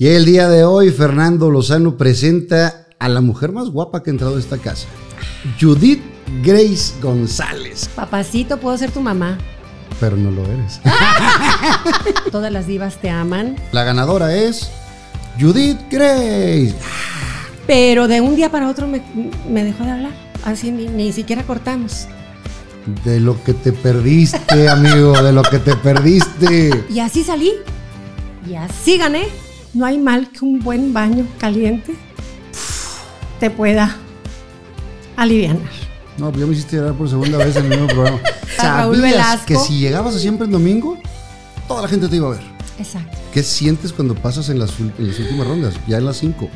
Y el día de hoy, Fernando Lozano presenta a la mujer más guapa que ha entrado a esta casa, Judith Grace González. Papacito, puedo ser tu mamá. Pero no lo eres. Todas las divas te aman. La ganadora es Judith Grace. Pero de un día para otro me, me dejó de hablar. Así ni, ni siquiera cortamos. De lo que te perdiste, amigo, de lo que te perdiste. Y así salí. Y así gané. No hay mal que un buen baño caliente te pueda aliviar. No, pues ya me hiciste llorar por segunda vez en el mismo programa. ¿Sabías que si llegabas a siempre en domingo, toda la gente te iba a ver? Exacto. ¿Qué sientes cuando pasas en las, ul- en las últimas rondas? Ya en las cinco.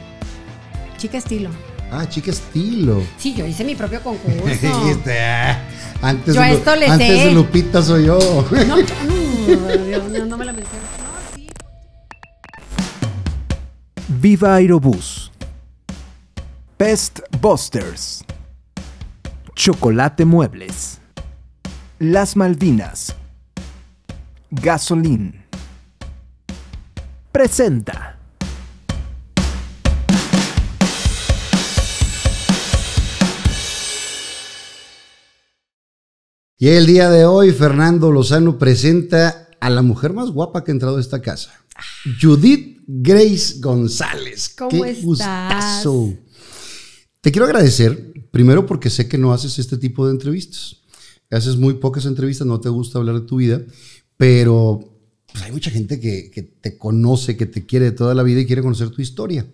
Chica estilo. Ah, chica estilo. Sí, yo hice mi propio concurso. Dijiste, "Ah, antes, Yo esto le antes sé". de Lupita soy yo. No, no, Dios mío, no me la menciones. Viva Aerobús. Pest Busters. Chocolate Muebles. Las Malvinas. Gasolín. Presenta. Y el día de hoy, Fernando Lozano presenta a la mujer más guapa que ha entrado a esta casa, Judith Grace González. ¿Cómo ¡Qué estás? gustazo! Te quiero agradecer, primero porque sé que no haces este tipo de entrevistas. Haces muy pocas entrevistas, no te gusta hablar de tu vida, pero pues, hay mucha gente que, que te conoce, que te quiere de toda la vida y quiere conocer tu historia.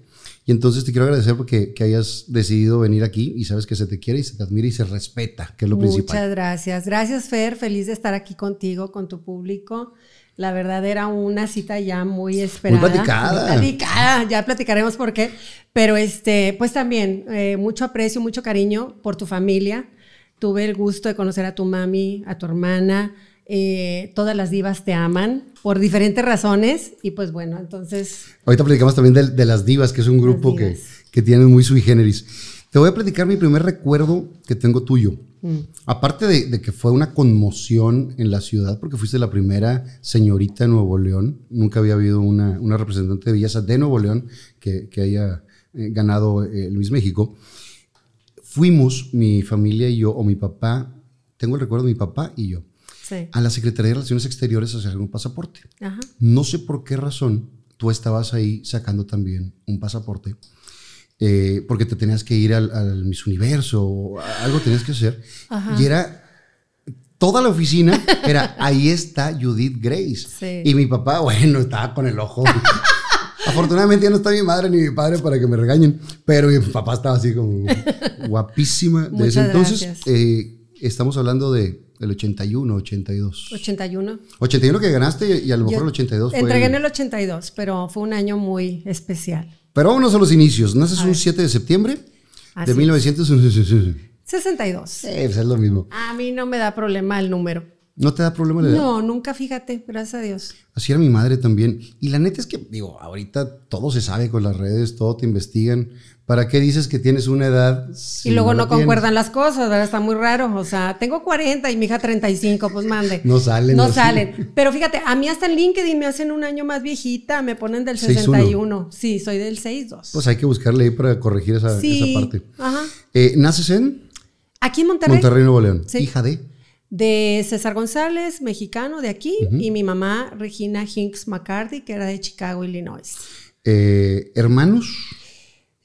Y entonces te quiero agradecer porque que hayas decidido venir aquí y sabes que se te quiere y se te admira y se respeta, que es lo principal. Muchas gracias. Gracias, Fer. Feliz de estar aquí contigo, con tu público. La verdad era una cita ya muy esperada. Muy platicada. Muy platicada. Ya platicaremos por qué. Pero este, pues también, eh, mucho aprecio, mucho cariño por tu familia. Tuve el gusto de conocer a tu mami, a tu hermana. Eh, todas las divas te aman por diferentes razones. Y pues bueno, entonces. Ahorita platicamos también de, de las divas, que es un grupo que, que tienen muy sui generis. Te voy a platicar mi primer recuerdo que tengo tuyo. Mm. Aparte de, de que fue una conmoción en la ciudad, porque fuiste la primera señorita de Nuevo León. Nunca había habido una, una representante de belleza de Nuevo León que, que haya eh, ganado eh, el Miss México. Fuimos, mi familia y yo, o mi papá, tengo el recuerdo de mi papá y yo, Sí. a la Secretaría de Relaciones Exteriores a hacer un pasaporte. Ajá. No sé por qué razón tú estabas ahí sacando también un pasaporte, eh, porque te tenías que ir al, al Miss Universo, o algo tenías que hacer, Ajá. y era toda la oficina, era ahí está Judith Grace. Sí. Y mi papá, bueno, estaba con el ojo. Afortunadamente ya no está mi madre ni mi padre para que me regañen, pero mi papá estaba así como guapísima. De ese Muchas entonces, eh, estamos hablando de, del 81, 82. 81. 81 que ganaste y a lo mejor Yo el 82 fue. Entregué el- en el 82, pero fue un año muy especial. Pero vámonos a los inicios. Naces A un ver. 7 de septiembre Así de es. 1900. 62. Eh, pues es lo mismo. A mí no me da problema el número. ¿No te da problema la edad? No, nunca, fíjate, gracias a Dios. Así era mi madre también. Y la neta es que, digo, ahorita todo se sabe con las redes, todo te investigan. ¿Para qué dices que tienes una edad? si y luego no, concuerdan las cosas, ¿verdad? Está muy raro. O sea, tengo 40 y mi hija 35, pues mande. No salen No salen. Pero fíjate, a mí hasta en LinkedIn me hacen un año más viejita, me ponen del 61. 61. Sí, soy del 62. Pues hay que buscarle ahí para corregir esa, sí. esa parte. Ajá. Eh, ¿Naces en Aquí en Monterrey. Monterrey, Nuevo León? Sí. Hija de. De César González, mexicano de aquí, y mi mamá, Regina Hinks McCarthy, que era de Chicago, Illinois. Eh, ¿Hermanos?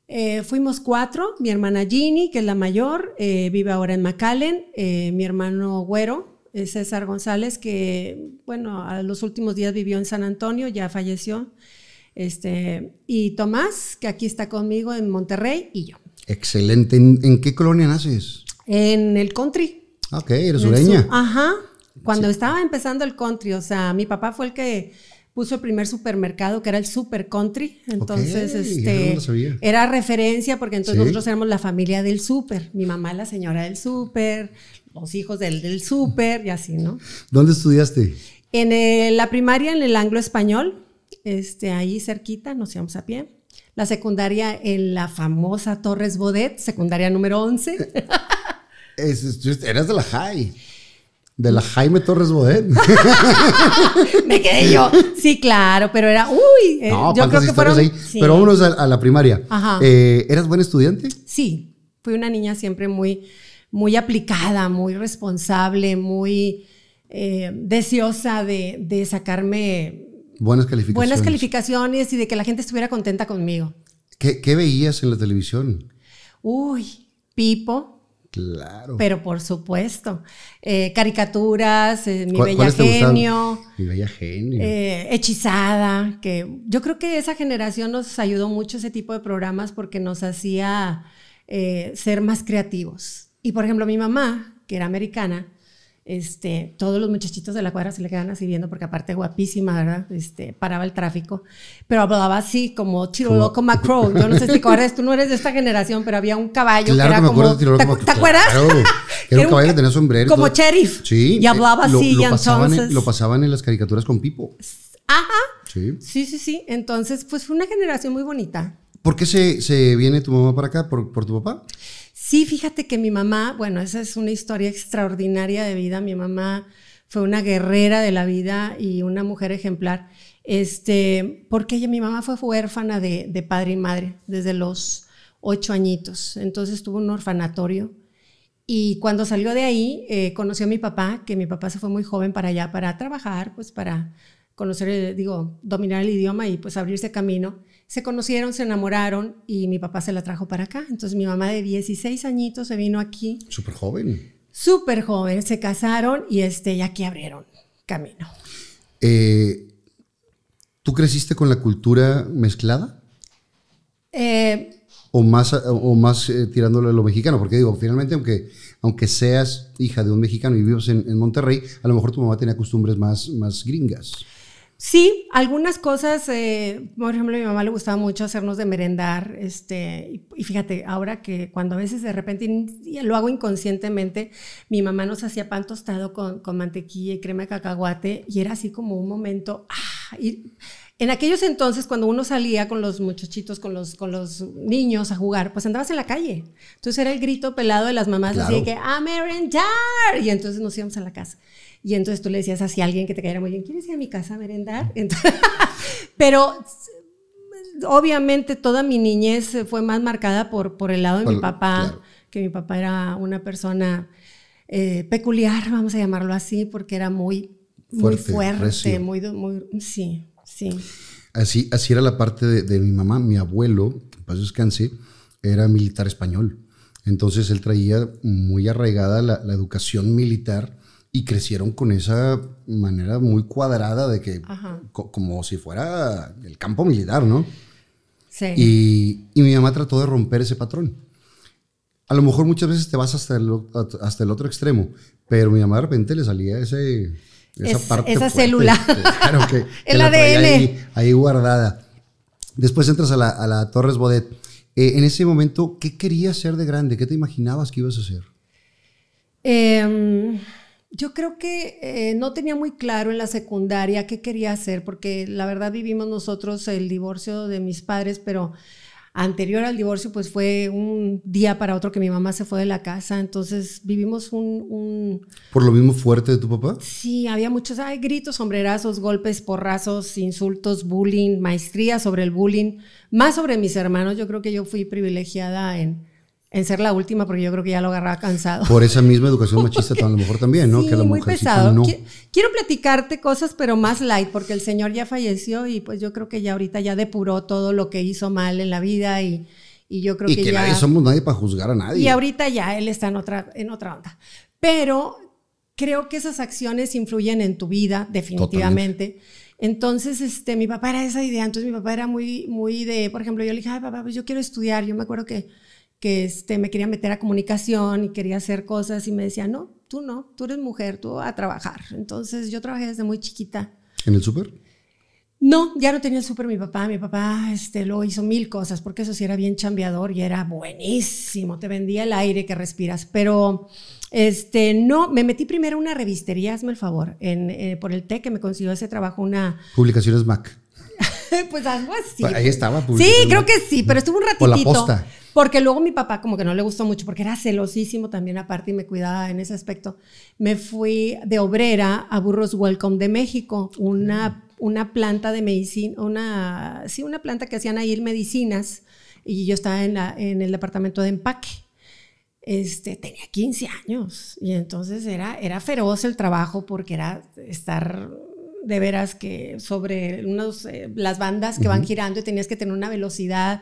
Eh, fuimos cuatro, mi hermana Ginny, que es la mayor, eh, vive ahora en McAllen, eh, mi hermano Güero, César González, que bueno, a los últimos días vivió en San Antonio, ya falleció, este, y Tomás, que aquí está conmigo en Monterrey, y yo, Excelente. ¿En, en qué colonia naces? en el country. Ok, eres sureña. sur. Ajá. Cuando estaba empezando el country, o sea, mi papá fue el que puso el primer supermercado que era el Super Country. Entonces, Ok, eso este no sabía. era referencia porque entonces Sí. nosotros éramos la familia del super. Mi mamá la señora del super, los hijos del, del super y así, ¿no? ¿Dónde estudiaste? En eh, la primaria en el anglo español, este, ahí cerquita, nos íbamos a pie. La secundaria en la famosa Torres Bodet, secundaria número 11. Es- es- eras de la high. De la Jaime Torres Bodet. Me quedé yo. Sí, claro, pero era, uy, eh, no, yo creo que fueron. ahí. sí. Pero vámonos a, a la primaria. Ajá. Eh, ¿Eras buen estudiante? Sí, fui una niña siempre muy, muy aplicada, muy responsable, muy eh, deseosa de, de sacarme Buenas calificaciones. buenas calificaciones y de que la gente estuviera contenta conmigo. ¿Qué, qué veías en la televisión? Uy, Pipo, Claro. pero por supuesto. Eh, caricaturas, eh, Mi ¿Cuál- Bella? Genio. Mi bella genio. eh, hechizada, que yo creo que esa generación nos ayudó mucho ese tipo de programas porque nos hacía ser más creativos. Y por ejemplo, mi mamá, que era americana, este, todos los muchachitos de la cuadra se le quedaban así viendo porque aparte guapísima, ¿verdad? Este, paraba el tráfico, pero hablaba así como Tiro Como- Loco McCrow. Yo no sé si acuerdas, tú no eres de esta generación, pero había un caballo claro que era que me acuerdo como, de ¿te, te acuerdas? Claro, que era un caballo que tenía sombrero. Como todo. sheriff. Sí. Y hablaba eh, lo- así, lo, y pasaban, en- entonces- lo pasaban en las caricaturas con Pipo. Ajá. Sí. Sí, sí, sí. Entonces, pues fue una generación muy bonita. ¿Por qué se, se viene tu mamá para acá? ¿Por, por tu papá? Sí, fíjate que mi mamá, bueno, esa es una historia extraordinaria de vida. Mi mamá fue una guerrera de la vida y una mujer ejemplar. Este, porque ella, mi mamá fue huérfana de, padre y madre desde los ocho añitos. Entonces tuvo un orfanatorio. Y cuando salió de ahí, eh, conoció a mi papá, que mi papá se fue muy joven para allá para trabajar, pues para conocer, eh, digo, dominar el idioma y pues abrirse camino. Se conocieron, se enamoraron y mi papá se la trajo para acá. Entonces mi mamá de 16 añitos se vino aquí, Súper joven. súper joven, se casaron y, este, y aquí abrieron camino. Eh, ¿Tú creciste con la cultura mezclada? Eh, ¿O más, o más eh, tirándole a lo mexicano? Porque digo, finalmente, aunque, aunque seas hija de un mexicano y vivas en, en Monterrey, a lo mejor tu mamá tenía costumbres más, más gringas. Sí, algunas cosas, eh, por ejemplo, a mi mamá le gustaba mucho hacernos de merendar, este, y, fíjate, ahora que cuando a veces de repente y lo hago inconscientemente, mi mamá nos hacía pan tostado con, con mantequilla y crema de cacahuate y era así como un momento, ah, y en aquellos entonces cuando uno salía con los muchachitos, con los, con los niños a jugar, pues andabas en la calle, entonces era el grito pelado de las mamás así de Claro. que a merendar y entonces nos íbamos a la casa. Y entonces tú le decías así a alguien que te cayera muy bien, ¿quieres ir a mi casa a merendar? Entonces, pero obviamente toda mi niñez fue más marcada por, por el lado de mi papá, claro. que mi papá era una persona eh, peculiar, vamos a llamarlo así, porque era muy muy Fuerte, fuerte, recio. muy, muy, sí, sí. Así, así era la parte de, de mi mamá. Mi abuelo, que paz descanse, era militar español. Entonces él traía muy arraigada la, la educación militar y crecieron con esa manera muy cuadrada de que, co- como si fuera el campo militar, ¿no? Sí. Y, y mi mamá trató de romper ese patrón. A lo mejor muchas veces te vas hasta el, hasta el otro extremo, pero mi mamá de repente le salía ese, esa Es- parte. esa fuerte. célula. Claro que, que El la ADN. Ahí, ahí guardada. Después entras a la, a la Torres Bodet. Eh, en ese momento, ¿qué querías ser de grande? ¿Qué te imaginabas que ibas a hacer? Em, yo creo que eh, no tenía muy claro en la secundaria qué quería hacer, porque la verdad vivimos nosotros el divorcio de mis padres, pero anterior al divorcio pues fue un día para otro que mi mamá se fue de la casa, entonces vivimos un... un ¿Por lo mismo fuerte de tu papá? sí, había muchos ay, gritos, sombrerazos, golpes, porrazos, insultos, bullying, maestría sobre el bullying, más sobre mis hermanos, yo creo que yo fui privilegiada en, en ser la última, porque yo creo que ya lo agarraba cansado. Por esa misma educación machista, a lo mejor también, ¿no? Sí, que la muy pesado. no. Qui- Quiero platicarte cosas, pero más light, porque el señor ya falleció y pues yo creo que ya ahorita ya depuró todo lo que hizo mal en la vida y, y yo creo Y que, que ya... nadie somos nadie para juzgar a nadie. Y ahorita ya él está en otra, en otra onda. Pero creo que esas acciones influyen en tu vida, definitivamente. Entonces, este, mi papá era esa idea. Entonces, mi papá era muy, muy de, por ejemplo, yo le dije, ay, papá, pues yo quiero estudiar. Yo me acuerdo que, que este, me quería meter a comunicación y quería hacer cosas y me decía, no, tú no, tú eres mujer, tú a trabajar. Entonces, yo trabajé desde muy chiquita. ¿En el súper? No, ya no tenía el súper mi papá. Mi papá este, lo hizo mil cosas, porque eso sí era bien chambeador y era buenísimo. Te vendía el aire que respiras. Pero este, no, me metí primero a una revistería, hazme el favor, en, eh, por el TEC que me consiguió ese trabajo una... Publicaciones Mac. pues algo así. Ahí estaba Sí, creo que sí, pero estuvo un O la ratitito. posta. Porque luego mi papá como que no le gustó mucho, porque era celosísimo también aparte y me cuidaba en ese aspecto. Me fui de obrera a Burros Welcome de México, una, una planta de medicina, una, sí, una planta que hacían ahí medicinas y yo estaba en, la- en el departamento de empaque. Este, tenía 15 años y entonces era, era feroz el trabajo porque era estar de veras que sobre unos, eh, las bandas que van girando y tenías que tener una velocidad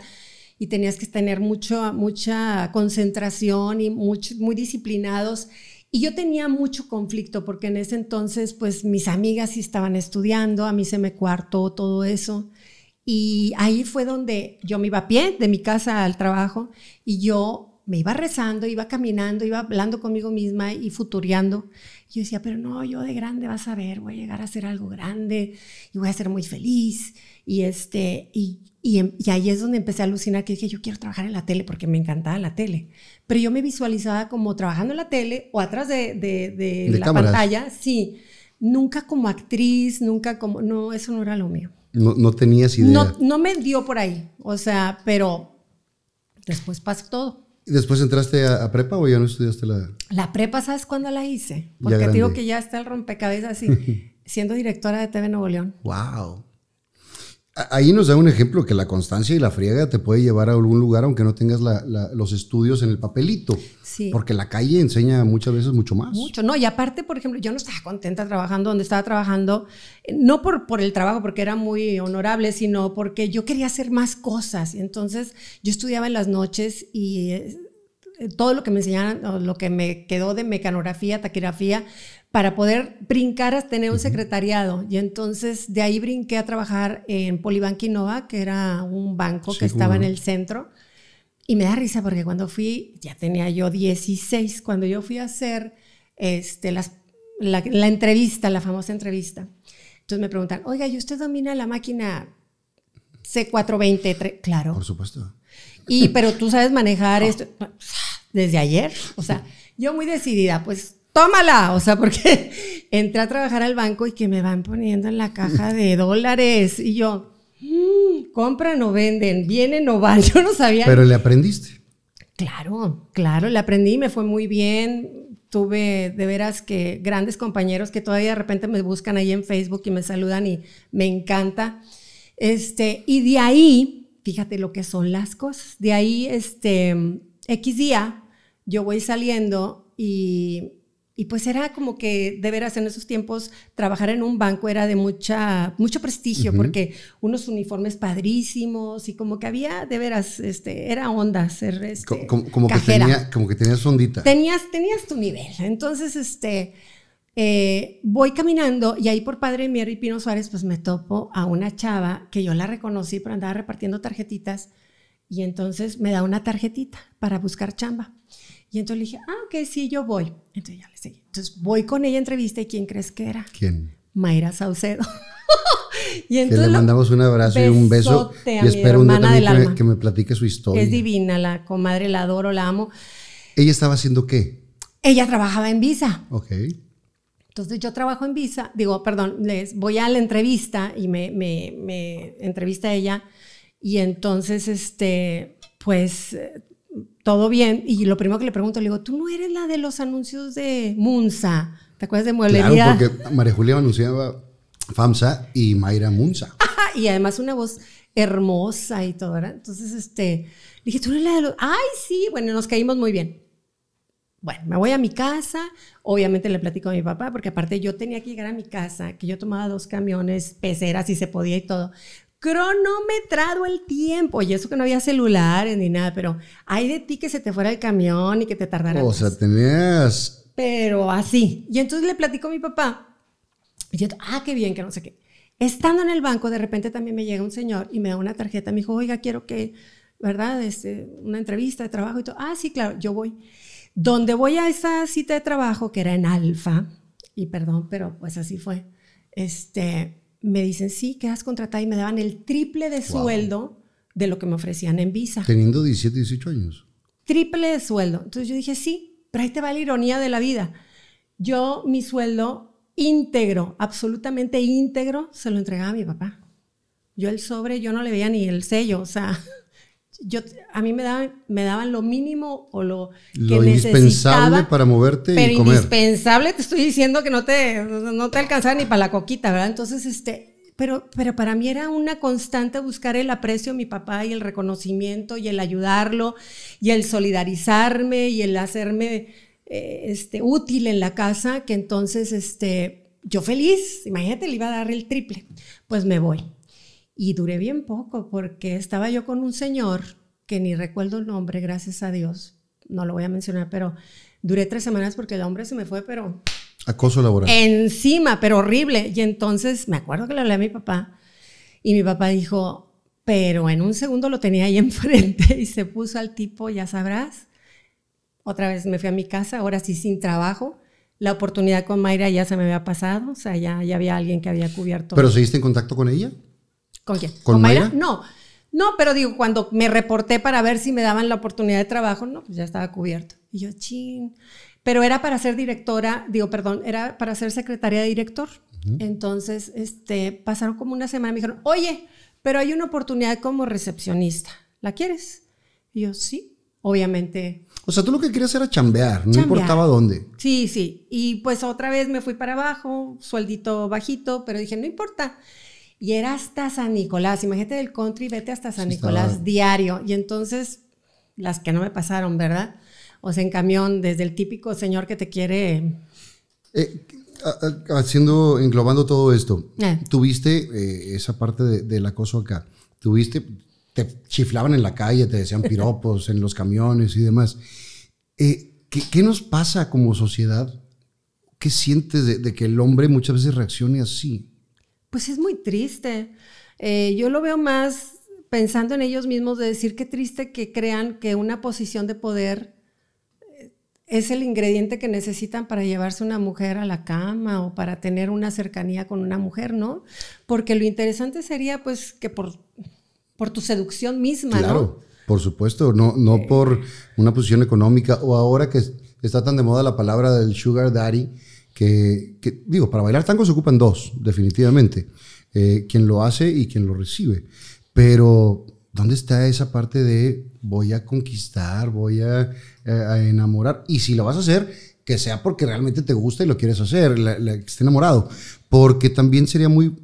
y tenías que tener mucho, mucha concentración y mucho, muy disciplinados. Y yo tenía mucho conflicto porque en ese entonces, pues mis amigas sí estaban estudiando, a mí se me coartó todo eso. Y ahí fue donde yo me iba a pie de mi casa al trabajo y yo me iba rezando, iba caminando, iba hablando conmigo misma y futureando. Y yo decía, pero no, yo de grande vas a ver, voy a llegar a ser algo grande y voy a ser muy feliz. Y, este, y, y, em- y ahí es donde empecé a alucinar que dije, yo quiero trabajar en la tele porque me encantaba la tele. Pero yo me visualizaba como trabajando en la tele o atrás de, de, de De la cámaras. pantalla, sí. Nunca como actriz, nunca como, no, eso no era lo mío. No, no tenías idea. No, no me dio por ahí, o sea, pero después pasó todo. ¿Y ¿Después entraste a, a prepa o ya no estudiaste la...? La prepa, ¿sabes cuándo la hice? Porque te digo que ya está el rompecabezas así, siendo directora de TV Nuevo León. ¡Wow! Ahí nos da un ejemplo que la constancia y la friega te puede llevar a algún lugar aunque no tengas la- la- los estudios en el papelito. Sí. Porque la calle enseña muchas veces mucho más. Mucho, no, y aparte, por ejemplo, yo no estaba contenta trabajando donde estaba trabajando, eh, no por, por el trabajo, porque era muy honorable, sino porque yo quería hacer más cosas. Y entonces yo estudiaba en las noches y eh, todo lo que me enseñaban, o lo que me quedó de mecanografía, taquigrafía, para poder brincar a tener un secretariado. Y entonces de ahí brinqué a trabajar en Polibank Innova, que era un banco Sí, que estaba en el centro. Y me da risa porque cuando fui, ya tenía yo 16, cuando yo fui a hacer este, las, la, la entrevista, la famosa entrevista. Entonces me preguntan, oiga, ¿y usted domina la máquina C420? Tre-?" Claro. Por supuesto. Y, pero tú sabes manejar esto desde ayer. O sea, yo muy decidida, pues tómala. O sea, porque entré a trabajar al banco y que me van poniendo en la caja de dólares. Y yo, "Mm, compran o venden, vienen o van. Yo no sabía. Pero le aprendiste. Claro, claro, le aprendí, me fue muy bien. Tuve de veras que grandes compañeros que todavía de repente me buscan ahí en Facebook y me saludan y me encanta. Este, y de ahí, fíjate lo que son las cosas. De ahí, este, X día, yo voy saliendo y, y pues era como que de veras en esos tiempos trabajar en un banco era de mucha, mucho prestigio porque unos uniformes padrísimos y como que había de veras, este, era onda ser este, Co- Como, que cajera. tenía, como que tenías ondita. Tenías, tenías tu nivel. Entonces, este, eh, voy caminando y ahí por Padre Mier y Pino Suárez, pues me topo a una chava que yo la reconocí, pero andaba repartiendo tarjetitas y entonces me da una tarjetita para buscar chamba. Y entonces le dije, ah, ok, sí, yo voy. Entonces ya le seguí. Entonces voy con ella a entrevista y ¿quién crees que era? ¿Quién? Mayra Saucedo. y Que entonces le mandamos un abrazo y un beso. Y espero un día también que me, alma. que me platique su historia. es divina, la comadre, la adoro, la amo. ¿Ella estaba haciendo qué? Ella trabajaba en Visa. Ok. Entonces yo trabajo en Visa, digo, perdón, les voy a la entrevista y me, me, me entrevista a ella y entonces, este, pues, todo bien. Y lo primero que le pregunto, le digo, tú no eres la de los anuncios de Munza, ¿te acuerdas de mueblería? Claro, porque María Julia anunciaba FAMSA y Mayra Munza. Y además una voz hermosa y todo, ¿verdad? Entonces, este, dije, tú no eres la de los... Ay, sí, bueno, nos caímos muy bien. Bueno, me voy a mi casa, obviamente le platico a mi papá, porque aparte yo tenía que llegar a mi casa, que yo tomaba dos camiones, peceras si se podía y todo. Cronometrado el tiempo, y eso que no había celulares ni nada, pero hay de ti que se te fuera el camión y que te tardara. O más. sea, tenías. Pero así. Y entonces le platico a mi papá. Y yo, ah, qué bien, que no sé qué. Estando en el banco, de repente también me llega un señor y me da una tarjeta. Me dijo, oiga, quiero que, ¿verdad? Este, una entrevista de trabajo y todo. Ah, sí, claro, yo voy. Donde voy a esa cita de trabajo, que era en Alfa, y perdón, pero pues así fue, este, me dicen, sí, quedas contratada y me daban el triple de Wow. sueldo de lo que me ofrecían en Visa Teniendo 17, 18 años. triple de sueldo. Entonces yo dije, sí, pero ahí te va la ironía de la vida. Yo mi sueldo íntegro, absolutamente íntegro, se lo entregaba a mi papá. Yo el sobre, yo no le veía ni el sello, o sea, yo, a mí me daban, me daban lo mínimo o lo que Lo indispensable necesitaba. para moverte Pero y comer. indispensable, te estoy diciendo que no te, no te alcanzaba ni para la coquita, ¿verdad? Entonces, este, pero, pero para mí era una constante buscar el aprecio de mi papá y el reconocimiento y el ayudarlo y el solidarizarme y el hacerme eh, este, útil en la casa, que entonces, este, yo feliz, imagínate, le iba a dar el triple, pues me voy. Y duré bien poco porque estaba yo con un señor que ni recuerdo el nombre, gracias a Dios, no lo voy a mencionar, pero duré tres semanas porque el hombre se me fue, pero Acoso laboral. encima, pero horrible. Y entonces me acuerdo que le hablé a mi papá y mi papá dijo, pero en un segundo lo tenía ahí enfrente y se puso al tipo, ya sabrás. Otra vez me fui a mi casa, ahora sí sin trabajo. La oportunidad con Mayra ya se me había pasado, o sea, ya, ya había alguien que había cubierto. ¿Pero seguiste en contacto con ella? ¿Con quién? ¿Con Mayra? No, no, pero digo, cuando me reporté para ver si me daban la oportunidad de trabajo, no, pues ya estaba cubierto. Y yo, chin. Pero era para ser directora, digo, perdón, era para ser secretaria de director. Entonces, este, pasaron como una semana y me dijeron, oye, pero hay una oportunidad como recepcionista. ¿La quieres? Y yo, sí, obviamente. O sea, tú lo que querías era chambear, no Chambear. importaba dónde. Sí, sí. Y pues otra vez me fui para abajo, sueldito bajito, pero dije, no importa. Y era hasta San Nicolás. Imagínate del country, vete hasta San Sí, Nicolás estaba- diario. Y entonces, las que no me pasaron, ¿verdad? O sea, en camión, desde el típico señor que te quiere. Eh, haciendo, englobando todo esto, Eh. tuviste eh, esa parte de- del acoso acá. Tuviste, te chiflaban en la calle, te decían piropos en los camiones y demás. Eh, ¿qué, qué nos pasa como sociedad? ¿Qué sientes de, de que el hombre muchas veces reaccione así? Pues es muy triste. Eh, yo lo veo más pensando en ellos mismos de decir qué triste que crean que una posición de poder eh, es el ingrediente que necesitan para llevarse una mujer a la cama o para tener una cercanía con una mujer, ¿no? Porque lo interesante sería pues que por, por tu seducción misma, Claro, por supuesto, no, no por una posición económica o ahora que está tan de moda la palabra del sugar daddy, que, que, digo, para bailar tango se ocupan dos, definitivamente, eh, quien lo hace y quien lo recibe. Pero, ¿dónde está esa parte de voy a conquistar, voy a, eh, a enamorar? Y si lo vas a hacer, que sea porque realmente te gusta y lo quieres hacer, la- la- que esté enamorado. Porque también sería muy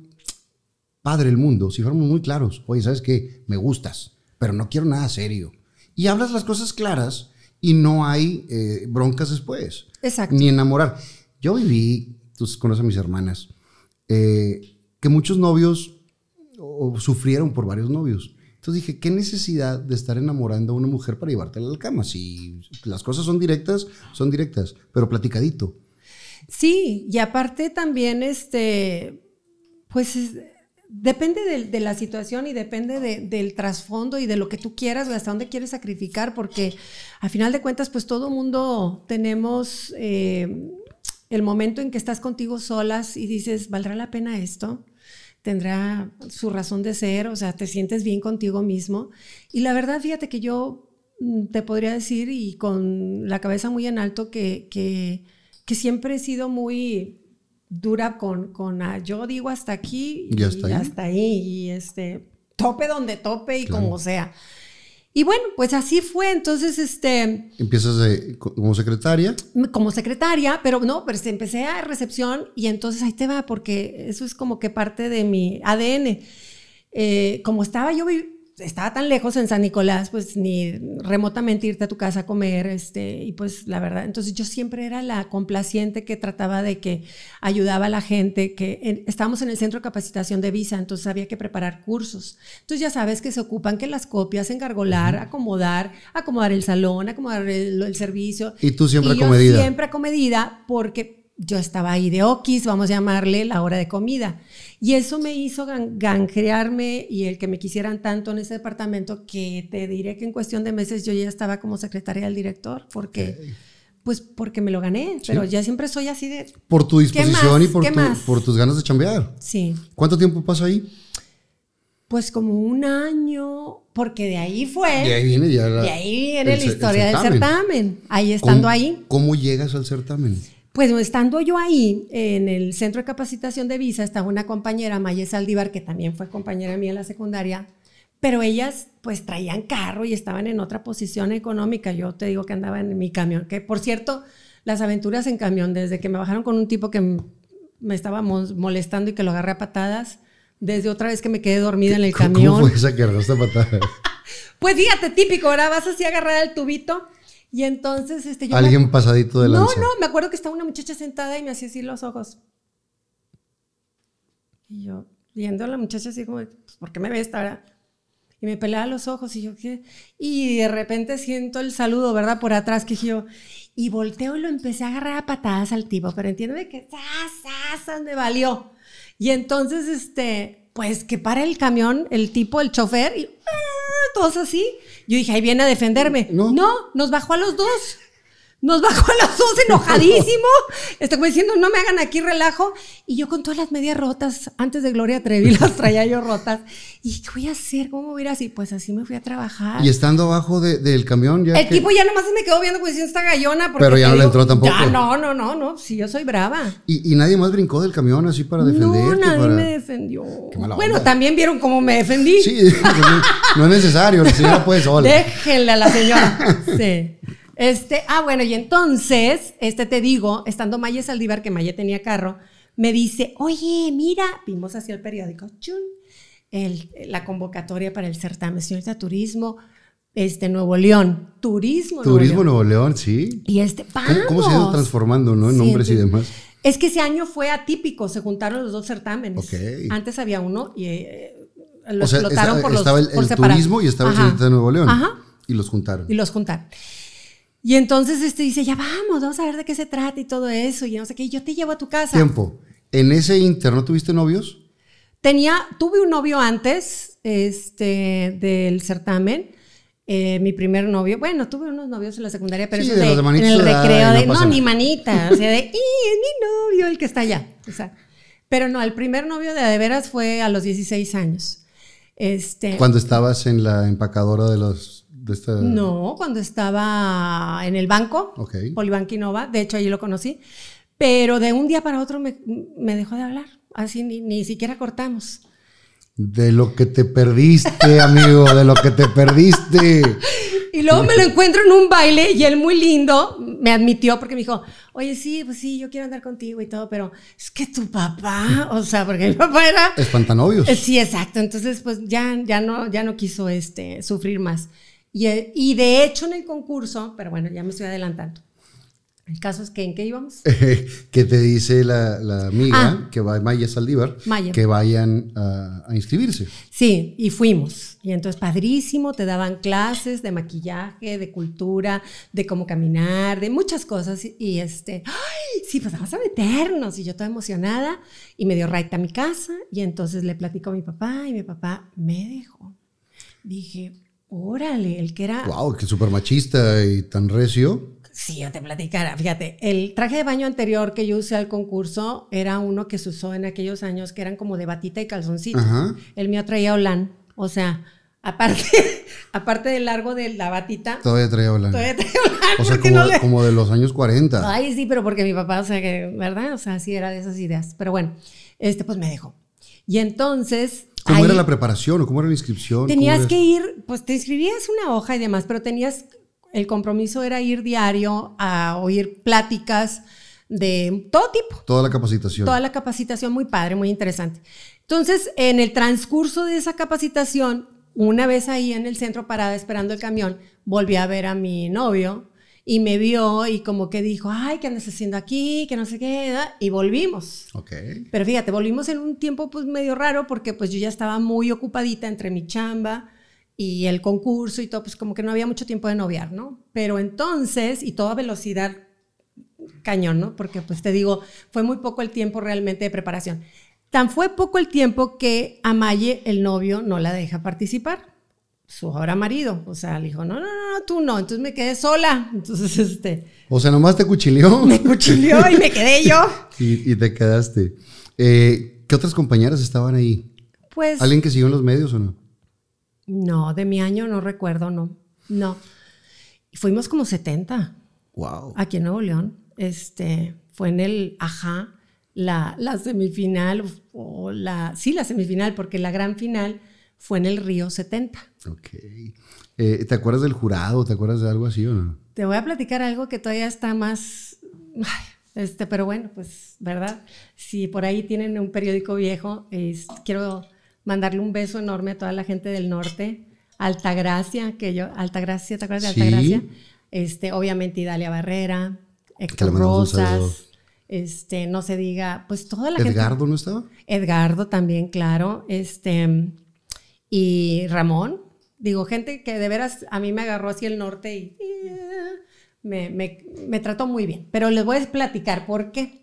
padre el mundo si fuéramos muy claros. Oye, ¿sabes qué? Me gustas, pero no quiero nada serio. Y hablas las cosas claras y no hay eh, broncas después. Exacto. Ni enamorar. Yo viví, tú conoces a mis hermanas, eh, que muchos novios sufrieron por varios novios. Entonces dije, ¿qué necesidad de estar enamorando a una mujer para llevártela a la cama? Si las cosas son directas, son directas, pero platicadito. Sí, y aparte también, este, pues es- depende de, la situación y depende de- del trasfondo y de lo que tú quieras o hasta dónde quieres sacrificar, porque a final de cuentas, pues todo mundo tenemos eh, el momento en que estás contigo solas y dices, ¿valdrá la pena esto? Tendrá su razón de ser, o sea, te sientes bien contigo mismo. Y la verdad, fíjate que yo mm, te podría decir, y con la cabeza muy en alto, que, que, que siempre he sido muy dura con, con ah, yo digo hasta aquí Y hasta ahí. hasta ahí, y este, tope donde tope y Claro. como sea. Y bueno, pues así fue, entonces, este, Empiezas de- como secretaria. como secretaria, pero no, pero se- empecé a recepción y entonces ahí te va, porque eso es como que parte de mi ADN. Eh, como estaba yo, vi- estaba tan lejos en San Nicolás, pues ni remotamente irte a tu casa a comer, este, y pues la verdad, entonces yo siempre era la complaciente que trataba de que ayudaba a la gente, que en- estábamos en el centro de capacitación de visa, entonces había que preparar cursos. Entonces ya sabes que se ocupan que las copias, engargolar, acomodar, acomodar el salón, acomodar el, el servicio. Y tú siempre Y yo acomedida. siempre acomedida porque yo estaba ahí de okis, vamos a llamarle la hora de comida. Y eso me hizo gan- gangrearme y el que me quisieran tanto en ese departamento que te diré que en cuestión de meses yo ya estaba como secretaria del director porque... Pues porque me lo gané, pero ya siempre soy así de... Por tu disposición y por, ¿Qué tu- por tus ganas de chambear. Sí, ¿Cuánto tiempo pasa ahí? pues como un año, porque de ahí fue... De ahí viene ya la, de ahí viene el la historia el del certamen. Ahí estando ¿Cómo- ahí. ¿Cómo llegas al certamen? Pues estando yo ahí en el centro de capacitación de visa, estaba una compañera, Maya Saldívar, que también fue compañera mía en la secundaria, pero ellas pues traían carro y estaban en otra posición económica. Yo te digo que andaba en mi camión, que por cierto, las aventuras en camión, desde que me bajaron con un tipo que me estaba mo- molestando y que lo agarré a patadas, desde otra vez que me quedé dormida en el ¿Cómo- camión. ¿Cómo fue esa que agarraste a patada? Pues fíjate, típico, ahora vas así a agarrar el tubito y entonces este yo me- Alguien pasadito de No, lanza. no, me acuerdo que estaba una muchacha sentada y me hacía así los ojos. Y yo viendo a la muchacha así como, pues, ¿por qué me ve esta hora? Y me pelaba los ojos y yo, ¿qué? Y de repente siento el saludo, ¿verdad? Por atrás, que yo, y volteo y lo empecé a agarrar a patadas al tipo, pero entiéndeme que, ¡zas, zas! Me valió. Y entonces, este, pues que para el camión, el tipo, el chofer, y ¡ah! Todos así. Yo dije, ahí viene a defenderme. No. no, nos bajó a los dos. Nos bajó a los dos enojadísimo. Está como diciendo, no me hagan aquí relajo. Y yo con todas las medias rotas, antes de Gloria Trevi, las traía yo rotas. ¿Y qué voy a hacer? ¿Cómo voy a ir así? Pues así me fui a trabajar. Y estando abajo de- del camión ya. El que- tipo ya nomás se me quedó viendo como diciendo esta gallona. porque Pero ya no le digo, entró tampoco. Ya, no, no, no, no. Sí, yo soy brava. y, y nadie más brincó del camión así para defenderte. no, nadie para- me defendió. Qué mala Bueno, onda. también vieron cómo me defendí. Sí, no, no es necesario, la señora puede sola. Déjenle a la señora. Sí. Este, ah, bueno, y entonces, este te digo, estando Maya Saldívar, que Maya tenía carro, me dice, oye, mira, vimos hacia el periódico, chun, el- la convocatoria para el certamen, señorita Turismo, este, Nuevo León, Turismo, Nuevo Turismo León. Nuevo León, sí. Y este, ¿Cómo, vamos. cómo se ha ido transformando, no? En Sí, nombres y demás. Es que ese año fue atípico, se juntaron los dos certámenes. Ok. Antes había uno y eh, lo O sea, explotaron por los estaba el, por el turismo y estaba el Ajá. Señorita de Nuevo León. Ajá. Y los juntaron. Y los juntaron. Y entonces este dice, ya vamos, vamos a ver de qué se trata y todo eso, y no sé qué, y yo te llevo a tu casa. Tiempo. ¿En ese inter no tuviste novios? Tenía, tuve un novio antes este, del certamen, eh, mi primer novio, bueno, tuve unos novios en la secundaria, pero Sí, eso de en el recreo, no de, no, ni manita, o sea, de, ¡y es mi novio el que está allá! O sea, pero no, el primer novio de de veras fue a los 16 años. Este, Cuando estabas en la empacadora de los. De esta... No, cuando estaba en el banco, Ok. Polibanquinova, de hecho allí lo conocí, pero de un día para otro me, me dejó de hablar, así ni, ni siquiera cortamos. De lo que te perdiste, amigo, de lo que te perdiste. Y luego me lo encuentro en un baile y él muy lindo me admitió porque me dijo, oye, sí, pues sí, yo quiero andar contigo y todo, pero es que tu papá, o sea, porque mi papá era... Espantanovios. Sí, exacto. Entonces, pues ya, ya, no, ya no quiso este, sufrir más. Y, eh, y de hecho en el concurso, pero bueno, ya me estoy adelantando. El caso es que en qué íbamos. que te dice la, la amiga Ah. que va Maya Saldívar Maya. que vayan a, a inscribirse. Sí, y fuimos. Y entonces padrísimo, te daban clases de maquillaje, de cultura, de cómo caminar, de muchas cosas. Y, y este, ¡ay! Sí, pues vamos a meternos. Y yo toda emocionada. Y me dio right a mi casa. Y entonces le platico a mi papá y mi papá me dejó. Dije, órale, el que era... Wow, que súper machista y tan recio. Sí, yo te platicara. Fíjate, el traje de baño anterior que yo usé al concurso era uno que se usó en aquellos años que eran como de batita y calzoncito. Ajá. El mío traía holán. O sea, aparte, aparte del largo de la batita, Todavía traía volante. todavía traía holán. O sea, como, no le- como de los años 40. Ay, sí, pero porque mi papá, o sea, que, ¿verdad? O sea, sí era de esas ideas. Pero bueno, este pues me dejó. Y entonces... ¿Cómo ahí- era la preparación o cómo era la inscripción? ¿Cómo Tenías que ir, pues te inscribías una hoja y demás, pero tenías, el compromiso era ir diario a oír pláticas de todo tipo, Toda la capacitación. toda la capacitación muy padre, muy interesante. Entonces, en el transcurso de esa capacitación, una vez ahí en el centro parada esperando el camión, volví a ver a mi novio y me vio y como que dijo, ay, ¿qué andas haciendo aquí? Que no sé qué, ¿verdad? y volvimos. Ok. Pero fíjate, volvimos en un tiempo pues medio raro porque pues yo ya estaba muy ocupadita entre mi chamba y el concurso y todo, pues como que no había mucho tiempo de noviar, ¿no? Pero entonces, y toda velocidad cañón, ¿no? Porque pues te digo, fue muy poco el tiempo realmente de preparación. Tan fue poco el tiempo que a Maye, el novio, no la deja participar. Su ahora marido. O sea, le dijo, no, no, no, tú no. Entonces me quedé sola. Entonces, este, O sea, nomás te cuchileó me cuchilleó y me quedé yo. y, y te quedaste. Eh, ¿Qué otras compañeras estaban ahí? Pues... ¿Alguien que siguió en los medios o no? No, de mi año no recuerdo, no. No. Fuimos como 70 Wow. aquí en Nuevo León. Este, fue en el Ajá, la, la semifinal, o la, sí, la semifinal, porque la gran final fue en el Río 70. Ok. Eh, ¿Te acuerdas del jurado? ¿Te acuerdas de algo así o no? Te voy a platicar algo que todavía está más... Este, pero bueno, pues, ¿verdad? Si por ahí tienen un periódico viejo, quiero mandarle un beso enorme a toda la gente del norte. Altagracia, que yo, Altagracia, ¿te acuerdas de Sí. Altagracia? Este, obviamente Idalia Barrera, Héctor. Rosas, este, no se diga, pues toda la gente. ¿Edgardo no estaba? Edgardo también, claro. Este, y Ramón. Digo, gente que de veras a mí me agarró hacia el norte y eh, me, me- me trató muy bien. Pero les voy a platicar por qué.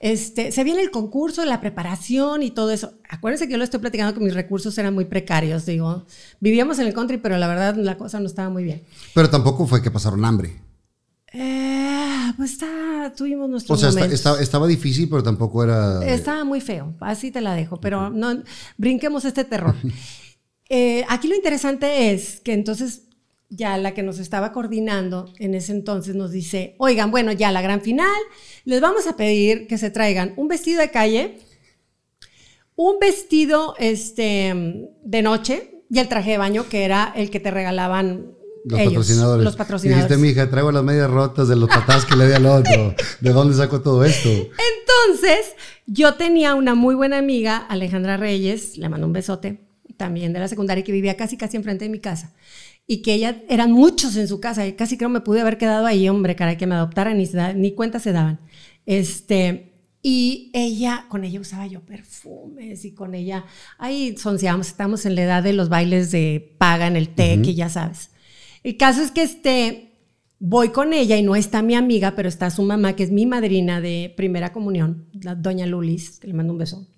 Este, se viene el concurso, la preparación y todo eso. Acuérdense que yo lo estoy platicando que mis recursos eran muy precarios. Digo, vivíamos en el country, pero la verdad la cosa no estaba muy bien. Pero tampoco fue que pasaron hambre. Eh, pues está, tuvimos O nuestros sea, momentos. esta- estaba difícil, pero tampoco era... Estaba muy feo, así te la dejo, pero no brinquemos este terror. Eh, aquí lo interesante es que entonces ya la que nos estaba coordinando en ese entonces nos dice, oigan, bueno, ya la gran final, les vamos a pedir que se traigan un vestido de calle, un vestido este, de noche y el traje de baño que era el que te regalaban Los ellos, patrocinadores. Los patrocinadores. Dijiste, mija, traigo las medias rotas de los patadas que le di al otro. ¿De dónde saco todo esto? Entonces, yo tenía una muy buena amiga, Alejandra Reyes, le mando un besote, también de la secundaria, que vivía casi casi enfrente de mi casa. Y que ella, eran muchos en su casa, y casi creo me pude haber quedado ahí, hombre, caray, que me adoptaran, ni, se da- ni cuenta se daban. Este, y ella, con ella usaba yo perfumes, y con ella, ahí sonceábamos, estamos en la edad de los bailes de paga en el TEC, y ya sabes. El caso es que este, voy con ella y no está mi amiga, pero está su mamá, que es mi madrina de primera comunión, la doña Lulis, que le mando un beso.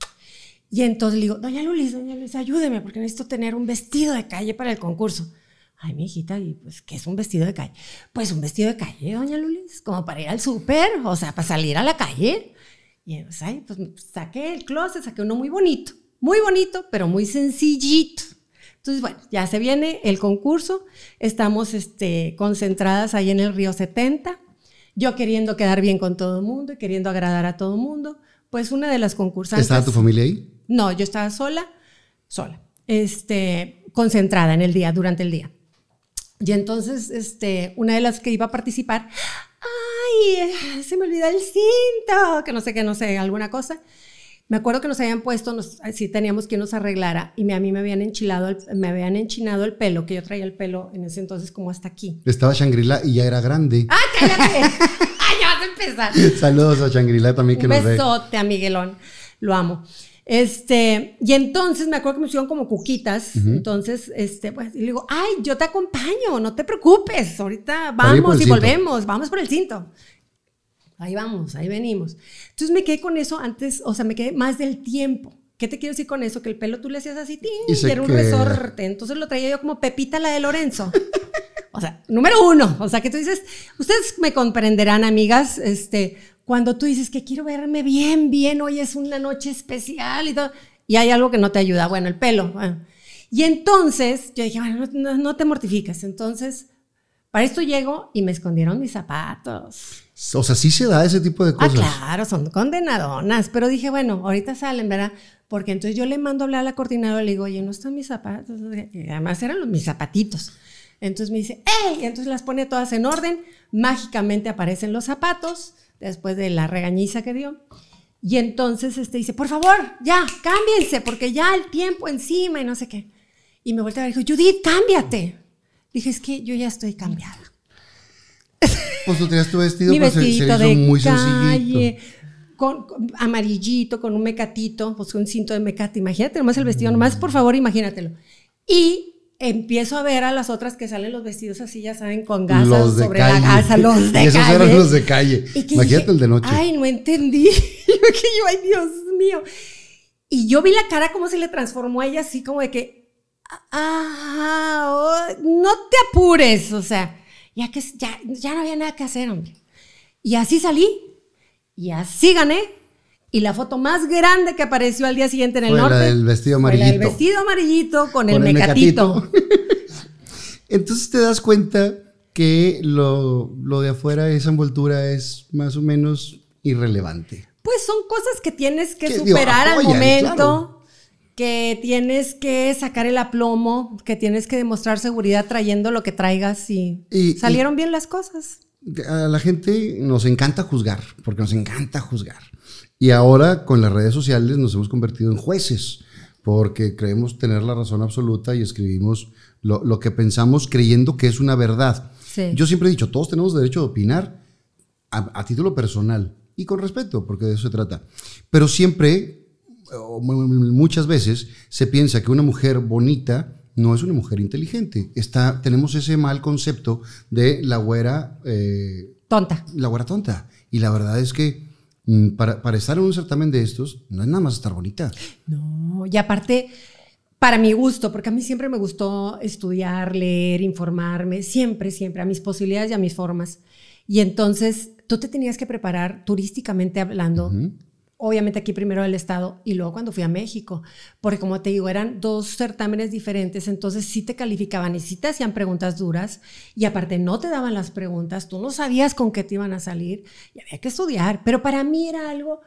Y entonces le digo, doña Lulis, doña Lulis, ayúdeme, porque necesito tener un vestido de calle para el concurso. Ay, mi hijita, ¿y pues qué es un vestido de calle? Pues un vestido de calle, doña Lulis, como para ir al súper, o sea, para salir a la calle. Y pues, ay, pues saqué el closet, saqué uno muy bonito, muy bonito, pero muy sencillito. Entonces, bueno, ya se viene el concurso, estamos este, concentradas ahí en el Río 70, yo queriendo quedar bien con todo el mundo y queriendo agradar a todo el mundo. Pues una de las concursantes... ¿Estaba tu familia ahí? No, yo estaba sola, sola, este, concentrada en el día, durante el día. Y entonces, este, una de las que iba a participar, ay, se me olvidó el cinto, que no sé qué, no sé, alguna cosa. Me acuerdo que nos habían puesto, nos, sí teníamos que nos arreglara y me- a mí me habían enchilado, el- me habían enchinado el pelo, que yo traía el pelo en ese entonces como hasta aquí. Estaba Shangri-La y ya era grande. ¡Ah, cállate! ¡Ay, ya vas a empezar! Saludos a Shangri-La también que Un nos ve. besote a Miguelón, lo amo. Este, y entonces me acuerdo que me hicieron como cuquitas. Entonces, este, pues, y le digo, ay, yo te acompaño, no te preocupes. Ahorita vamos y cinto. volvemos, vamos por el cinto. Ahí vamos, ahí venimos. Entonces me quedé con eso antes, o sea, me quedé más del tiempo. ¿Qué te quiero decir con eso? Que el pelo tú le hacías así. Y y, era un resorte. Entonces lo traía yo como Pepita la de Lorenzo. O sea, número uno. O sea, que tú dices, ustedes me comprenderán, amigas, este, cuando tú dices que quiero verme bien, bien, hoy es una noche especial y todo, y hay algo que no te ayuda, bueno, el pelo. bueno. Y entonces yo dije, bueno, no, no- te mortifiques. Entonces, para esto llego y me escondieron mis zapatos. O sea, sí se da ese tipo de Ah, cosas. claro, son condenadonas, pero dije, bueno, ahorita salen, ¿verdad? Porque entonces yo le mando a hablar a la coordinadora y le digo, oye, no están mis zapatos. Y además eran los, mis zapatitos. Entonces me dice, ¡ey! Y entonces las pone todas en orden. Mágicamente aparecen los zapatos después de la regañiza que dio. Y entonces este dice, por favor, ya, cámbiense, porque ya el tiempo encima y no sé qué. Y me ver y dijo, Judith, cámbiate. Dije, es que yo ya estoy cambiada. Pues tú tenías tu vestido, Mi pero se- le de hizo muy calle, sencillito. con, con amarillito, con un mecatito, pues un cinto de mecate. Imagínate nomás el vestido, nomás por favor, imagínatelo. Y empiezo a ver a las otras que salen los vestidos así, ya saben, con gasas sobre calle. la gasa, los de Y esos calle. eran los de calle. Imagínate dije, el de noche. Ay, no entendí. Yo que yo, ay, Dios mío. Y yo vi la cara como se le transformó a ella así como de que, ah, oh, no te apures, o sea, ya que ya, ya no había nada que hacer, hombre. Y así salí, y así gané. Y la foto más grande que apareció al día siguiente en el Fue la norte. del vestido fue la del amarillito. vestido amarillito con, el, Con el mecatito. Entonces te das cuenta que lo, lo de afuera, esa envoltura es más o menos irrelevante? Pues son cosas que tienes que Que, digo, superar al momento, claro. que tienes que sacar el aplomo, que tienes que demostrar seguridad trayendo lo que traigas y, Y- salieron bien las cosas. A la gente nos encanta juzgar, porque nos encanta juzgar. Y ahora con las redes sociales nos hemos convertido en jueces, porque creemos tener la razón absoluta y escribimos lo, lo que pensamos creyendo que es una verdad. Sí. Yo siempre he dicho, todos tenemos derecho de opinar a, a título personal y con respeto, porque de eso se trata. Pero siempre, o mu- mu- muchas veces, se piensa que una mujer bonita no es una mujer inteligente. Está, tenemos ese mal concepto de la güera, eh, Tonta. la güera tonta. Y la verdad es que para, para estar en un certamen de estos, no es nada más estar bonita. No, y aparte, para mi gusto, porque a mí siempre me gustó estudiar, leer, informarme, siempre, siempre, a mis posibilidades y a mis formas. Y entonces tú te tenías que preparar turísticamente hablando, obviamente aquí primero del Estado y luego cuando fui a México, porque como te digo, eran dos certámenes diferentes, entonces sí te calificaban y sí te hacían preguntas duras y aparte no te daban las preguntas, tú no sabías con qué te iban a salir y había que estudiar, pero para mí era algo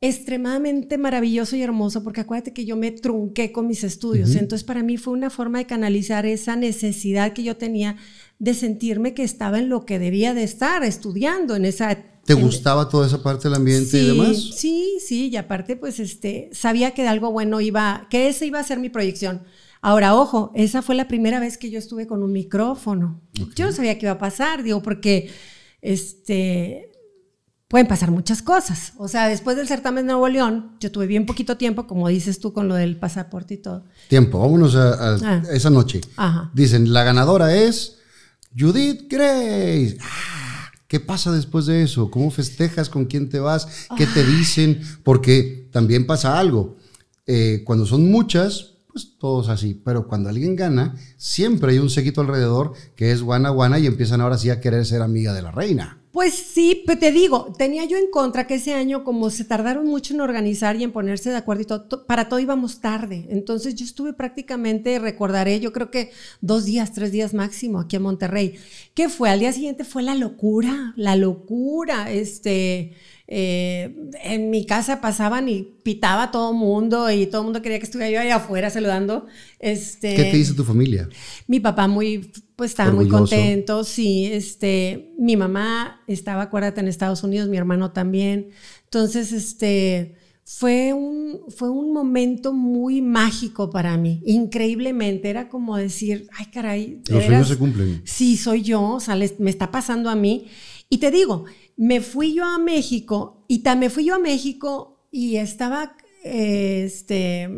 extremadamente maravilloso y hermoso porque acuérdate que yo me trunqué con mis estudios, entonces para mí fue una forma de canalizar esa necesidad que yo tenía de sentirme que estaba en lo que debía de estar estudiando en esa ¿Te en- gustaba toda esa parte del ambiente sí, y demás? Sí, sí, y aparte, pues este, sabía que de algo bueno iba, que esa iba a ser mi proyección. Ahora, ojo, esa fue la primera vez que yo estuve con un micrófono. Yo no sabía qué iba a pasar, digo, porque este, pueden pasar muchas cosas. O sea, después del certamen de Nuevo León, yo tuve bien poquito tiempo, como dices tú, con lo del pasaporte y todo. Tiempo, vámonos a, a Ah. esa noche. Ajá. Dicen, la ganadora es Judith Grace. Ah, ¿Qué pasa después de eso? ¿Cómo festejas? ¿Con quién te vas? ¿Qué te dicen? Porque también pasa algo. Eh, cuando son muchas, pues todos así. Pero cuando alguien gana, siempre hay un séquito alrededor que es guana guana y empiezan ahora sí a querer ser amiga de la reina. Pues sí, pero te digo, tenía yo en contra que ese año, como se tardaron mucho en organizar y en ponerse de acuerdo y todo, to- para todo íbamos tarde. Entonces yo estuve prácticamente, recordaré, yo creo que dos días, tres días máximo aquí en Monterrey. ¿Qué fue? Al día siguiente fue la locura, la locura. Este, eh, en mi casa pasaban y pitaba todo mundo y todo el mundo quería que estuviera yo ahí afuera saludando. Este, ¿Qué te dice tu familia? mi papá muy, pues estaba muy contento, sí, este, mi mamá estaba, acuérdate, en Estados Unidos, mi hermano también. Entonces, este, fue un, fue un momento muy mágico para mí, increíblemente. Era como decir, ay, caray, ¿de Los sueños se cumplen. Sí, soy yo, o sea, les- me está pasando a mí. Y te digo, me fui yo a México y ta- me fui yo a México y estaba, eh, este,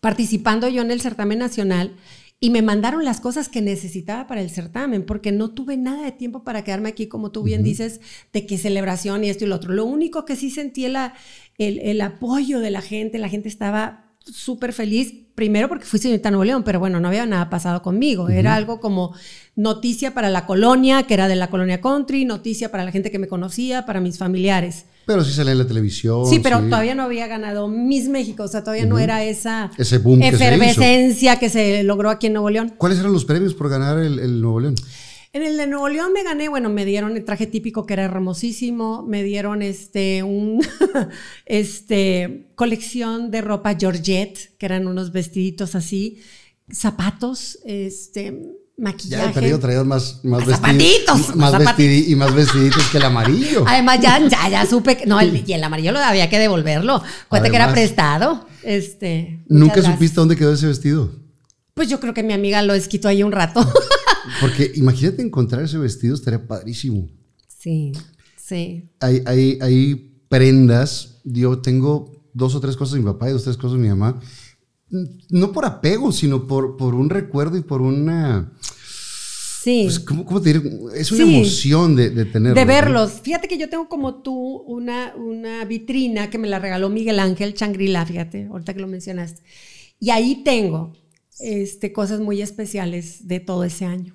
participando yo en el certamen nacional y me mandaron las cosas que necesitaba para el certamen, porque no tuve nada de tiempo para quedarme aquí, como tú bien dices, de que celebración y esto y lo otro. Lo único que sí sentí la, el, el apoyo de la gente, la gente estaba súper feliz, primero porque fui señorita Nuevo León, pero bueno, no había nada pasado conmigo, era algo como noticia para la colonia, que era de la colonia country, noticia para la gente que me conocía, para mis familiares. Pero sí sale en la televisión. Sí, pero todavía no había ganado Miss México, o sea, todavía no era esa Ese boom que se efervescencia que se, logró aquí en Nuevo León. ¿Cuáles eran los premios por ganar el, el Nuevo León? En el de Nuevo León me gané, bueno, me dieron el traje típico que era hermosísimo, me dieron este un este colección de ropa Georgette, que eran unos vestiditos así, zapatos, este Ya maquillaje. he perdido traídas más, más Más vestiditos. zapatitos, Más más vestidi- y más vestiditos que el amarillo. Además, ya, ya, ya supe que. No, el, y el amarillo lo había que devolverlo. Cuenta que era prestado. Este. ¿Nunca supiste dónde quedó ese vestido? Pues yo creo que mi amiga lo esquitó ahí un rato. Porque imagínate encontrar ese vestido, estaría padrísimo. sí, sí. Hay, hay, hay prendas, yo tengo dos o tres cosas de mi papá y dos o tres cosas de mi mamá, no por apego, sino por, por un recuerdo y por una... Sí. Pues, ¿cómo, cómo te diré? Es una Sí. emoción de, de tenerlos. de ¿no? verlos. Fíjate que yo tengo como tú una, una vitrina que me la regaló Miguel Ángel Changrila, fíjate, ahorita que lo mencionaste. Y ahí tengo este, cosas muy especiales de todo ese año.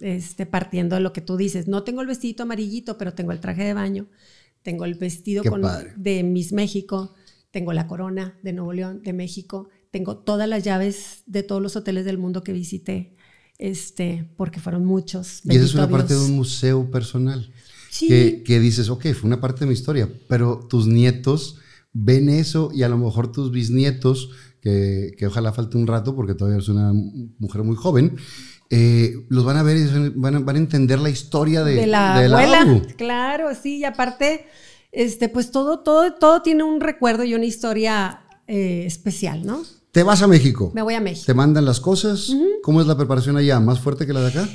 Este, partiendo de lo que tú dices. No tengo el vestidito amarillito, pero tengo el traje de baño, tengo el vestido con- de Miss México, tengo la corona de Nuevo León, de México, tengo todas las llaves de todos los hoteles del mundo que visité, este, porque fueron muchos. Y esa es una parte de un museo personal. Sí. que, que dices, ok, fue una parte de mi historia, pero tus nietos ven eso y a lo mejor tus bisnietos, que, que ojalá falte un rato porque todavía es una mujer muy joven, eh, los van a ver y van a, van a entender la historia de, de la de abuela. abu. Claro, sí, y aparte, este, pues todo, todo, todo tiene un recuerdo y una historia eh, especial, ¿no? Te vas a México, Me voy a México. te mandan las cosas, ¿cómo es la preparación allá? ¿Más fuerte que la de acá?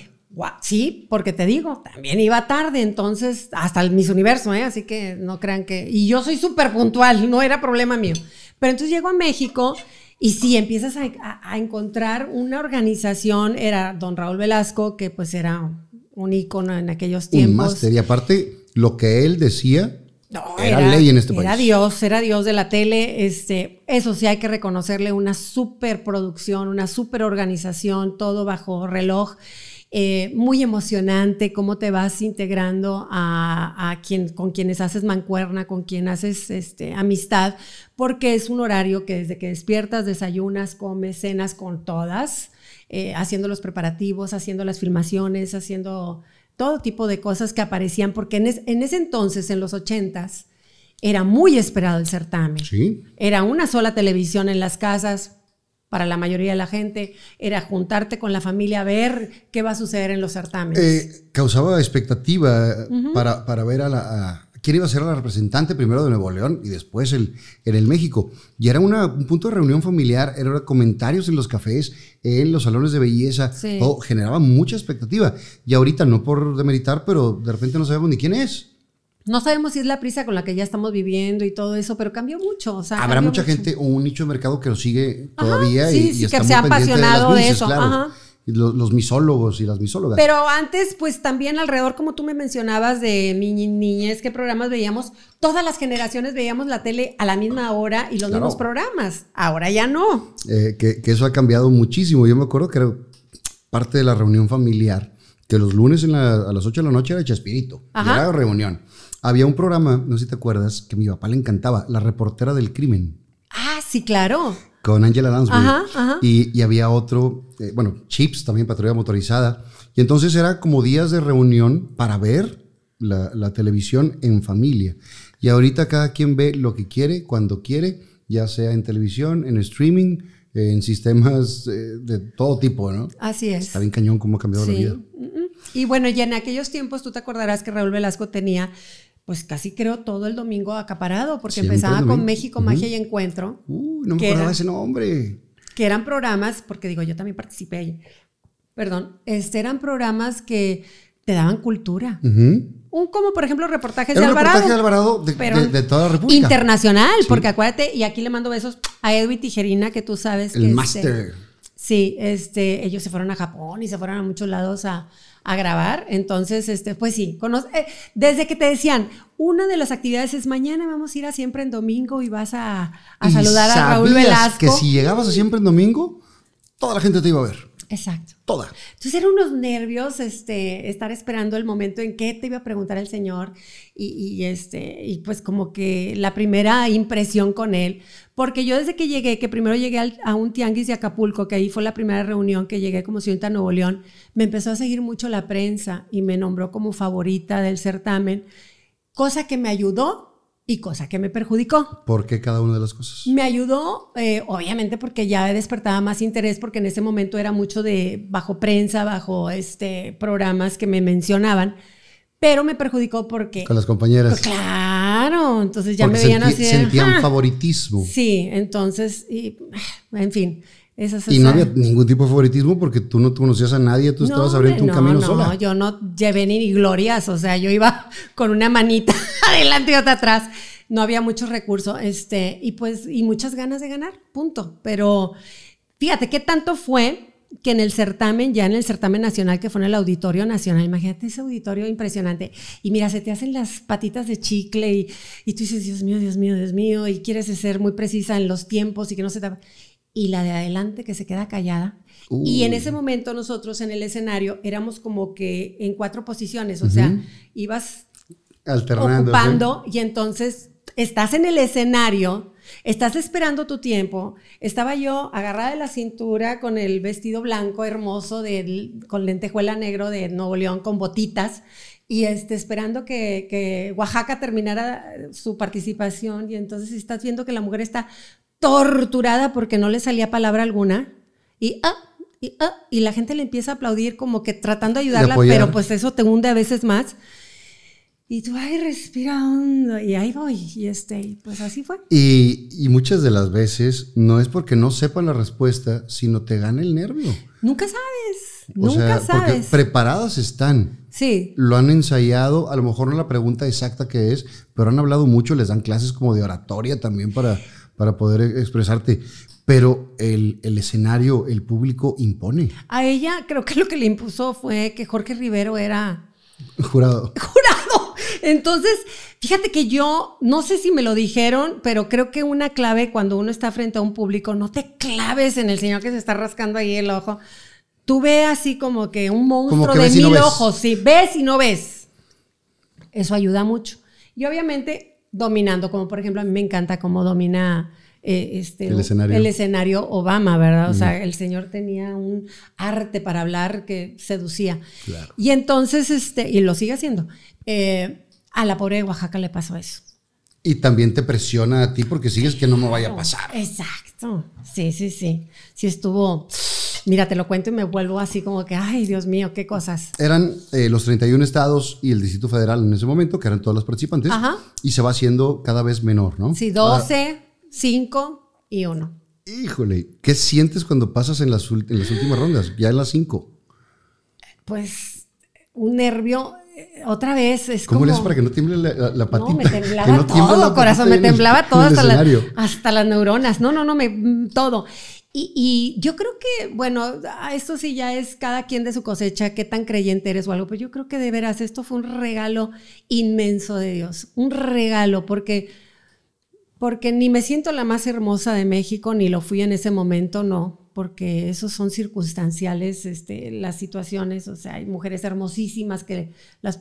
Sí, porque te digo, también iba tarde, entonces, hasta el Miss Universo, ¿eh? Así que no crean que. Y yo soy súper puntual, no era problema mío. Pero entonces llego a México y sí, empiezas a, a- a encontrar una organización, era don Raúl Velasco, que pues era un ícono en aquellos Un tiempos. máster. Y aparte, lo que él decía No, era, ley en este Era país. Dios, era Dios de la tele. Este, eso sí hay que reconocerle una superproducción, una super organización, todo bajo reloj. Eh, muy emocionante cómo te vas integrando a, a quien, con quienes haces mancuerna, con quien haces este, amistad, porque es un horario que desde que despiertas, desayunas, comes, cenas con todas, eh, haciendo los preparativos, haciendo las filmaciones, haciendo todo tipo de cosas que aparecían, porque en, es- en ese entonces, en los ochentas, era muy esperado el certamen. Sí. Era una sola televisión en las casas para la mayoría de la gente, era juntarte con la familia a ver qué va a suceder en los certámenes. Eh, causaba expectativa para, para ver a la... a- quién iba a ser la representante primero de Nuevo León y después el, en el México. Y era una- un punto de reunión familiar, era comentarios en los cafés, en los salones de belleza, Sí. todo generaba mucha expectativa. Y ahorita, no por demeritar, pero de repente no sabemos ni quién es. No sabemos si es la prisa con la que ya estamos viviendo y todo eso, pero cambió mucho. o sea, Habrá mucha mucho. gente o un nicho de mercado que lo sigue Ajá, todavía sí, y, y sí, está que se ha apasionado de eso, claro. ajá. Y Los, los misólogos y las misólogas. Pero antes, pues también alrededor, como tú me mencionabas de mi ni- niñez, qué programas veíamos, todas las generaciones veíamos la tele a la misma hora y los Claro. mismos programas. Ahora ya no. Eh, que, que eso ha cambiado muchísimo. Yo me acuerdo que era parte de la reunión familiar, que los lunes en la- a las 8 de la noche era Chespirito. y Ajá. Era reunión. Había un programa, no sé si te acuerdas, que a mi papá le encantaba, La reportera del crimen, Ah, sí, claro. con Angela Lansbury. Ajá, ajá. Y, y había otro, eh, bueno, Chips, también patrulla motorizada. Y entonces era como días de reunión para ver la, la televisión en familia. Y ahorita cada quien ve lo que quiere, cuando quiere, ya sea en televisión, en streaming, en sistemas eh, de todo tipo, ¿no? Así es. Está bien cañón cómo ha cambiado la Sí. vida. Mm, mm. Y bueno, y en aquellos tiempos tú te acordarás que Raúl Velasco tenía, pues casi creo todo el domingo acaparado, porque Siempre empezaba el con. México. Magia y Encuentro, Uy, no me ¿Qué acordaba era? ese nombre. que eran programas, porque digo, yo también participé ahí, perdón, este, eran programas que te daban cultura. Un, como por ejemplo reportajes Era de Alvarado. reportaje de Alvarado de, pero de- de toda la República. Internacional, porque acuérdate, y aquí le mando besos a Edwin Tijerina, que tú sabes que El este, máster. Sí, este, ellos se fueron a Japón y se fueron a muchos lados a, a grabar. Entonces, este, pues sí, cono- eh, desde que te decían, una de las actividades es mañana vamos a ir a siempre en domingo y vas a, a Y saludar a Raúl Velasco. que si llegabas a siempre en domingo, toda la gente te iba a ver. Exacto. Toda. Entonces eran unos nervios, este, estar esperando el momento en que te iba a preguntar el señor y, y, este, y pues como que la primera impresión con él, porque yo desde que llegué, que primero llegué al- a un tianguis de Acapulco, que ahí fue la primera reunión que llegué como ciudadana a Nuevo León, me empezó a seguir mucho la prensa y me nombró como favorita del certamen, cosa que me ayudó y cosa que me perjudicó. ¿Por qué cada una de las cosas? Me ayudó, eh, obviamente, porque ya despertaba más interés, porque en ese momento era mucho de bajo prensa, bajo este programas que me mencionaban, pero me perjudicó porque, Con las compañeras. pues, claro, entonces ya Porque me veían así. sentían "Ah". favoritismo. Sí, entonces, y, en fin, Y no había ningún tipo de favoritismo porque tú no conocías a nadie, tú estabas No, abriendo un no, camino no, sola. yo no llevé ni glorias, o sea, yo iba con una manita adelante y otra atrás. No había muchos recursos, este, y pues, y muchas ganas de ganar, punto. Pero fíjate qué tanto fue que en el certamen, ya en el certamen nacional, que fue en el Auditorio Nacional, imagínate ese auditorio impresionante, y mira, se te hacen las patitas de chicle y, y tú dices, Dios mío, Dios mío, Dios mío, y quieres ser muy precisa en los tiempos y que no se te... Y la de adelante que se queda callada. Y en ese momento nosotros en el escenario éramos como que en cuatro posiciones, o sea, ibas Alternando. ocupando y entonces estás en el escenario estás esperando tu tiempo. Estaba yo agarrada de la cintura con el vestido blanco hermoso de, con lentejuela negro de Nuevo León con botitas y este, esperando que, que, Oaxaca terminara su participación y entonces estás viendo que la mujer está torturada porque no le salía palabra alguna y, ah, y, ah, y la gente le empieza a aplaudir como que tratando de ayudarla, pero pues eso te hunde a veces más. Y tú, ay, respira hondo. Y ahí voy. Y este, pues así fue. Y, y, muchas de las veces no es porque no sepan la respuesta, sino te gana el nervio. Nunca sabes. nunca sabes. preparadas están. Sí. Lo han ensayado, a lo mejor no la pregunta exacta que es, pero han hablado mucho, les dan clases como de oratoria también para, para poder expresarte. Pero el, el escenario, el público impone. A ella creo que lo que le impuso fue que Jorge Rivero era... Jurado. Jurado. Entonces, fíjate que yo, no sé si me lo dijeron, pero creo que una clave cuando uno está frente a un público, no te claves en el señor que se está rascando ahí el ojo. Tú ve así como que un monstruo de mil ojos, sí, ves y no ves. Eso ayuda mucho. Y obviamente dominando, como por ejemplo a mí me encanta cómo domina eh, este, el, escenario. el, escenario. Obama, ¿verdad? O sea, el señor tenía un arte para hablar que seducía. Claro. Y entonces, este, y lo sigue haciendo. Eh, a la pobre de Oaxaca le pasó eso. Y también te presiona a ti porque sigues que no me vaya a pasar. Exacto. Sí, sí, sí. Sí estuvo. Mira, te lo cuento y me vuelvo así como que, ay, Dios mío, qué cosas. Eran eh, los 31 estados y el Distrito Federal en ese momento, que eran todos los participantes. Ajá. Y se va haciendo cada vez menor, ¿no? Sí, 12, 5 y 1. Híjole, ¿qué sientes cuando pasas en las, en las últimas rondas? Ya en las 5. Pues un nervio otra vez es ¿Cómo como... le haces para que no tiemble la, la patita? No, me temblaba no todo, corazón, me temblaba todo, hasta, la, hasta, las neuronas. No, no, no, me, todo. Y, yo creo que, bueno, esto sí ya es cada quien de su cosecha, qué tan creyente eres o algo, pero yo creo que de veras esto fue un regalo inmenso de Dios, un regalo, porque, porque ni me siento la más hermosa de México, ni lo fui en ese momento, no, porque esos son circunstanciales, este, las situaciones, o sea, hay mujeres hermosísimas que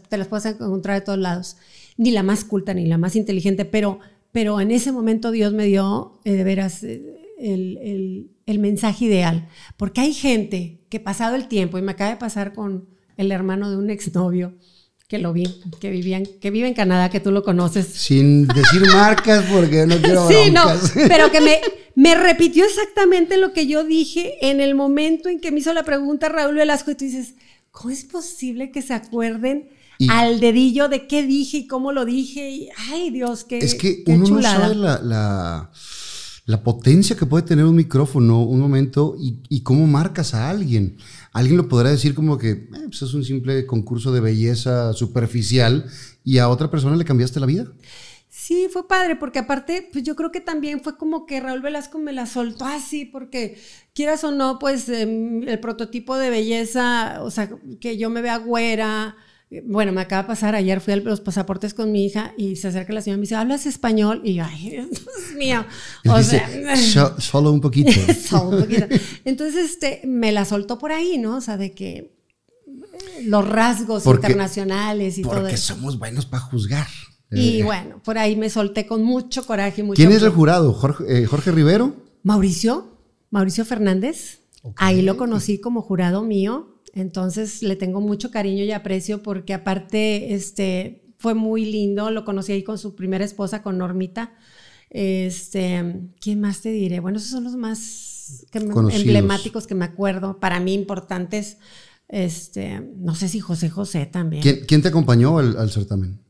te las puedes encontrar de todos lados, ni la más culta ni la más inteligente, pero, pero en ese momento Dios me dio eh, de veras eh, el, el, el, mensaje ideal, porque hay gente que pasado el tiempo, y me acaba de pasar con el hermano de un exnovio, que lo vi, que vivían, que vive en Canadá, que tú lo conoces. Sin decir marcas porque no quiero Sí, broncas. no, pero que me, me repitió exactamente lo que yo dije en el momento en que me hizo la pregunta Raúl Velasco y tú dices, ¿cómo es posible que se acuerden y al dedillo de qué dije y cómo lo dije? Y, ay, Dios, qué Es que qué uno chulada. no sabe la, la, la, potencia que puede tener un micrófono, un momento, y, cómo marcas a alguien. Alguien lo podrá decir como que eh, pues es un simple concurso de belleza superficial y a otra persona le cambiaste la vida. Sí, fue padre, porque aparte, pues yo creo que también fue como que Raúl Velasco me la soltó así, porque quieras o no, pues eh, el prototipo de belleza, o sea, que yo me vea güera. Bueno, me acaba de pasar, ayer fui a los pasaportes con mi hija y se acerca la señora y me dice, ¿hablas español? Y yo, ay, Dios mío. O dice, sea, solo un poquito. solo un poquito. Entonces, este, me la soltó por ahí, ¿no? O sea, de que los rasgos porque, internacionales y porque todo eso. somos buenos para juzgar. Y eh, bueno, por ahí me solté con mucho coraje. Mucho ¿Quién es el jurado? ¿Jorge, eh, Jorge Rivero? Mauricio, Mauricio Fernández. Okay. Ahí lo conocí como jurado mío. Entonces le tengo mucho cariño y aprecio porque aparte este, fue muy lindo. Lo conocí ahí con su primera esposa, con Normita. Este, ¿Quién más te diré? Bueno, esos son los más que emblemáticos que me acuerdo, para mí importantes. Este, no sé si José José también. ¿Quién, quién te acompañó al, al certamen?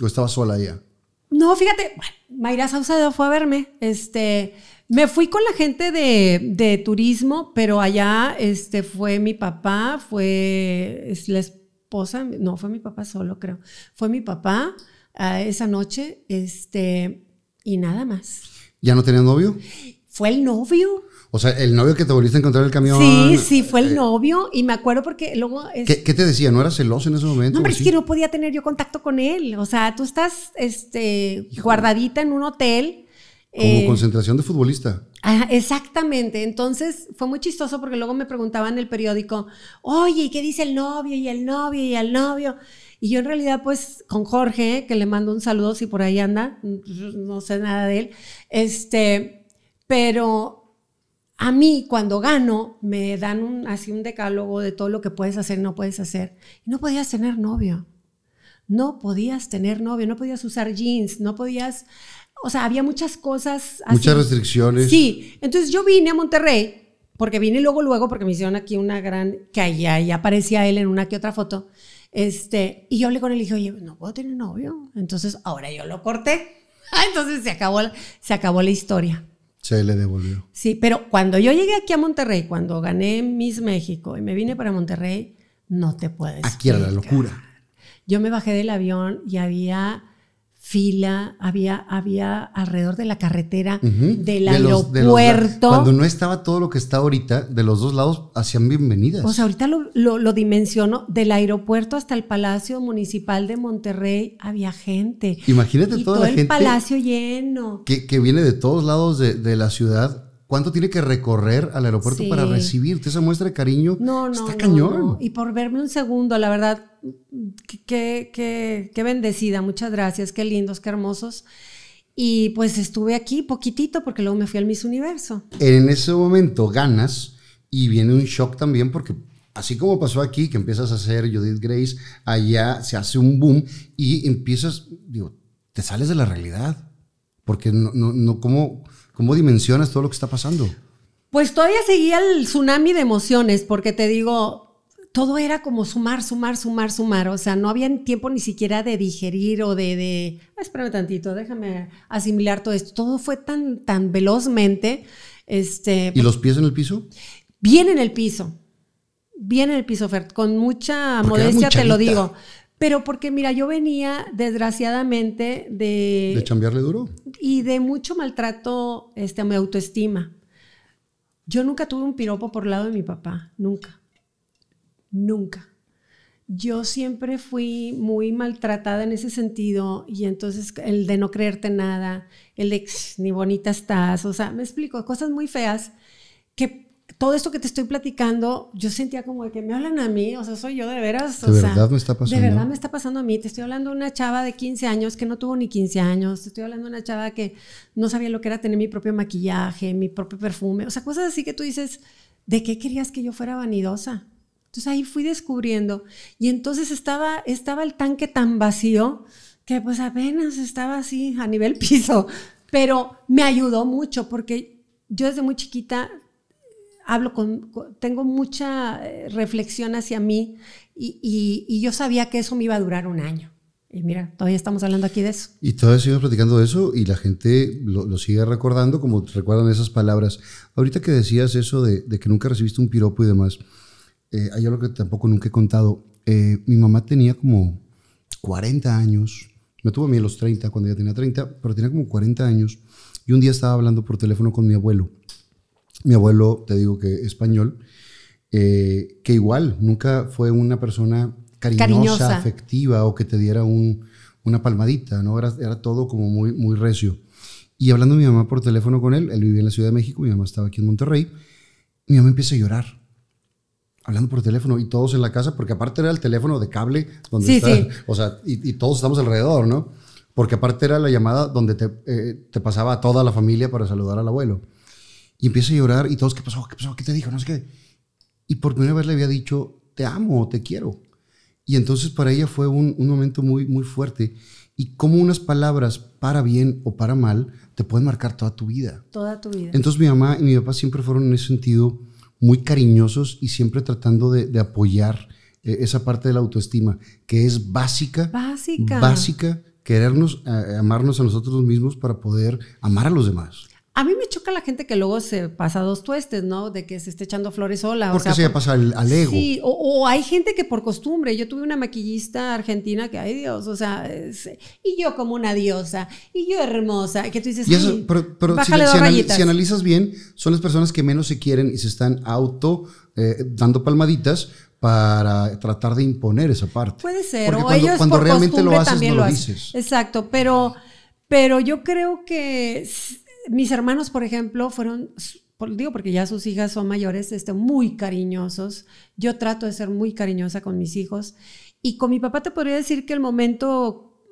¿O estaba sola ya? No, fíjate, bueno, Mayra Saucedo fue a verme. Este, me fui con la gente de, de, turismo, pero allá este, fue mi papá, fue es la esposa, no, fue mi papá solo, creo. Fue mi papá uh, esa noche, este, y nada más. ¿Ya no tenía novio? Fue el novio. O sea, el novio que te volviste a encontrar en el camión. Sí, sí, fue el novio. Y me acuerdo porque luego. Es... ¿Qué, ¿Qué, te decía? ¿No eras celoso en ese momento? No, pero es que no podía tener yo contacto con él. O sea, tú estás este, guardadita en un hotel. Como eh, concentración de futbolista. Ah, exactamente. Entonces fue muy chistoso porque luego me preguntaban en el periódico, oye, ¿y qué dice el novio? Y el novio, y el novio. Y yo en realidad, pues, con Jorge, que le mando un saludo si por ahí anda, no sé nada de él, este, pero a mí cuando gano me dan un, así un decálogo de todo lo que puedes hacer y no puedes hacer. Y no podías tener novio. No podías tener novio, no podías usar jeans, no podías, o sea, había muchas cosas. Así. Muchas restricciones. Sí, entonces yo vine a Monterrey, porque vine luego, luego, porque me hicieron aquí una gran, que allá ya aparecía él en una que otra foto, este, y yo hablé con él y dije, oye, no puedo tener novio. Entonces ahora yo lo corté. Entonces se acabó, se acabó la historia. Se le devolvió. Sí, pero cuando yo llegué aquí a Monterrey, cuando gané Miss México y me vine para Monterrey, no te puedes. Aquí era la locura. Yo me bajé del avión y había fila, había, había alrededor de la carretera del De aeropuerto. cuando no estaba todo lo que está ahorita, de los dos lados hacían bienvenidas. O sea, ahorita lo, lo, lo dimensiono, del aeropuerto hasta el Palacio Municipal de Monterrey había gente. Imagínate y toda todo la el gente palacio lleno. que, que viene de todos lados de, de la ciudad. ¿Cuánto tiene que recorrer al aeropuerto Sí. para recibirte esa muestra de cariño? No, no, Está no, cañón. no. Y por verme un segundo, la verdad, qué, qué, qué- bendecida, muchas gracias, qué lindos, qué hermosos. Y pues estuve aquí poquitito porque luego me fui al Miss Universo. En ese momento ganas y viene un shock también porque así como pasó aquí, que empiezas a hacer Judith Grace, allá se hace un boom y empiezas, digo, te sales de la realidad. Porque no, no, no ¿cómo, ¿cómo dimensionas todo lo que está pasando? Pues todavía seguía el tsunami de emociones, porque te digo, todo era como sumar, sumar, sumar, sumar. O sea, no había tiempo ni siquiera de digerir o de, de espérame tantito, déjame asimilar todo esto. Todo fue tan, tan velozmente. Este, ¿Y los pies en el piso? bien en el piso, bien en el piso, Fer, con mucha Porque modestia te lo digo. Pero porque, mira, yo venía desgraciadamente de, ¿De chambearle duro? y de mucho maltrato este, a mi autoestima. Yo nunca tuve un piropo por el lado de mi papá, nunca, nunca. Yo siempre fui muy maltratada en ese sentido y entonces el de no creerte nada, el de "X, ni bonita estás, o sea, me explico, cosas muy feas que todo esto que te estoy platicando, yo sentía como de que me hablan a mí, o sea, soy yo de veras. ¿De o sea, verdad me está pasando? De verdad me está pasando a mí. Te estoy hablando de una chava de 15 años que no tuvo ni 15 años. Te estoy hablando de una chava que no sabía lo que era tener mi propio maquillaje, mi propio perfume. O sea, cosas así que tú dices, ¿de qué querías que yo fuera vanidosa? Entonces ahí fui descubriendo. Y entonces estaba, estaba el tanque tan vacío que pues apenas estaba así a nivel piso. Pero me ayudó mucho porque yo desde muy chiquita hablo con, tengo mucha eh, reflexión hacia mí y, y- yo sabía que eso me iba a durar un año. Y mira, todavía estamos hablando aquí de eso. Y todavía seguimos platicando de eso y la gente lo, sigue recordando como recuerdan esas palabras. Ahorita que decías eso de que nunca recibiste un piropo y demás, eh, hay algo que tampoco nunca he contado. Eh, mi mamá tenía como 40 años, me tuvo a mí a los 30 cuando ella tenía 30, pero tenía como 40 años y un día estaba hablando por teléfono con mi abuelo. Mi abuelo, te digo que español, eh, que igual nunca fue una persona cariñosa, Cariñosa. afectiva o que te diera un- una palmadita, ¿no? Era, era todo como muy, muy recio. Y hablando mi mamá por teléfono con él, él vivía en la Ciudad de México, mi mamá estaba aquí en Monterrey, mi mamá empieza a llorar. Hablando por teléfono y todos en la casa, porque aparte era el teléfono de cable donde Sí, está, sí. o sea, y, y todos estamos alrededor, ¿no? Porque aparte era la llamada donde te, eh, te pasaba a toda la familia para saludar al abuelo. Y empieza a llorar y todos, ¿qué pasó? ¿Qué pasó? ¿Qué te dijo? No sé qué. Y por primera vez le había dicho, te amo, te quiero. Y entonces para ella fue un, un momento muy, muy fuerte. Y cómo unas palabras, para bien o para mal, te pueden marcar toda tu vida. Toda tu vida. Entonces mi mamá y mi papá siempre fueron en ese sentido muy cariñosos y siempre tratando de, de apoyar eh, esa parte de la autoestima, que es básica. Básica. Básica, querernos, eh, amarnos a nosotros mismos para poder amar a los demás. A mí me choca la gente que luego se pasa dos tuestes, ¿no? De que se esté echando flores sola. Porque o sea, por- pasa al, al ego. Sí, o, o hay gente que por costumbre, yo tuve una maquillista argentina que, ay Dios, o sea, es- y yo como una diosa, y yo hermosa, que tú dices, Y eso, "Ay, pero, pero si, bájale dos si anali- rayitas". si analizas bien, son las personas que menos se quieren y se están auto eh, dando palmaditas para tratar de imponer esa parte. Puede ser, Porque o cuando, ellos cuando por realmente lo haces, también no lo, hacen. dices. Exacto, pero, pero yo creo que mis hermanos, por ejemplo, fueron, digo porque ya sus hijas son mayores, este, muy cariñosos. Yo trato de ser muy cariñosa con mis hijos Y con mi papá te podría decir que el momento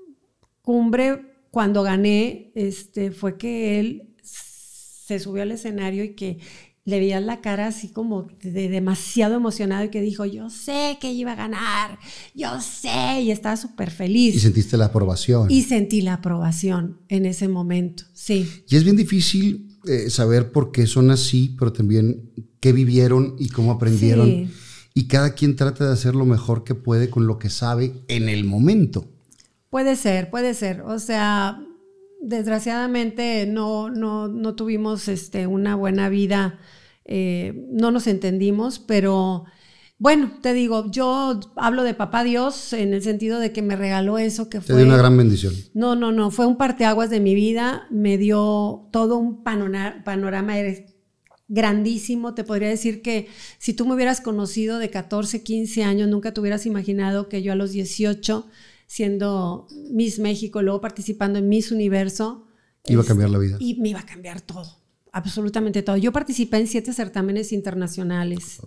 cumbre cuando gané este, fue que él se subió al escenario y que le veía la cara así como de demasiado emocionado y que dijo, yo sé que iba a ganar, yo sé, y estaba súper feliz. Y sentiste la aprobación. Y sentí la aprobación en ese momento, sí. Y es bien difícil eh, saber por qué son así, pero también qué vivieron y cómo aprendieron. Sí. Y cada quien trata de hacer lo mejor que puede con lo que sabe en el momento. Puede ser, puede ser. O sea, desgraciadamente no, no, no tuvimos este, una buena vida, eh, no nos entendimos, pero bueno, te digo, yo hablo de papá Dios en el sentido de que me regaló eso que Te fue... dio una gran bendición. No, no, no, fue un parteaguas de mi vida, me dio todo un panorama, grandísimo. Te podría decir que si tú me hubieras conocido de 14, 15 años, nunca te hubieras imaginado que yo a los 18, siendo Miss México, luego participando en Miss Universo, Iba a es- cambiar la vida. y me iba a cambiar todo, absolutamente todo. Yo participé en siete certámenes internacionales.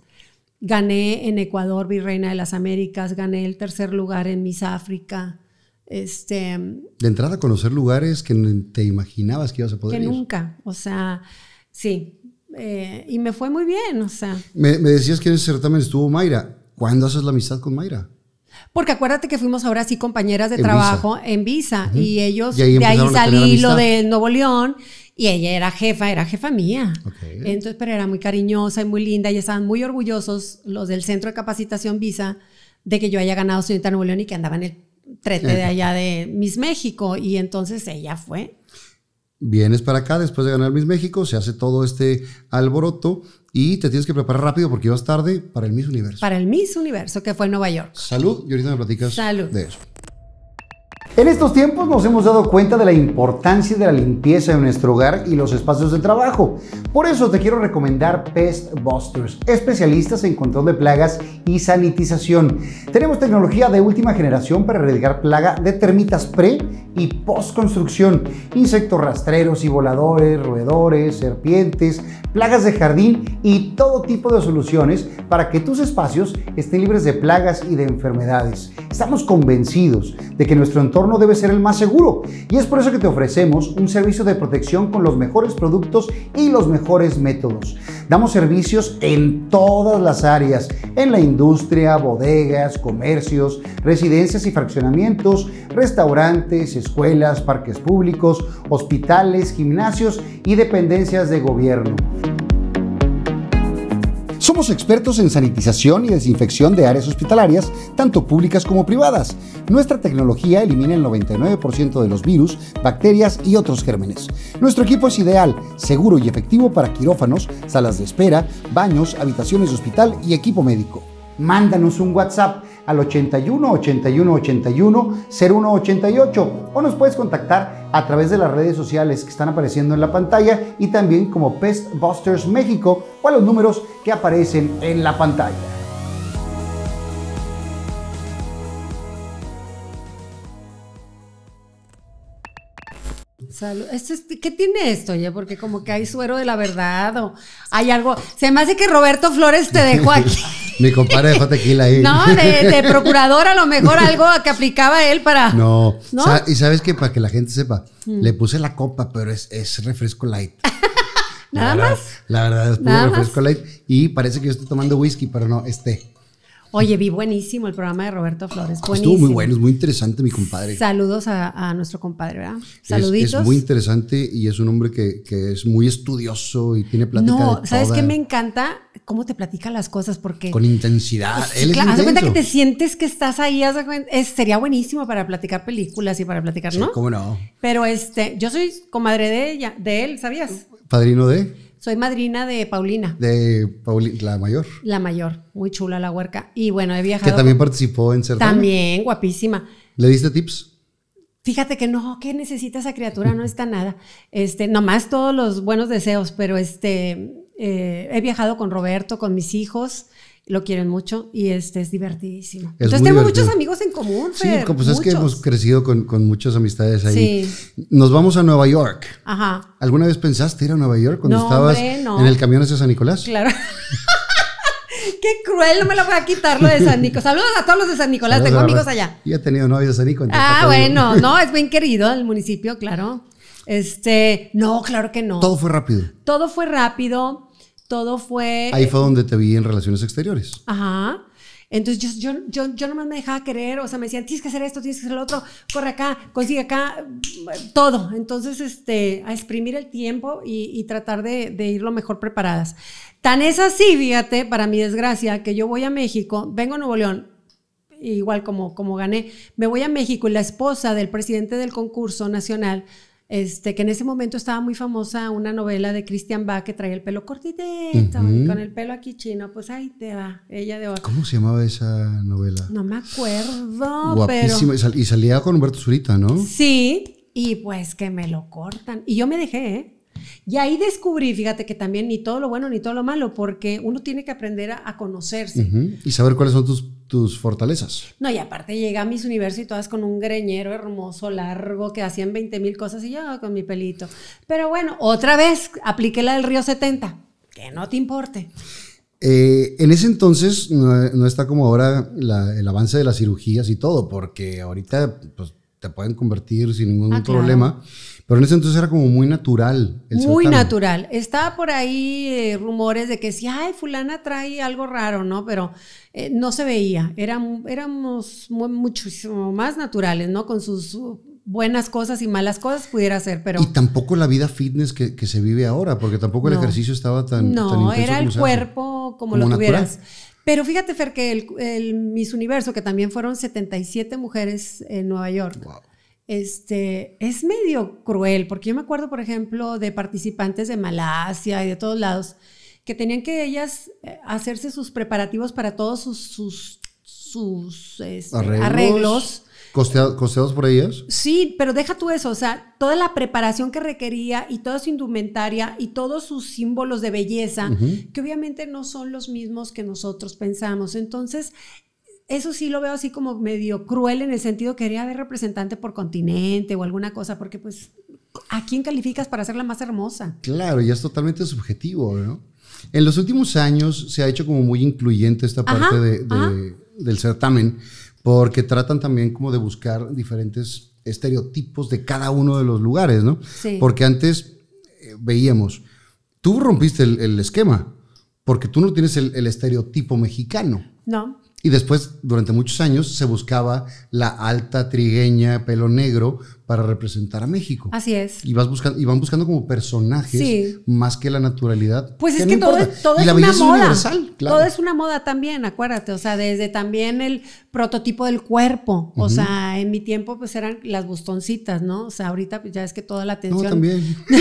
Gané en Ecuador, Virreina de las Américas, gané el tercer lugar en Miss África. Este, De entrada, conocer lugares que te imaginabas que ibas a poder que ir. nunca, o sea, sí. eh, y me fue muy bien, o sea, Me, me decías que en ese certamen estuvo Mayra. ¿Cuándo haces la amistad con Mayra? Porque acuérdate que fuimos ahora sí compañeras de En trabajo en Visa y ellos Y ahí de ahí salí lo de Nuevo León y ella era jefa, era jefa mía. Entonces, pero era muy cariñosa y muy linda y estaban muy orgullosos los del Centro de Capacitación Visa de que yo haya ganado Señorita Nuevo León y que andaba en el trete de allá de Miss México y entonces ella fue. Vienes para acá después de ganar Miss México, se hace todo este alboroto y te tienes que preparar rápido porque ibas tarde para el Miss Universo. para el Miss Universo que fue en Nueva York. Salud y ahorita me platicas Salud. de eso. En estos tiempos nos hemos dado cuenta de la importancia de la limpieza en nuestro hogar y los espacios de trabajo. Por eso te quiero recomendar Pest Busters, especialistas en control de plagas y sanitización. Tenemos tecnología de última generación para erradicar plaga de termitas pre y post construcción, insectos rastreros y voladores, roedores, serpientes, plagas de jardín y todo tipo de soluciones para que tus espacios estén libres de plagas y de enfermedades. Estamos convencidos de que nuestro entorno debe ser el más seguro y es por eso que te ofrecemos un servicio de protección con los mejores productos y los mejores métodos. Damos servicios en todas las áreas, en la industria, bodegas, comercios, residencias y fraccionamientos, restaurantes, escuelas, parques públicos, hospitales, gimnasios y dependencias de gobierno. Somos expertos en sanitización y desinfección de áreas hospitalarias, tanto públicas como privadas. Nuestra tecnología elimina el 99% de los virus, bacterias y otros gérmenes. Nuestro equipo es ideal, seguro y efectivo para quirófanos, salas de espera, baños, habitaciones de hospital y equipo médico. Mándanos un WhatsApp al 81 81 81 0188 o nos puedes contactar a través de las redes sociales que están apareciendo en la pantalla y también como Pest Busters México o a los números que aparecen en la pantalla. Salud. ¿Qué tiene esto, oye? Porque como que hay suero de la verdad o hay algo. Se me hace que Roberto Flores te dejó aquí. Mi compadre dejó tequila ahí. No, de, de procurador a lo mejor algo que aplicaba él para. No. ¿No? Sa- y sabes que para que la gente sepa, Mm. le puse la copa, pero es, es refresco light. Nada La verdad- más. La verdad es puro más. refresco light. Y parece que yo estoy tomando whisky, pero no, este. Oye, vi buenísimo el programa de Roberto Flores. Buenísimo. Estuvo muy bueno, es muy interesante, mi compadre. Saludos a, a nuestro compadre, ¿verdad? Saluditos. Es, muy interesante y es un hombre que, que es muy estudioso y tiene plática no, de ¿sabes qué me encanta? Cómo te platica las cosas, porque. Con intensidad. Él es claro, haz de cuenta que te sientes que estás ahí, haz es- sería buenísimo para platicar películas y para platicar, Sí, ¿no? ¿Cómo no? Pero este, yo soy comadre de ella, de él, ¿sabías? Padrino de, Soy madrina de Paulina, de Pauli, la mayor, la mayor, muy chula la huerca. Y bueno, he que viajado. también con- participó en certamen. también, guapísima. ¿Le diste tips? Fíjate que no, ¿qué necesita esa criatura? No está nada. Este, nomás todos los buenos deseos, pero este, eh, he viajado con Roberto, con mis hijos, lo quieren mucho y este es divertidísimo. Es Entonces tengo divertido. muchos amigos en común, Sí, Fer, pues es que hemos crecido con, con muchas amistades ahí. Sí. Nos vamos a Nueva York. Ajá, ¿Alguna vez pensaste ir a Nueva York cuando No, estabas hombre, no. en el camión hacia San Nicolás? claro. Qué cruel, no me la voy a quitar lo de San Nicolás. Saludos a todos los de San Nicolás, tengo amigos allá. Yo he tenido novios de San Nico, entonces, Ah, bueno, no, es bien querido el municipio, claro. Este, no, claro que no. Todo fue rápido. Todo fue rápido, todo fue... Ahí fue donde te vi en relaciones exteriores. Ajá. Entonces yo, yo, yo, yo nomás me dejaba querer, o sea, me decían, tienes que hacer esto, tienes que hacer lo otro, corre acá, consigue acá, todo. Entonces, este, a exprimir el tiempo y, y tratar de, de ir lo mejor preparadas. Tan es así, fíjate, para mi desgracia, que yo voy a México, vengo a Nuevo León, igual como, como gané, me voy a México y la esposa del presidente del concurso nacional, este, que en ese momento estaba muy famosa una novela de Christian Bach que traía el pelo cortito y con el pelo aquí chino, pues ahí te va, ella de oro. ¿Cómo se llamaba esa novela? No me acuerdo, Guapísima. Y, sal- y salía con Humberto Zurita, ¿no? sí, y pues que me lo cortan. Y yo me dejé, ¿eh? Y ahí descubrí, fíjate que también ni todo lo bueno ni todo lo malo, porque uno tiene que aprender a, a conocerse. Y saber cuáles son tus, tus fortalezas. No, y aparte llegué a mis universos y todas con un greñero hermoso, largo, que hacían 20 mil cosas y yo con mi pelito. Pero bueno, otra vez apliqué la del Río 70. Que no te importe. Eh, en ese entonces no, no está como ahora la- el avance de las cirugías y todo, porque ahorita pues, te pueden convertir sin ningún Ah, claro. Pero en ese entonces era como muy natural. el Muy certamen. natural. Estaba por ahí eh, rumores de que si, ay, fulana trae algo raro, ¿no? Pero eh, no se veía. Eram- éramos mu- muchísimo más naturales, ¿no? Con sus buenas cosas y malas cosas pudiera ser, pero... Y tampoco la vida fitness que, que se vive ahora, porque tampoco el No. ejercicio estaba tan, tan No, intenso era el cuerpo como, Como lo natural. tuvieras. Pero fíjate, Fer, que el, el Miss Universo, que también fueron 77 mujeres en Nueva York, Wow. Este, es medio cruel, porque yo me acuerdo, por ejemplo, de participantes de Malasia y de todos lados, que tenían que ellas eh, hacerse sus preparativos para todos sus, sus, sus este, Arreglos. arreglos. Costea- costeados por ellas. Sí, pero deja tú eso, o sea, toda la preparación que requería y toda su indumentaria y todos sus símbolos de belleza, que obviamente no son los mismos que nosotros pensamos. Entonces, eso sí lo veo así como medio cruel en el sentido que quería haber representante por continente o alguna cosa, porque pues, ¿a quién calificas para ser la más hermosa? Claro, ya es totalmente subjetivo, ¿no? En los últimos años se ha hecho como muy incluyente esta Ajá, parte de- de- ajá. del certamen, porque tratan también como de buscar diferentes estereotipos de cada uno de los lugares, ¿no? Sí. Porque antes eh, veíamos, tú rompiste el, el esquema, porque tú no tienes el, el estereotipo mexicano. ¿No? Y después, durante muchos años, se buscaba la alta trigueña, pelo negro, para representar a México. Así es. Y, vas buscando, y van buscando como personajes Sí. más que la naturalidad. Pues es no que todo, es, todo y es la una moda. es universal, claro. Todo es una moda también, acuérdate. O sea, desde también el prototipo del cuerpo. O sea, en mi tiempo, pues eran las bustoncitas, ¿no? O sea, ahorita pues, ya es que toda la no, atención. también.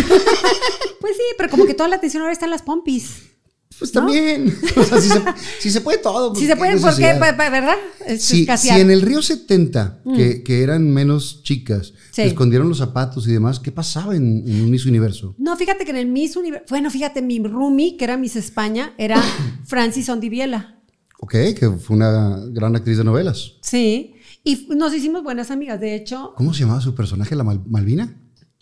Pues sí, pero como que toda la atención ahora está en las pompis. Pues ¿No? también. O sea, si se, si se puede todo. pues, Si se ¿qué puede, ¿por qué? Pa- pa- ¿Verdad? Es Si, si en el río 70, que, que eran menos chicas, Mm. Sí. se escondieron los zapatos y demás, ¿qué pasaba en, en un Miss Universo? No, fíjate que en el Miss Universo. Bueno, fíjate, mi roomie, que era Miss España, era Francis Ondiviela. Ok, que fue una gran actriz de novelas. Sí. Y nos hicimos buenas amigas. De hecho, ¿Cómo se llamaba su personaje, la Mal- Malvina?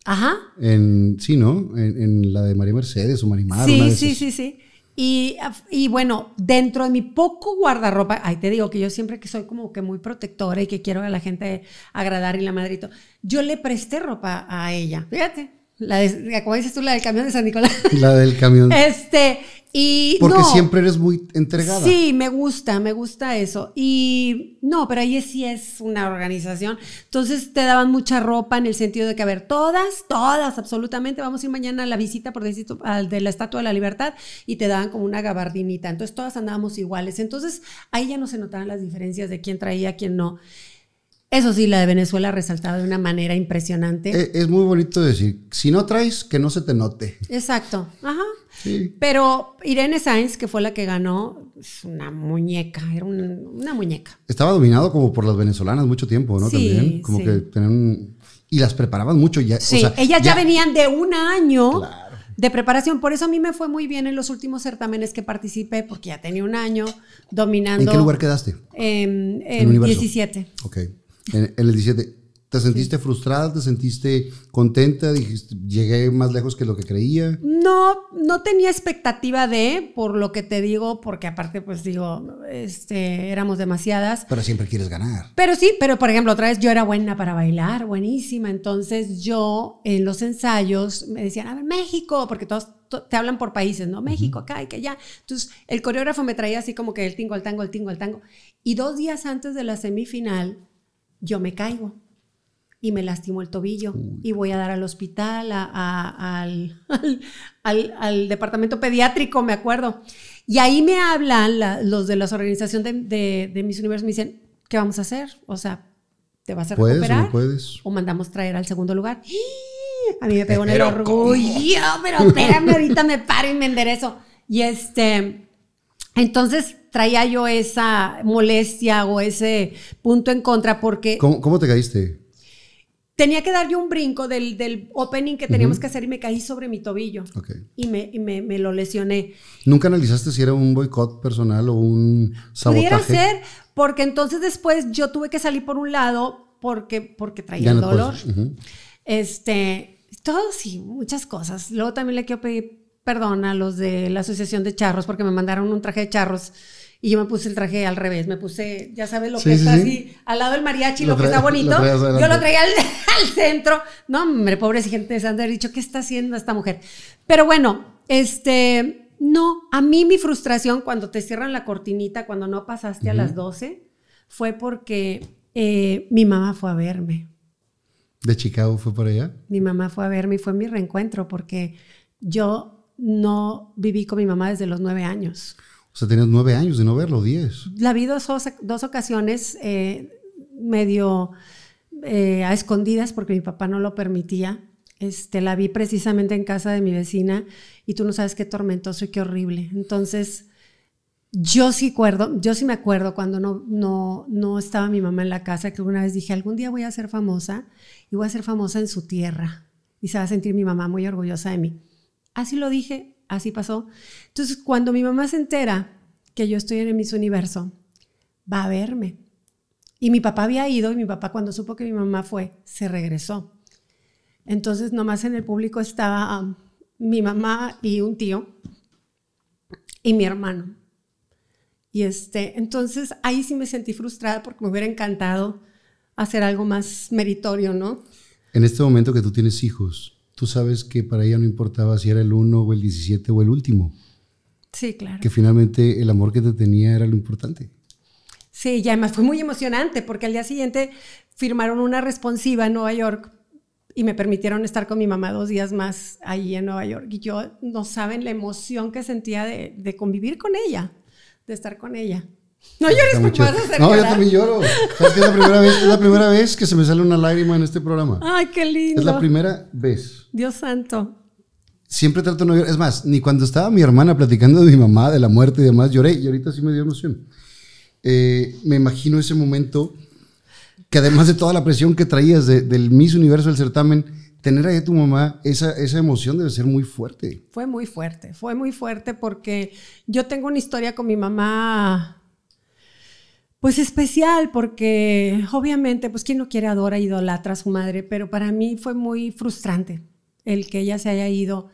ajá. En, sí, ¿no? En, en la de María Mercedes o Marimar. Sí, sí, sí, sí. Y, y bueno, dentro de mi poco guardarropa, ahí te digo que yo siempre que soy como que muy protectora y que quiero a la gente agradar y la madrito, yo le presté ropa a ella. Fíjate, la de- como dices tú, la del camión de San Nicolás. La del camión. Este, y Porque no, siempre eres muy entregada. Sí, me gusta, me gusta eso. Y no, pero ahí sí es una organización. Entonces te daban mucha ropa en el sentido de que, a ver, todas, todas, absolutamente, vamos a ir mañana a la visita, por decir, al de la Estatua de la Libertad y te daban como una gabardinita. Entonces todas andábamos iguales. Entonces ahí ya no se notaban las diferencias de quién traía, quién no. Eso sí, la de Venezuela resaltaba de una manera impresionante. Eh, Es muy bonito decir, si no traes, que no se te note. Exacto. Ajá. Sí. Pero Irene Sainz, que fue la que ganó, es una muñeca, era un- una muñeca. Estaba dominado como por las venezolanas mucho tiempo, ¿no? Sí, También. Como sí. que tenían. Y las preparaban mucho ya. o Sí, sea, ellas ya, venían de un año Claro. de preparación. Por eso a mí me fue muy bien en los últimos certámenes que participé, porque ya tenía un año dominando. ¿En qué lugar quedaste? En, El en universo. 17. Ok. En, en el 17. ¿Te sentiste frustrada? ¿Te sentiste contenta? ¿Dijiste, llegué más lejos que lo que creía? No, no tenía expectativa de, por lo que te digo, porque aparte, pues digo, este, éramos demasiadas. Pero siempre quieres ganar. Pero sí, pero por ejemplo, otra vez yo era buena para bailar, buenísima. Entonces yo en los ensayos me decían, a ver, México, porque todos to- te hablan por países, ¿no? México, acá y que allá. Entonces el coreógrafo me traía así como que el tingo, el tango, el tingo, el tango. Y dos días antes de la semifinal, yo me caigo y me lastimo el tobillo y voy a dar al hospital, a- a- al, al, al- al departamento pediátrico, me acuerdo. Y ahí me hablan la- los de la organización de, de, de Miss Universo, me dicen, ¿qué vamos a hacer? O sea, ¿te vas a ¿Puedes o recuperar? no puedes? o mandamos traer al segundo lugar. A mí me pegó en el Pero, orgullo, pero espérame, ahorita me paro y me enderezo. Y este, entonces traía yo esa molestia o ese punto en contra porque ¿Cómo, cómo te caíste? tenía que dar yo un brinco del, del opening que teníamos que hacer y me caí sobre mi tobillo. Ok. Y, me, y me, me lo lesioné. ¿Nunca analizaste si era un boicot personal o un sabotaje? Pudiera ser, porque entonces después yo tuve que salir por un lado porque, porque traía el dolor. puedes. Ujú. Este, todo sí, muchas cosas. Luego también le quiero pedir perdón a los de la Asociación de Charros porque me mandaron un traje de charros y yo me puse el traje al revés. Me puse, ya sabes lo Sí, que sí, está sí. así, al lado del mariachi, Lo lo, que está bonito. lo. Yo lo traía al, al centro. No, hombre, pobre gente, se han de haber dicho, ¿qué está haciendo esta mujer? Pero bueno, este, no, a mí mi frustración cuando te cierran la cortinita, cuando no pasaste a las 12, fue porque eh, mi mamá fue a verme. ¿De Chicago fue para allá? Mi mamá fue a verme y fue mi reencuentro porque yo no viví con mi mamá desde los nueve años. O sea, tenías nueve años de no verlo, diez. La vi dos, dos ocasiones eh, medio eh, a escondidas porque mi papá no lo permitía. Este, la vi precisamente en casa de mi vecina y tú no sabes qué tormentoso y qué horrible. Entonces, yo sí acuerdo, yo sí me acuerdo cuando no, no, no estaba mi mamá en la casa, que una vez dije, algún día voy a ser famosa y voy a ser famosa en su tierra. Y se va a sentir mi mamá muy orgullosa de mí. Así lo dije, así pasó. Entonces, cuando mi mamá se entera que yo estoy en el Miss Universo, va a verme. Y mi papá había ido y mi papá cuando supo que mi mamá fue, se regresó. Entonces, nomás en el público estaba um, mi mamá y un tío y mi hermano. Y este, entonces ahí sí me sentí frustrada porque me hubiera encantado hacer algo más meritorio, ¿no? En este momento que tú tienes hijos, tú sabes que para ella no importaba si era el 1 o el 17 o el último, Sí, claro. que finalmente el amor que te tenía era lo importante. Sí, y además fue muy emocionante porque al día siguiente firmaron una responsiva en Nueva York y me permitieron estar con mi mamá dos días más ahí en Nueva York. Y yo, no saben la emoción que sentía de, de convivir con ella, de estar con ella. No llores porque vas a hacer No, yo llorar. también lloro. ¿Sabes que es la primera vez? Es la primera vez que se me sale una lágrima en este programa. Ay, qué lindo. Es la primera vez. Dios santo. Siempre trato de no llorar. Es más, ni cuando estaba mi hermana platicando de mi mamá, de la muerte y demás, lloré. Y ahorita sí me dio emoción. Eh, me imagino ese momento que además de toda la presión que traías de- del Miss Universo del certamen, tener ahí a tu mamá, esa, esa emoción debe ser muy fuerte. Fue muy fuerte, fue muy fuerte porque yo tengo una historia con mi mamá, pues especial, porque obviamente, pues quien no quiere adora, idolatra a su madre, pero para mí fue muy frustrante el que ella se haya ido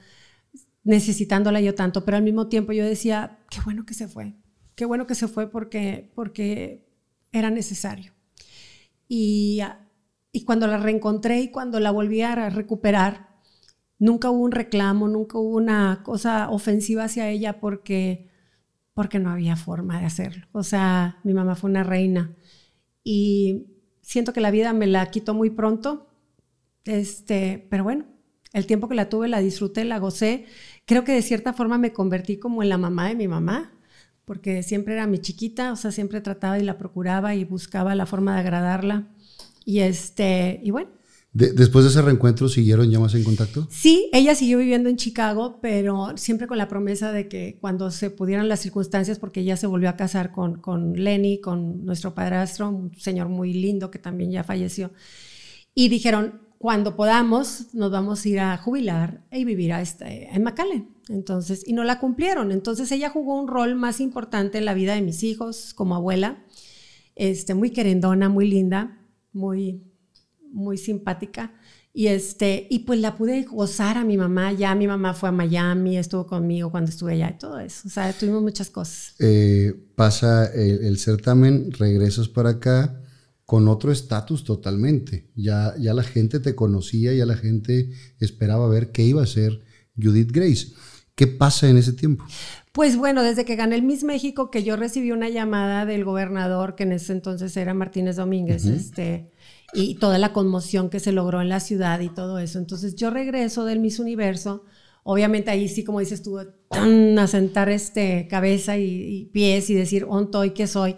necesitándola yo tanto, pero al mismo tiempo yo decía, qué bueno que se fue, qué bueno que se fue porque, porque era necesario. Y, y cuando la reencontré y cuando la volví a recuperar, nunca hubo un reclamo, nunca hubo una cosa ofensiva hacia ella porque, porque no había forma de hacerlo. O sea, mi mamá fue una reina y siento que la vida me la quitó muy pronto, este, pero bueno, el tiempo que la tuve la disfruté, la gocé. Creo que de cierta forma me convertí como en la mamá de mi mamá, porque siempre era mi chiquita, o sea, siempre trataba y la procuraba y buscaba la forma de agradarla. Y este, y bueno, De- después de ese reencuentro, ¿siguieron ya más en contacto? Sí, ella siguió viviendo en Chicago, pero siempre con la promesa de que cuando se pudieran las circunstancias, porque ella se volvió a casar con, con Lenny, con nuestro padrastro, un señor muy lindo que también ya falleció, y dijeron, cuando podamos, nos vamos a ir a jubilar y vivir a este, en McAllen. Entonces, y no la cumplieron. Entonces ella jugó un rol más importante en la vida de mis hijos como abuela, este, muy querendona, muy linda, muy muy simpática. Y, este, y pues la pude gozar a mi mamá. Ya mi mamá fue a Miami, estuvo conmigo cuando estuve allá y todo eso. O sea, tuvimos muchas cosas. Eh, pasa el, el, certamen, regresas para acá con otro estatus totalmente. Ya, ya la gente te conocía, ya la gente esperaba ver qué iba a ser Judith Grace. ¿Qué pasa en ese tiempo? Pues bueno, desde que gané el Miss México, que yo recibí una llamada del gobernador, que en ese entonces era Martínez Domínguez, este, y toda la conmoción que se logró en la ciudad y todo eso. Entonces yo regreso del Miss Universo, obviamente ahí sí, como dices tú, tan a sentar este, cabeza y, pies y decir, ¿onto y qué soy?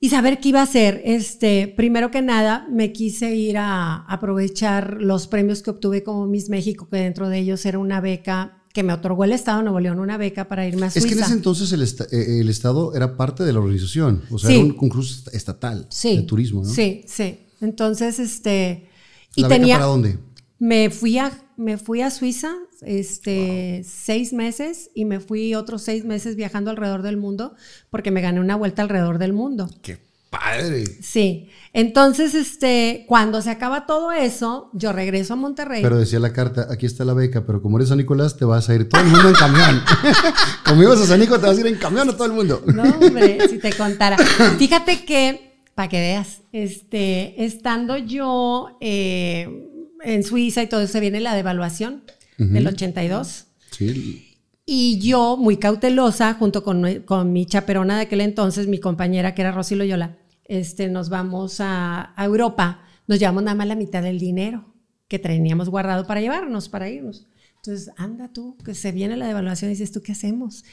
Y saber qué iba a hacer. Este, primero que nada, me quise ir a aprovechar los premios que obtuve como Miss México, que dentro de ellos era una beca que me otorgó el Estado de Nuevo León una beca para irme a Suiza. Es que en ese entonces el, eh, el Estado era parte de la organización, o sea, era un concurso estatal de turismo, ¿no? Sí, sí. Entonces, este... Y ¿La tenía, beca para dónde? Me fui a, me fui a Suiza este, seis meses y me fui otros seis meses viajando alrededor del mundo porque me gané una vuelta alrededor del mundo. ¡Qué padre! Sí. Entonces, este, cuando se acaba todo eso, yo regreso a Monterrey. Pero decía la carta, aquí está la beca, pero como eres San Nicolás, te vas a ir todo el mundo en camión. como ibas a San Nicolás, te vas a ir en camión a todo el mundo. no, hombre, si te contara. Fíjate que, para que veas, este, estando yo eh, en Suiza y todo eso, viene la devaluación del 82. Sí. Y yo, muy cautelosa, junto con, con, mi chaperona de aquel entonces, mi compañera que era Rosy Loyola, este, nos vamos a, Europa, nos llevamos nada más la mitad del dinero que teníamos guardado para llevarnos, para irnos. Entonces, anda tú, que se viene la devaluación y dices, ¿tú qué hacemos?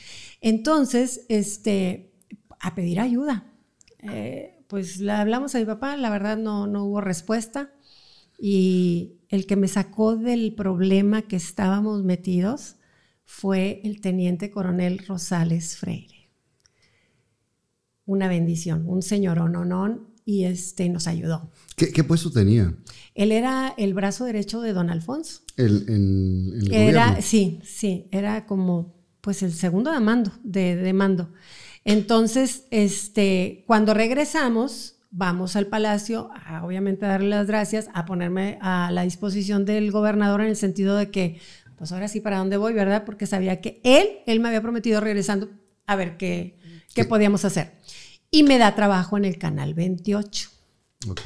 Entonces, este, a pedir ayuda. Eh, pues le hablamos a mi papá, la verdad no, no hubo respuesta. Y el que me sacó del problema que estábamos metidos fue el teniente coronel Rosales Freire una bendición, un señor ononón y este nos ayudó. ¿Qué, puesto tenía? Él era el brazo derecho de don Alfonso. El, en, el era, Sí, sí, era como pues el segundo de mando, de, mando. Entonces, este, cuando regresamos, vamos al palacio, a, obviamente a darle las gracias, a ponerme a la disposición del gobernador en el sentido de que, pues ahora sí, ¿para dónde voy, verdad? Porque sabía que él, él me había prometido regresando a ver qué, qué podíamos hacer y me da trabajo en el canal 28. Ok.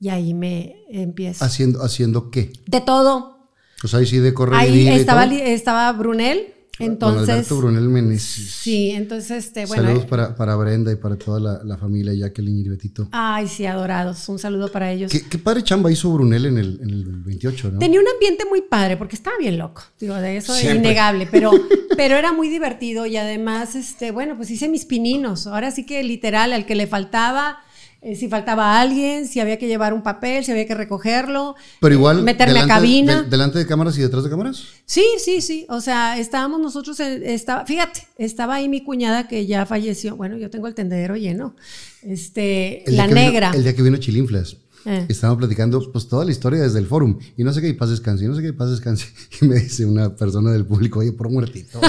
Y ahí me empiezo. ¿Haciendo, haciendo qué? De todo. Pues ahí sí de correr. Ahí estaba, estaba Brunel, entonces, Alberto Brunel Meneses. Sí, entonces, este, bueno. Saludos eh, para, para, Brenda y para toda la, la, familia, Jacqueline y Betito. Ay, sí, adorados. Un saludo para ellos. ¿Qué, padre chamba hizo Brunel en el, en el, 28, ¿no? Tenía un ambiente muy padre porque estaba bien loco. Digo, de eso es innegable, pero, pero era muy divertido y además, este, bueno, pues hice mis pininos. Ahora sí que literal, al que le faltaba eh, si faltaba alguien, si había que llevar un papel, si había que recogerlo. Pero igual. Meterme a cabina. ¿Delante de cámaras y detrás de cámaras? Sí, sí, sí. O sea, estábamos nosotros, estaba, fíjate, estaba ahí mi cuñada que ya falleció. Bueno, yo tengo el tendedero lleno. Este, la negra. el día que vino Chilinflas. Eh. Estábamos platicando pues toda la historia desde el forum y no sé qué y paz descanse, y no sé qué y paz descanse. Y me dice una persona del público, oye, por muertito.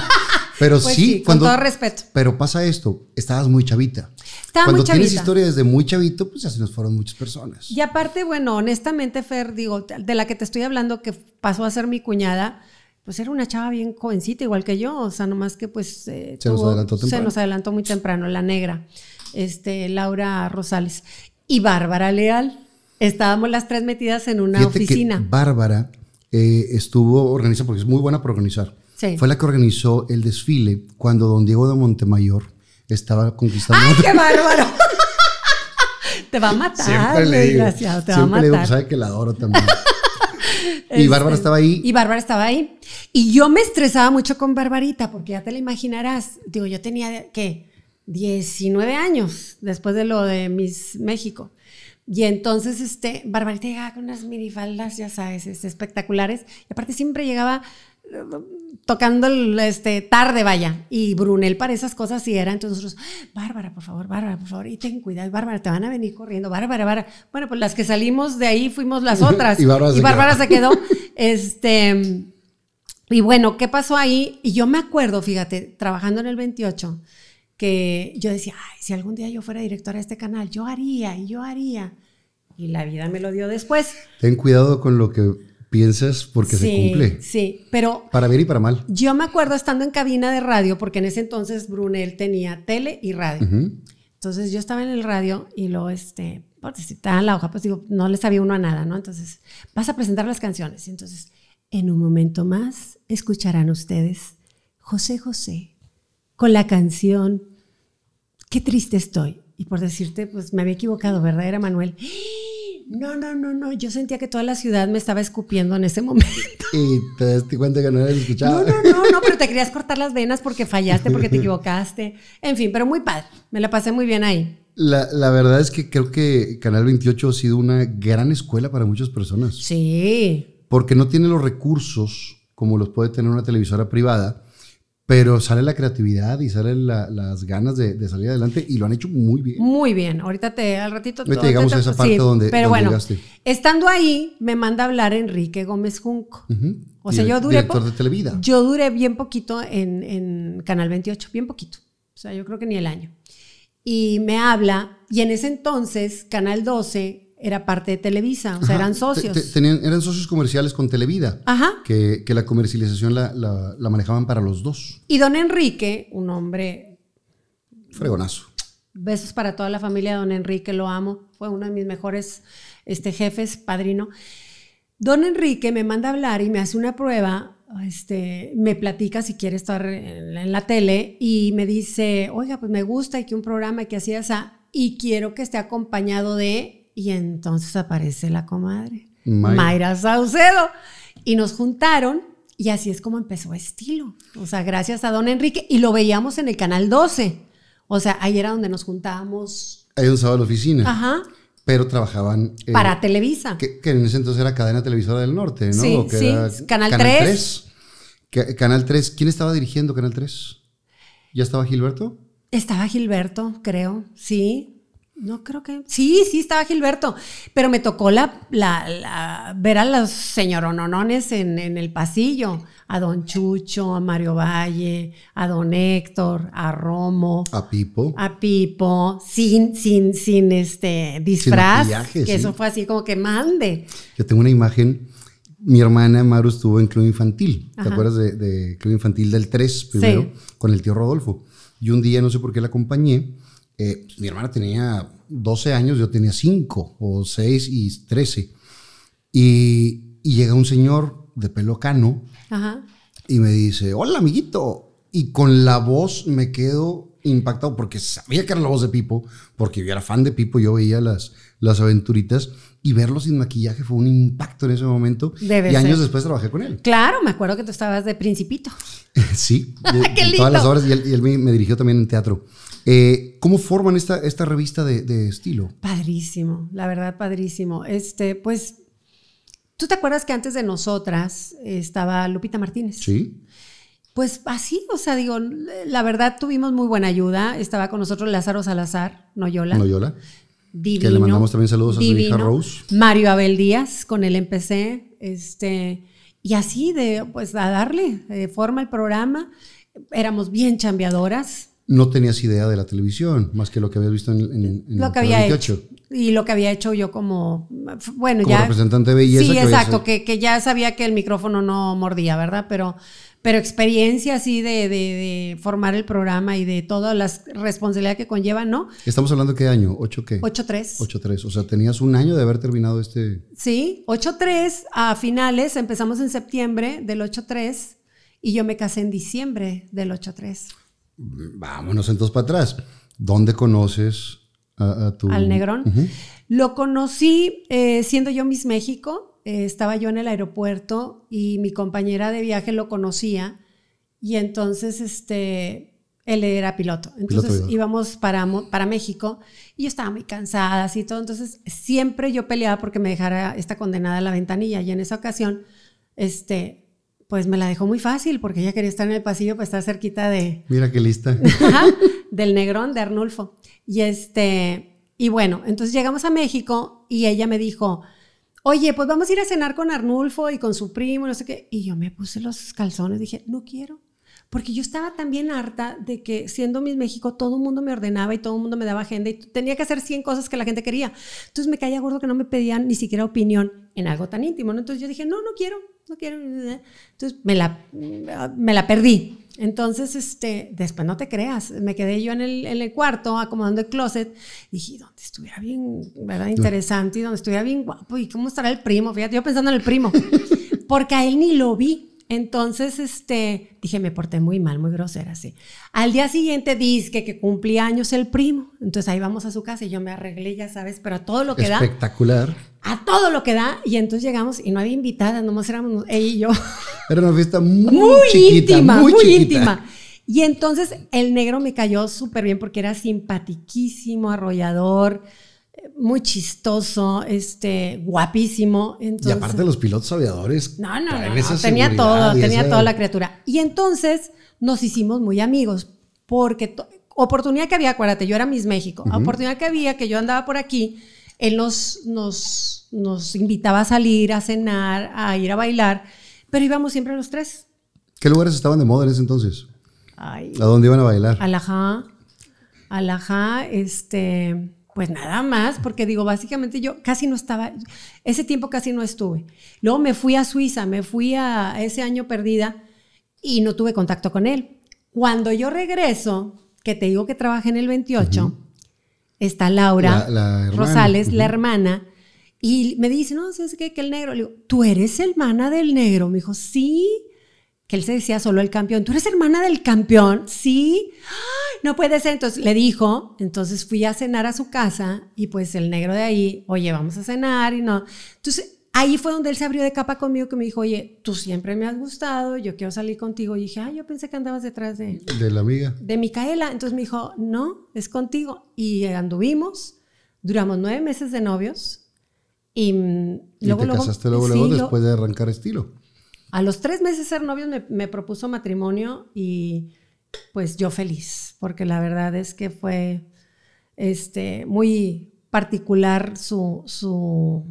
Pero pues sí, con todo respeto. Pero pasa esto, estabas muy chavita. Estaba Cuando muy chavita. tienes historia desde muy chavito, pues ya se nos fueron muchas personas. Y aparte, bueno, honestamente, Fer, digo, de la que te estoy hablando, que pasó a ser mi cuñada, pues era una chava bien jovencita, igual que yo, o sea, nomás que pues... Eh, se nos adelantó temprano. Se nos adelantó muy temprano, la negra, este, Laura Rosales. Y Bárbara Leal. Estábamos las tres metidas en una oficina. Bárbara eh, estuvo organizada, porque es muy buena para organizar fue la que organizó el desfile cuando don Diego de Montemayor estaba conquistando. ¡Ay, qué bárbaro! te va a matar, siempre le digo, desgraciado, te va a matar. Le digo, sabe que la adoro también. y Bárbara este, estaba ahí. Y Bárbara estaba ahí. Y yo me estresaba mucho con Barbarita, porque ya te la imaginarás. Digo, yo tenía, ¿qué? 19 años después de lo de Miss México. Y entonces, este, Barbarita llegaba con unas minifaldas, ya sabes, este, espectaculares. Y aparte siempre llegaba tocando este, tarde, vaya. Y Brunel para esas cosas sí era. Entonces nosotros, Bárbara, por favor, Bárbara, por favor, y ten cuidado, Bárbara, te van a venir corriendo, Bárbara, Bárbara. Bueno, pues las que salimos de ahí fuimos las otras. y Bárbara, se, quedó. este, y bueno, ¿qué pasó ahí? Y yo me acuerdo, fíjate, trabajando en el 28, que yo decía, ay, si algún día yo fuera directora de este canal, yo haría y yo haría. y la vida me lo dio después. Ten cuidado con lo que piensas porque se cumple. Sí, pero Para bien y para mal. yo me acuerdo estando en cabina de radio, porque en ese entonces Brunel tenía tele y radio. Entonces yo estaba en el radio y luego, este, porque si estaba en la hoja, pues digo, no le sabía uno a nada, ¿no? Entonces, vas a presentar las canciones. Y entonces, en un momento más, escucharán ustedes José José con la canción Qué triste estoy. Y por decirte, pues me había equivocado, ¿verdad? Era Manuel. No, no, no, no. Yo sentía que toda la ciudad me estaba escupiendo en ese momento. Y te das cuenta que no eres No, escuchado. no, no, no, pero te querías cortar las venas porque fallaste, porque te equivocaste. En fin, pero muy padre. Me la pasé muy bien ahí. La, la verdad es que creo que Canal 28 ha sido una gran escuela para muchas personas. Sí. Porque no tiene los recursos como los puede tener una televisora privada, pero sale la creatividad y salen la- las ganas de, de salir adelante y lo han hecho muy bien. Muy bien. Ahorita te, al ratito. Ahorita te- llegamos te- a esa parte donde- Pero donde bueno, llegaste. estando ahí, me manda a hablar Enrique Gómez Junco. Ujú. O sea, yo duré. Director de Televida. Yo duré bien poquito en, en Canal 28, bien poquito. O sea, yo creo que ni el año. Y me habla, y en ese entonces, Canal 12 era parte de Televisa, o sea, Ajá. eran socios. te- tenían- eran socios comerciales con Televida. Ajá. Que, que la comercialización la, la- la manejaban para los dos. Y don Enrique, un hombre Fregonazo. Besos para toda la familia de don Enrique, lo amo. Fue uno de mis mejores este, jefes, padrino. Don Enrique me manda a hablar y me hace una prueba, este, me platica si quiere estar en, en la tele y me dice, oiga, pues me gusta y que un programa y que así, así, y quiero que esté acompañado de, y entonces aparece la comadre, Mayra. Mayra Saucedo. Y nos juntaron y así es como empezó Estilo. O sea, gracias a don Enrique y lo veíamos en el canal 12. O sea, ahí era donde nos juntábamos. Ahí un sábado a la oficina. Ajá. Pero trabajaban. eh, para Televisa. que, que en ese entonces era cadena televisora del norte, ¿no? Sí, que sí, era Canal 3. Que- Canal 3. ¿Quién estaba dirigiendo Canal 3? ¿Ya estaba Gilberto? Estaba Gilberto, creo. Sí. No creo que. Sí, sí, estaba Gilberto. Pero me tocó la, la- la- ver a los señorononones en, en el pasillo. A don Chucho, a Mario Valle, a don Héctor, a Romo. A Pipo. a Pipo sin, sin, sin este disfraz. maquillaje, que sí. eso fue así como que mande. Yo tengo una imagen. Mi hermana Maru estuvo en Club Infantil. ¿Te Ajá. acuerdas de, de Club Infantil del 3 primero? Sí. Con el tío Rodolfo. Y un día, no sé por qué la acompañé. Eh, mi hermana tenía 12 años, yo tenía 5 o 6 y 13. Y, y llega un señor de pelo cano Ajá. y me dice, hola amiguito. Y con la voz me quedo impactado porque sabía que era la voz de Pipo, porque yo era fan de Pipo, yo veía las, las aventuritas y verlo sin maquillaje fue un impacto en ese momento. Debe y años ser. después trabajé con él. Claro, me acuerdo que tú estabas de principito. sí, de- ¡Qué lindo! todas las obras y él, y él me, me dirigió también en teatro. Eh, ¿Cómo forman esta, esta revista de, de estilo? Padrísimo, la verdad, padrísimo. Este, pues, ¿tú te acuerdas que antes de nosotras estaba Lupita Martínez? Sí. Pues así, o sea, digo, la verdad tuvimos muy buena ayuda. Estaba con nosotros Lázaro Salazar, Noyola. Noyola. Divino. Que le mandamos también saludos a su hija. Rose. Mario Abel Díaz, con él empecé. Este, y así de, pues, a darle eh, forma al programa. Éramos bien chambeadoras. No tenías idea de la televisión, más que lo que habías visto en, en, en Lo que había 28. hecho. Y lo que había hecho yo como, bueno, Como ya. representante de belleza Sí, que exacto, que, que ya sabía que el micrófono no mordía, ¿verdad? Pero, pero experiencia así de, de- de formar el programa y de todas las responsabilidades que conlleva, ¿no? Estamos hablando de qué año, ¿8 qué? 8-3. 8-3. O sea, tenías un año de haber terminado este. Sí, 8-3 a finales, empezamos en septiembre del 8-3 y yo me casé en diciembre del 8-3. Vámonos entonces para atrás. ¿Dónde conoces a, a tu. Al Negrón. Lo conocí eh, siendo yo Miss México, eh, estaba yo en el aeropuerto y mi compañera de viaje lo conocía y entonces este, él era piloto. Entonces Piloto, íbamos para, para México y yo estaba muy cansada así todo. Entonces siempre yo peleaba porque me dejara esta condenada a la ventanilla y en esa ocasión, este, pues me la dejó muy fácil porque ella quería estar en el pasillo para estar cerquita de, Mira qué lista. Del Negrón, de Arnulfo. Y este, y bueno, entonces llegamos a México y ella me dijo, oye, pues vamos a ir a cenar con Arnulfo y con su primo, no sé qué. Y yo me puse los calzones, dije, no quiero. porque yo estaba también harta de que siendo Miss México todo el mundo me ordenaba y todo el mundo me daba agenda y tenía que hacer 100 cosas que la gente quería. Entonces me caía gordo que no me pedían ni siquiera opinión en algo tan íntimo. ¿no? Entonces yo dije, no, no quiero, no quiero. Entonces me la, me la perdí. Entonces, este, después no te creas, me quedé yo en el, en el cuarto acomodando el closet. Dije, donde estuviera bien, ¿verdad? Interesante y donde estuviera bien guapo. ¿Y cómo estará el primo? Fíjate, yo pensando en el primo. Porque a él ni lo vi. Entonces, este, dije, me porté muy mal, muy grosera, sí. Al día siguiente dice que, cumplía años el primo. Entonces ahí vamos a su casa y yo me arreglé, ya sabes, pero a todo lo que da. Espectacular. A todo lo que da. Y entonces llegamos y no había invitadas, nomás éramos ella y yo. Era una fiesta muy, íntima, muy, íntima. Y entonces el negro me cayó súper bien porque era simpatiquísimo, arrollador muy chistoso, este, guapísimo. Entonces, y aparte los pilotos aviadores. No, no, no, tenía todo, tenía toda la criatura. Y entonces nos hicimos muy amigos, porque oportunidad que había, acuérdate, yo era Miss México, oportunidad que había que yo andaba por aquí, él nos, nos, nos invitaba a salir, a cenar, a ir a bailar, pero íbamos siempre los tres. ¿Qué lugares estaban de moda en ese entonces? ¿A dónde iban a bailar? Alajá, Alajá, este pues nada más, porque digo, básicamente yo casi no estaba, ese tiempo casi no estuve. Luego me fui a Suiza, me fui a ese año perdida y no tuve contacto con él. Cuando yo regreso, que te digo que trabajé en el 28, está Laura Rosales, la hermana, y me dice, no, ¿sabes qué? Que el negro. Le digo, ¿tú eres hermana del negro? Me dijo, sí que él se decía solo el campeón. ¿Tú eres hermana del campeón? Sí. no puede ser. Entonces le dijo, entonces fui a cenar a su casa y pues el negro de ahí, oye, vamos a cenar y no. Entonces ahí fue donde él se abrió de capa conmigo que me dijo, oye, tú siempre me has gustado, yo quiero salir contigo. Y dije, ay, yo pensé que andabas detrás de... De la amiga. De Micaela. Entonces me dijo, no, es contigo. Y anduvimos, duramos nueve meses de novios. Y, mm, luego, te casaste luego, luego, después de arrancar estilo. A los tres meses de ser novios me, propuso matrimonio y pues yo feliz, porque la verdad es que fue este, muy particular su, su,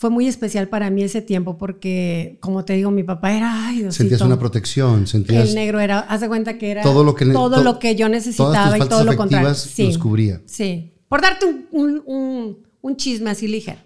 Fue muy especial para mí ese tiempo porque, como te digo, mi papá era... Ay, sentías una protección, sentías... El negro era... Haz de cuenta que era todo lo que, todo lo que yo necesitaba y todo lo contrario. Sí, los cubría. Sí. Por darte un, un, un chisme así ligero.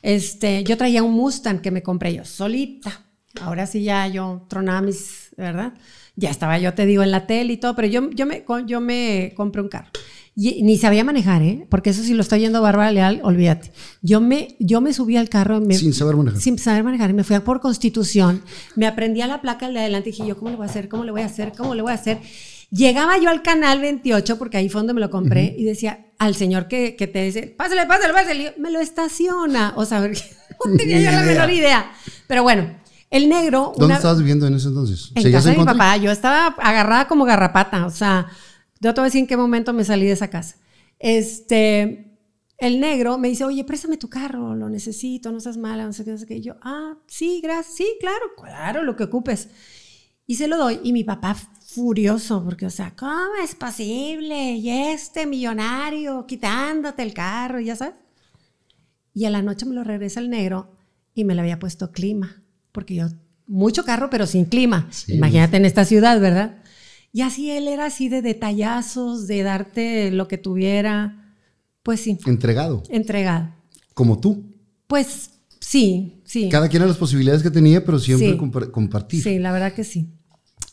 Este, yo traía un Mustang que me compré yo solita. Ahora sí ya yo tronaba mis, ¿verdad? Ya estaba yo, te digo, en la tele y todo, pero yo, yo, me, yo me compré un carro. Y ni sabía manejar, ¿eh? Porque eso sí lo estoy yendo Bárbara Leal, olvídate. Yo me, yo me subí al carro. sin saber manejar. Sin saber manejar. Me fui a por constitución. Me aprendí a la placa de adelante y dije, yo, ¿cómo le voy a hacer? ¿Cómo le voy a hacer? ¿Cómo le voy a hacer? Llegaba yo al canal 28, porque ahí fue donde me lo compré, y decía al señor que, que, te dice, pásale, pásale, pásale, me lo estaciona. O sea, no tenía yo la menor idea. Pero bueno, el negro. ¿Dónde estabas viviendo en ese entonces? En casa de mi papá. Yo estaba agarrada como garrapata. O sea, yo te voy a decir en qué momento me salí de esa casa. Este, el negro me dice, oye, préstame tu carro, lo necesito, no seas mala, no sé qué, no sé qué. Y yo, ah, sí, gracias, sí, claro, claro, lo que ocupes. Y se lo doy. Y mi papá furioso, porque, o sea, ¿cómo es posible? Y este millonario quitándote el carro, ya sabes. Y a la noche me lo regresa el negro y me le había puesto clima porque yo, mucho carro, pero sin clima. Imagínate en esta ciudad, ¿verdad? Y así él era así de detallazos, de darte lo que tuviera. Pues sí. Entregado. Entregado. Como tú. Pues sí, sí. Cada quien a las posibilidades que tenía, pero siempre compartir. Sí, la verdad que sí.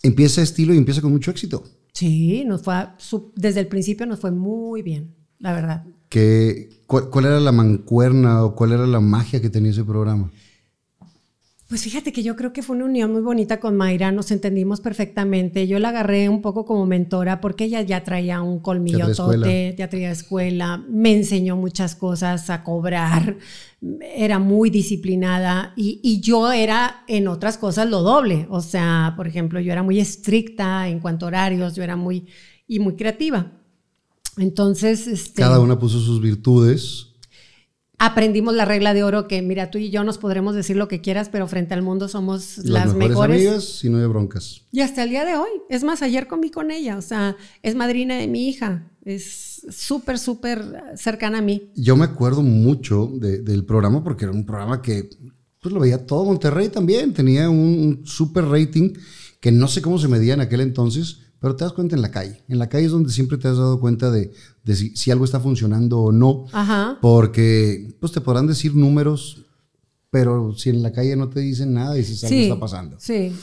Empieza estilo y empieza con mucho éxito. Sí, nos fue, desde el principio nos fue muy bien, la verdad. ¿Qué, cuál, era la mancuerna o cuál era la magia que tenía ese programa? Pues fíjate que yo creo que fue una unión muy bonita con Mayra, nos entendimos perfectamente. Yo la agarré un poco como mentora porque ella ya traía un colmillo tote, ya traía escuela, me enseñó muchas cosas a cobrar, era muy disciplinada y, y, yo era en otras cosas lo doble. O sea, por ejemplo, yo era muy estricta en cuanto a horarios, yo era muy y muy creativa. Entonces, este, cada una puso sus virtudes aprendimos la regla de oro que, mira, tú y yo nos podremos decir lo que quieras, pero frente al mundo somos las, las mejores. amigas y no hay broncas. Y hasta el día de hoy. Es más, ayer comí con ella, o sea, es madrina de mi hija. Es súper, súper cercana a mí. Yo me acuerdo mucho del programa porque era un programa que pues lo veía todo Monterrey también, tenía un, súper rating que no sé cómo se medía en aquel entonces, pero te das cuenta en la calle. En la calle es donde siempre te has dado cuenta de, de si, si algo está funcionando o no. Ajá. Porque pues te podrán decir números, pero si en la calle no te dicen nada, dices algo Sí. está pasando. Sí.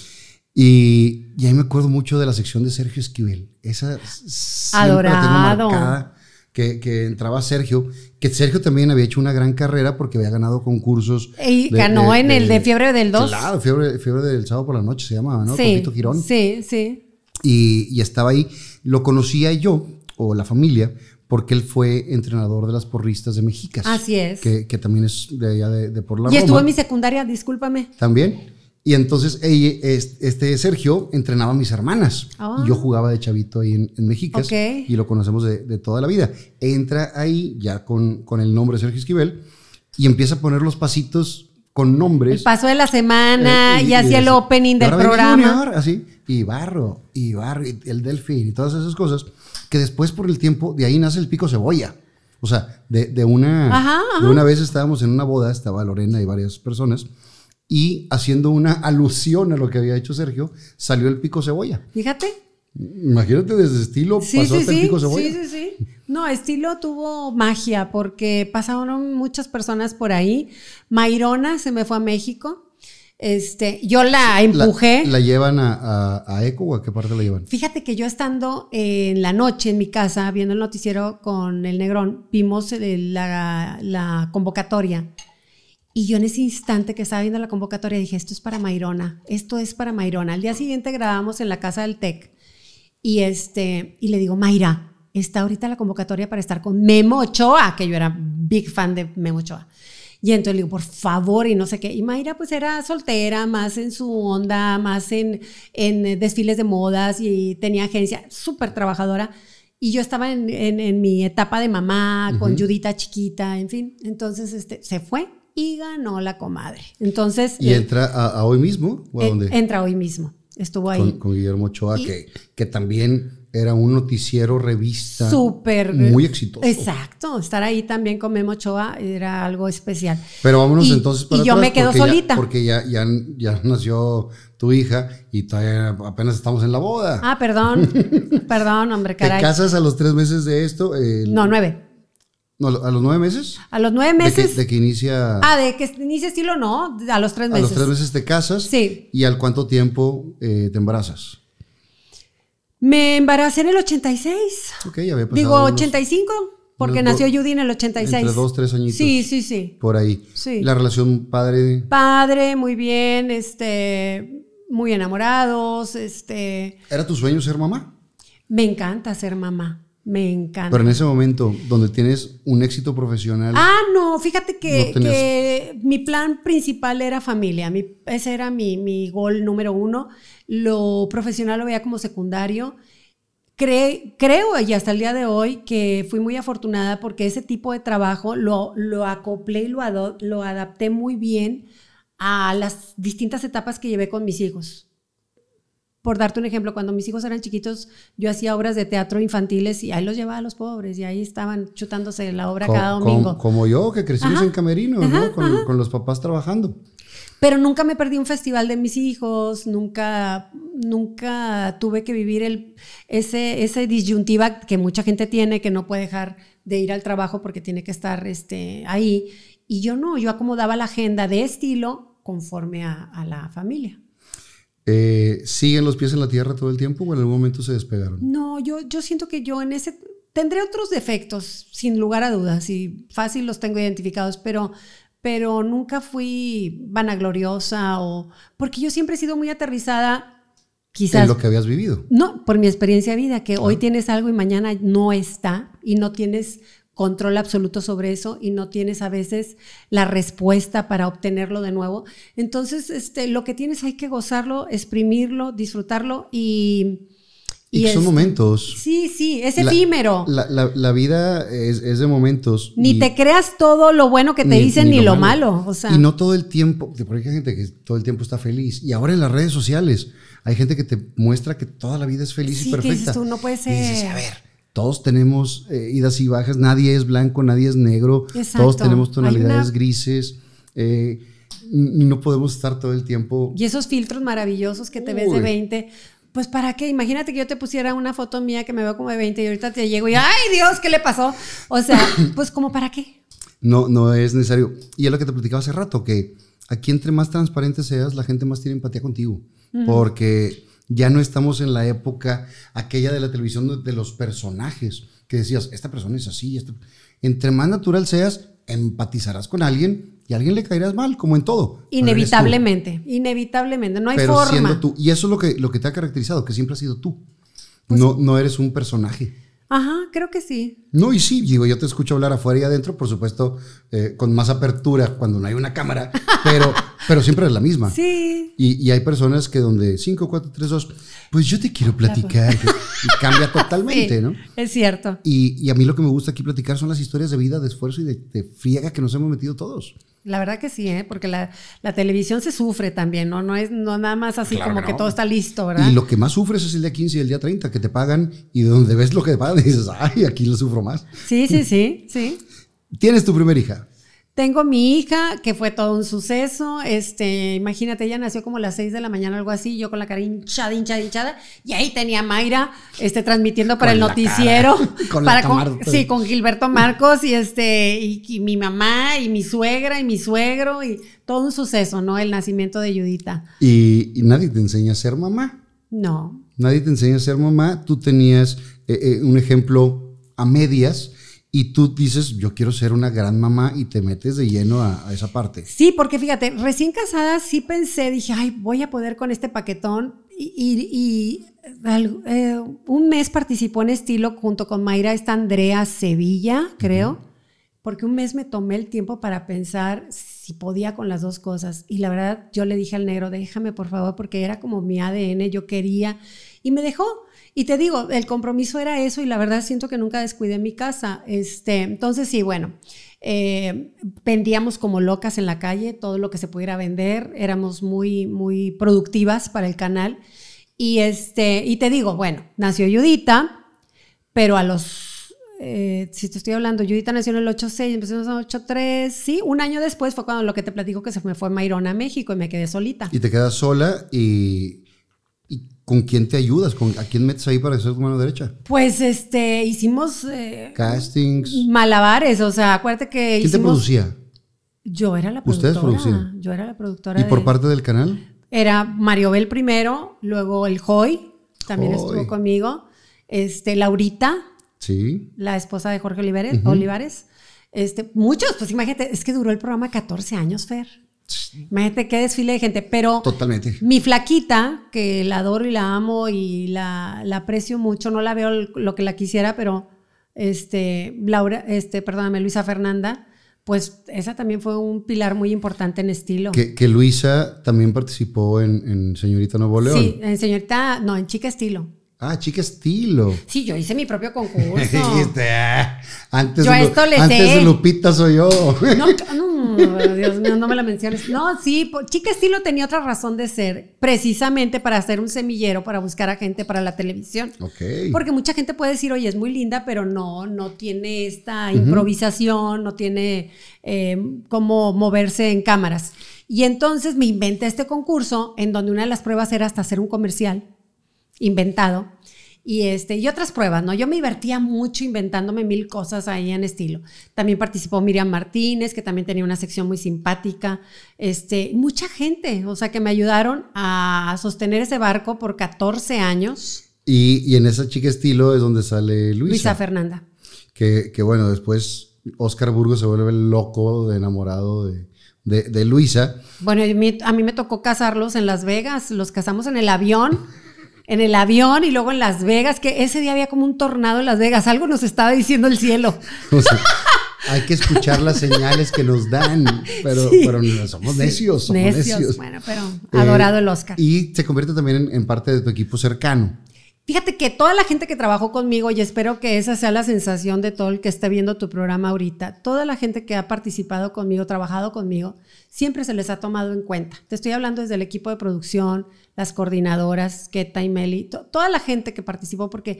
Y, y ahí me acuerdo mucho de la sección de Sergio Esquivel. Esa siempre la tengo Adorado. marcada, Que, que entraba Sergio, que Sergio también había hecho una gran carrera porque había ganado concursos. Y ganó en el de Fiebre del 2. Claro, fiebre, fiebre del sábado por la noche se llamaba, ¿no? Sí. Tito Girón. Sí, sí. Y, y estaba ahí. Lo conocía yo, o la familia, porque él fue entrenador de las porristas de Mexicas. Así es. Que, que también es de allá de, de por la y estuvo Roma. en mi secundaria, discúlpame. También. Y entonces ella, este Sergio entrenaba a mis hermanas. Ah. Y yo jugaba de chavito ahí en, en Mexicas. Ok. Y lo conocemos de, de toda la vida. Entra ahí ya con, con el nombre Sergio Esquivel y empieza a poner los pasitos con El nombres. paso de la semana Eh, y, hacía el opening del programa. Junior, así, y Barro, y Barro, y el Delfín, y todas esas cosas, que después por el tiempo, de ahí nace el pico cebolla. O sea, de, de una, Ajá, de ajá. una vez estábamos en una boda, estaba Lorena y varias personas, y haciendo una alusión a lo que había hecho Sergio, salió el pico cebolla. Fíjate. Imagínate desde estilo Sí, pasó sí, hasta el pico cebolla. Sí, sí, sí. No, estilo tuvo magia porque pasaron muchas personas por ahí. Mairona se me fue a México. Este, yo la empujé. La, llevan a, a, a Eco o a qué parte la llevan? Fíjate que yo estando en la noche en mi casa viendo el noticiero con el Negrón, vimos el- la, la convocatoria. Y yo en ese instante que estaba viendo la convocatoria dije, esto es para Mairona, esto es para Mairona. Al día siguiente grabamos en la casa del TEC y, este, y le digo, Mayra, está ahorita la convocatoria para estar con Memo Ochoa, que yo era big fan de Memo Ochoa. Y entonces le digo, por favor, y no sé qué. Y Mayra pues era soltera, más en su onda, más en, en eh, desfiles de modas y tenía agencia, súper trabajadora. Y yo estaba en, en- en mi etapa de mamá, con Judita chiquita, en fin. Entonces este, se fue y ganó la comadre. Entonces ¿Y eh, entra a, a hoy mismo? ¿O a eh, dónde? entra hoy mismo. Estuvo ahí. con, con Guillermo Ochoa, Y- que, que también era un noticiero, revista. Súper. Muy exitoso. Exacto. Estar ahí también con Memo Ochoa era algo especial. Pero vámonos Y- entonces para y yo atrás, me quedo porque ya- solita. porque ya, ya, ya nació tu hija y todavía apenas estamos en la boda. Ah, perdón. perdón, hombre, ¿Te caray. casas a los tres meses de esto? El- No, nueve. no, ¿A los nueve meses? A los nueve De que, meses. de que inicia... Ah, de que inicie estilo, no. A los tres a meses. los tres meses te casas. Sí. ¿Y al cuánto tiempo eh, te embarazas? Me embaracé en el 86. Ok, ya había pasado Digo, unos- 85, porque unos nació Judy en el 86. Entre dos, tres añitos. Sí, sí, sí. Por ahí. Sí. La relación padre... Padre, muy bien, este, muy enamorados, este, ¿Era tu sueño ser mamá? me encanta ser mamá, me encanta. Pero en ese momento, donde tienes un éxito profesional... Ah, no, fíjate que, No que mi plan principal era familia. Mi- ese era mi, mi gol número uno. Lo profesional lo veía como secundario. Cre- creo, y hasta el día de hoy, que fui muy afortunada porque ese tipo de trabajo lo, lo acoplé y lo, ado- lo adapté muy bien a las distintas etapas que llevé con mis hijos. Por darte un ejemplo, cuando mis hijos eran chiquitos, yo hacía obras de teatro infantiles y ahí los llevaba a los pobres y ahí estaban chutándose la obra cada domingo. como yo, que crecimos Ajá. en Camerino, ¿no? Con, ajá. con los papás trabajando. Pero nunca me perdí un festival de mis hijos, nunca, nunca tuve que vivir el, ese, ese disyuntiva que mucha gente tiene, que no puede dejar de ir al trabajo porque tiene que estar este, ahí. Y yo no, yo acomodaba la agenda de estilo conforme a, a la familia. Eh, ¿Siguen los pies en la tierra todo el tiempo o en algún momento se despegaron? No, yo, yo siento que yo en ese tendré otros defectos, sin lugar a dudas, y fácil los tengo identificados, pero, pero nunca fui vanagloriosa o porque yo siempre he sido muy aterrizada, quizás. En lo que habías vivido. No, por mi experiencia de vida, que hoy tienes algo y mañana no está y no tienes control absoluto sobre eso y no tienes a veces la respuesta para obtenerlo de nuevo. Entonces, este, lo que tienes hay que gozarlo, exprimirlo, disfrutarlo y... Y, que son es- momentos. Sí, sí, es efímero. La, la- la vida es, es de momentos. ni y- te creas todo lo bueno que te ni- dicen ni, lo malo. O sea, y no todo el tiempo, porque hay gente que todo el tiempo está feliz. Y ahora en las redes sociales hay gente que te muestra que toda la vida es feliz Sí, y que perfecta. dices tú, no puede Y dices, ser. a ver, todos tenemos eh, idas y bajas, nadie es blanco, nadie es negro, Exacto. todos tenemos tonalidades una- grises. eh, no podemos estar todo el tiempo. Y esos filtros maravillosos que te ves de Uy. 20, pues ¿para qué? Imagínate que yo te pusiera una foto mía que me veo como de 20 y ahorita te llego y ¡ay Dios! ¿Qué le pasó? O sea, pues como para qué. No, no es necesario. Y es lo que te platicaba hace rato, que aquí entre más transparente seas, la gente más tiene empatía contigo. Porque ya no estamos en la época aquella de la televisión de- de los personajes, que decías, esta persona es así. esta-". Entre más natural seas, empatizarás con alguien y a alguien le caerás mal, como en todo. Inevitablemente, inevitablemente, no hay Pero forma. siendo tú. Y eso es lo que, lo que te ha caracterizado, que siempre has sido tú. no, no eres un personaje. Ajá, creo que sí. No, y sí, digo, yo te escucho hablar afuera y adentro, por supuesto, eh, con más apertura cuando no hay una cámara, pero, pero siempre es la misma. Sí. Y, y hay personas que donde 5, 4, 3, 2, pues yo te quiero platicar, que- y cambia totalmente, Sí, ¿no? Es cierto. Y, y a mí lo que me gusta aquí platicar son las historias de vida, de esfuerzo y de, de friega que nos hemos metido todos. La verdad que sí, ¿eh? porque la, la televisión se sufre también, ¿no? No es no nada más así Claro como que todo está listo, ¿verdad? Y lo que más sufres es el día 15 y el día 30, que te pagan y de donde ves lo que te pagan dices, ay, aquí lo sufro más. Sí, sí, sí, sí. Tienes tu primera hija. Tengo mi hija, que fue todo un suceso. Este, imagínate, ella nació como a las 6 de la mañana, algo así, yo con la cara hinchada, hinchada, hinchada. Y ahí tenía a Mayra, este, transmitiendo para Con el noticiero. cara, con para sí, con Gilberto Marcos y este, y, y mi mamá, y mi suegra, y mi suegro, y todo un suceso, ¿no? El nacimiento de Judita. Y, y nadie te enseña a ser mamá. No, Nadie te enseña a ser mamá. Tú tenías eh, eh, un ejemplo a medias y tú dices, yo quiero ser una gran mamá y te metes de lleno a, a esa parte. Sí, porque fíjate, recién casada sí pensé, dije, ay, voy a poder con este paquetón. Y, y- y, al- eh, un mes participó en estilo junto con Mayra, esta Andrea Sevilla, creo, porque un mes me tomé el tiempo para pensar si podía con las dos cosas. Y la verdad, yo le dije al negro, déjame por favor, porque era como mi ADN, yo quería. Y me dejó. Y te digo, el compromiso era eso y la verdad siento que nunca descuidé mi casa. Este, entonces sí, bueno, eh, vendíamos como locas en la calle todo lo que se pudiera vender, éramos muy, muy productivas para el canal. Y, este, y te digo, bueno, nació Judita, pero a los, eh, si te estoy hablando, Judita nació en el 8.6, empezamos en el 8.3, sí, un año después fue cuando lo que te platico que se me fue Mayrona a México y me quedé solita. Y te quedas sola y, ¿con quién te ayudas? ¿Con, ¿A quién metes ahí para ser tu mano derecha? Pues este, hicimos eh, Castings. malabares, o sea, acuérdate que ¿Quién te producía? Yo era la productora. ¿Ustedes producían? Yo era la productora. ¿Y por parte del canal? Era Mariobel primero, luego el Joy, también Joy. estuvo conmigo. Este, Laurita, Sí. la esposa de Jorge Olivares, Olivares. Este, muchos, pues imagínate, es que duró el programa 14 años, Fer. Imagínate qué desfile de gente, pero Totalmente. mi flaquita, que la adoro y la amo y la, la aprecio mucho, no la veo lo que la quisiera, pero este, Laura, este, perdóname, Luisa Fernanda, pues esa también fue un pilar muy importante en estilo. Que, que Luisa también participó en, en Señorita Nuevo León. Sí, en señorita, no, en chica estilo. Ah, chica estilo. Sí, yo hice mi propio concurso. Dijiste, "Ah, antes, Yo esto le antes sé. Lupita soy yo. No, no, Dios mío, no me la menciones. No, sí, Chica Estilo tenía otra razón de ser, precisamente para hacer un semillero, para buscar a gente para la televisión. ok. Porque mucha gente puede decir, oye, es muy linda, pero no, no tiene esta improvisación, no tiene eh, cómo moverse en cámaras. Y entonces me inventé este concurso en donde una de las pruebas era hasta hacer un comercial inventado. Y, este, y otras pruebas, ¿no? Yo me divertía mucho inventándome mil cosas ahí en estilo. También participó Miriam Martínez, que también tenía una sección muy simpática. Este, mucha gente, o sea, que me ayudaron a sostener ese barco por 14 años. Y, y en esa chica estilo es donde sale Luisa. Luisa Fernanda. que, que bueno, después Oscar Burgos se vuelve loco, de enamorado de, de, de Luisa. Bueno, a mí me tocó casarlos en Las Vegas, los casamos en el avión, en el avión y luego en Las Vegas, que ese día había como un tornado en Las Vegas, algo nos estaba diciendo el cielo. O sea, hay que escuchar las señales que nos dan, pero, Sí. pero no, somos necios, somos necios. Bueno, pero Eh, adorado el Oscar. Y se convierte también en, en parte de tu equipo cercano. Fíjate que toda la gente que trabajó conmigo, y espero que esa sea la sensación de todo el que esté viendo tu programa ahorita, toda la gente que ha participado conmigo, trabajado conmigo, siempre se les ha tomado en cuenta. Te estoy hablando desde el equipo de producción, las coordinadoras, Keta y Meli, to- toda la gente que participó, porque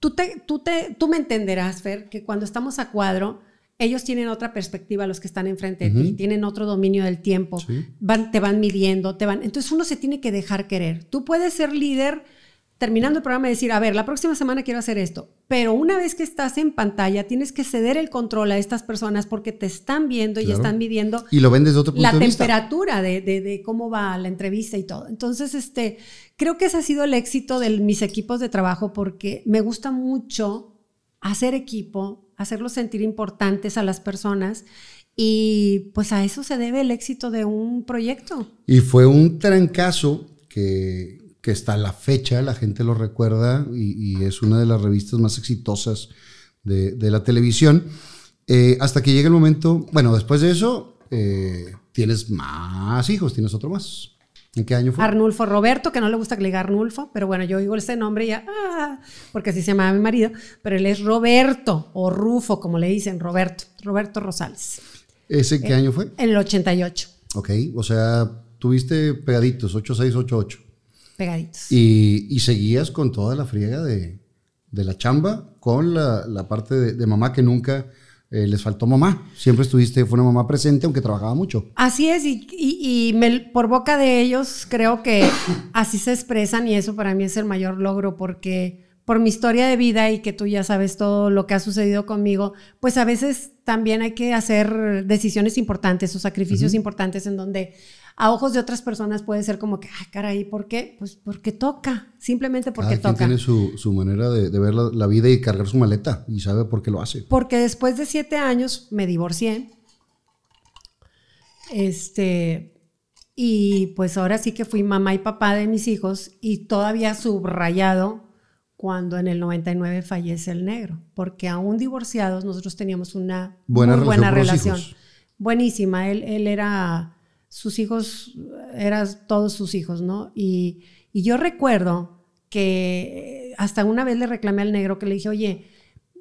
tú, te, tú, te, tú me entenderás, Fer, que cuando estamos a cuadro, ellos tienen otra perspectiva, los que están enfrente de ti, tienen otro dominio del tiempo, Sí. van, te van midiendo, te van. Entonces uno se tiene que dejar querer. Tú puedes ser líder terminando el programa y decir, a ver, la próxima semana quiero hacer esto, pero una vez que estás en pantalla, tienes que ceder el control a estas personas porque te están viendo y están midiendo Y lo ven desde otro punto la de vista. temperatura de, de- de cómo va la entrevista y todo. Entonces, este, creo que ese ha sido el éxito de mis equipos de trabajo porque me gusta mucho hacer equipo, hacerlos sentir importantes a las personas y pues a eso se debe el éxito de un proyecto. Y fue un trancazo que, que hasta la fecha la gente lo recuerda y, y es una de las revistas más exitosas de, de la televisión. Eh, hasta que llega el momento, bueno, después de eso, eh, tienes más hijos, tienes otro más. ¿En qué año fue? Arnulfo Roberto, que no le gusta que le diga Arnulfo, pero bueno, yo digo ese nombre ya, ah, porque así se llamaba mi marido, pero él es Roberto o Rufo, como le dicen, Roberto, Roberto Rosales, ¿Ese Eh, qué año fue? en el 88, Ok, o sea, tuviste pegaditos, 8, 6, 8, 8. Pegaditos. Y, y seguías con toda la friega de, de la chamba, con la, la parte de, de mamá que nunca eh, les faltó mamá. Siempre estuviste, fue una mamá presente, aunque trabajaba mucho. Así es, y, y- y me- por boca de ellos creo que así se expresan y eso para mí es el mayor logro porque por mi historia de vida y que tú ya sabes todo lo que ha sucedido conmigo, pues a veces también hay que hacer decisiones importantes o sacrificios importantes en donde a ojos de otras personas puede ser como que, ay, caray, ¿por qué? Pues porque toca, simplemente porque Cada quien toca. tiene su, su manera de, de ver la, la vida y cargar su maleta y sabe por qué lo hace. Porque después de siete años me divorcié. Este, y pues ahora sí que fui mamá y papá de mis hijos y todavía subrayado cuando en el 99 fallece el negro, porque aún divorciados nosotros teníamos una Buena muy relación buena relación. Buenísima, él, él era, sus hijos, eran todos sus hijos, ¿no? Y, y yo recuerdo que hasta una vez le reclamé al negro que le dije, oye,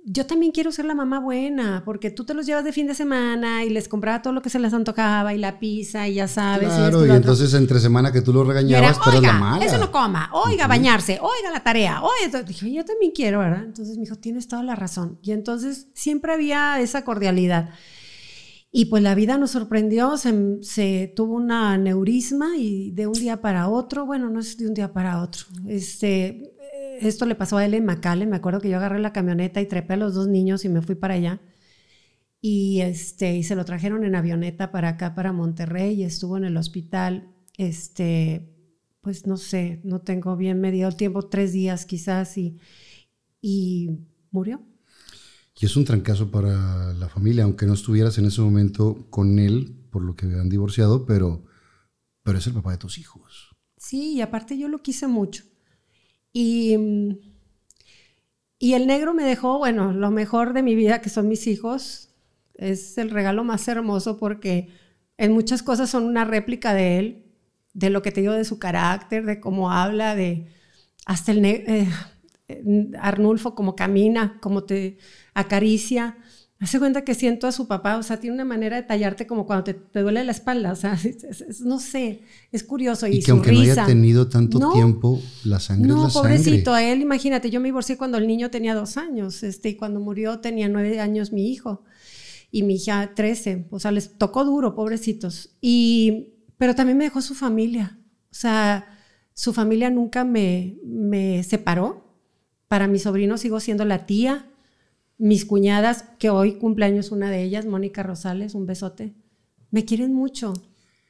yo también quiero ser la mamá buena, porque tú te los llevas de fin de semana y les compraba todo lo que se les antojaba y la pizza y ya sabes. Claro, y otro". entonces entre semana que tú lo regañabas, tú eras la mala. eso no coma, oiga, bañarse, oiga, la tarea, oiga. Dije, yo también quiero, ¿verdad? Entonces me dijo, tienes toda la razón. Y entonces siempre había esa cordialidad. Y pues la vida nos sorprendió, se, tuvo una aneurisma y de un día para otro, bueno, no es de un día para otro. Este, esto le pasó a él en McAllen, me acuerdo que yo agarré la camioneta y trepé a los dos niños y me fui para allá. Y, este, y se lo trajeron en avioneta para acá, para Monterrey, y estuvo en el hospital, este, pues no sé, no tengo bien medido el tiempo, tres días quizás, y, y murió. Y es un trancazo para la familia, aunque no estuvieras en ese momento con él, por lo que habían divorciado, pero, pero es el papá de tus hijos. Sí, y aparte yo lo quise mucho. Y, mm, y el negro me dejó, bueno, lo mejor de mi vida, que son mis hijos. Es el regalo más hermoso porque en muchas cosas son una réplica de él, de lo que te digo de su carácter, de cómo habla, de hasta el ne- eh, eh, Arnulfo, cómo camina, cómo te acaricia. Hace cuenta que siento a su papá, o sea, tiene una manera de tallarte como cuando te, te duele la espalda, o sea, es- es- es- no sé, es curioso. Y, Y, que su aunque no haya tenido tanto No, tiempo, la sangre no, es la pobrecito, sangre. a él, imagínate, yo me divorcié cuando el niño tenía dos años, este, y cuando murió tenía nueve años mi hijo, y mi hija trece, o sea, les tocó duro, pobrecitos. Y, pero también me dejó su familia, o sea, su familia nunca me, me separó. Para mis sobrinos sigo siendo la tía, mis cuñadas, que hoy cumpleaños una de ellas, Mónica Rosales, un besote, me quieren mucho.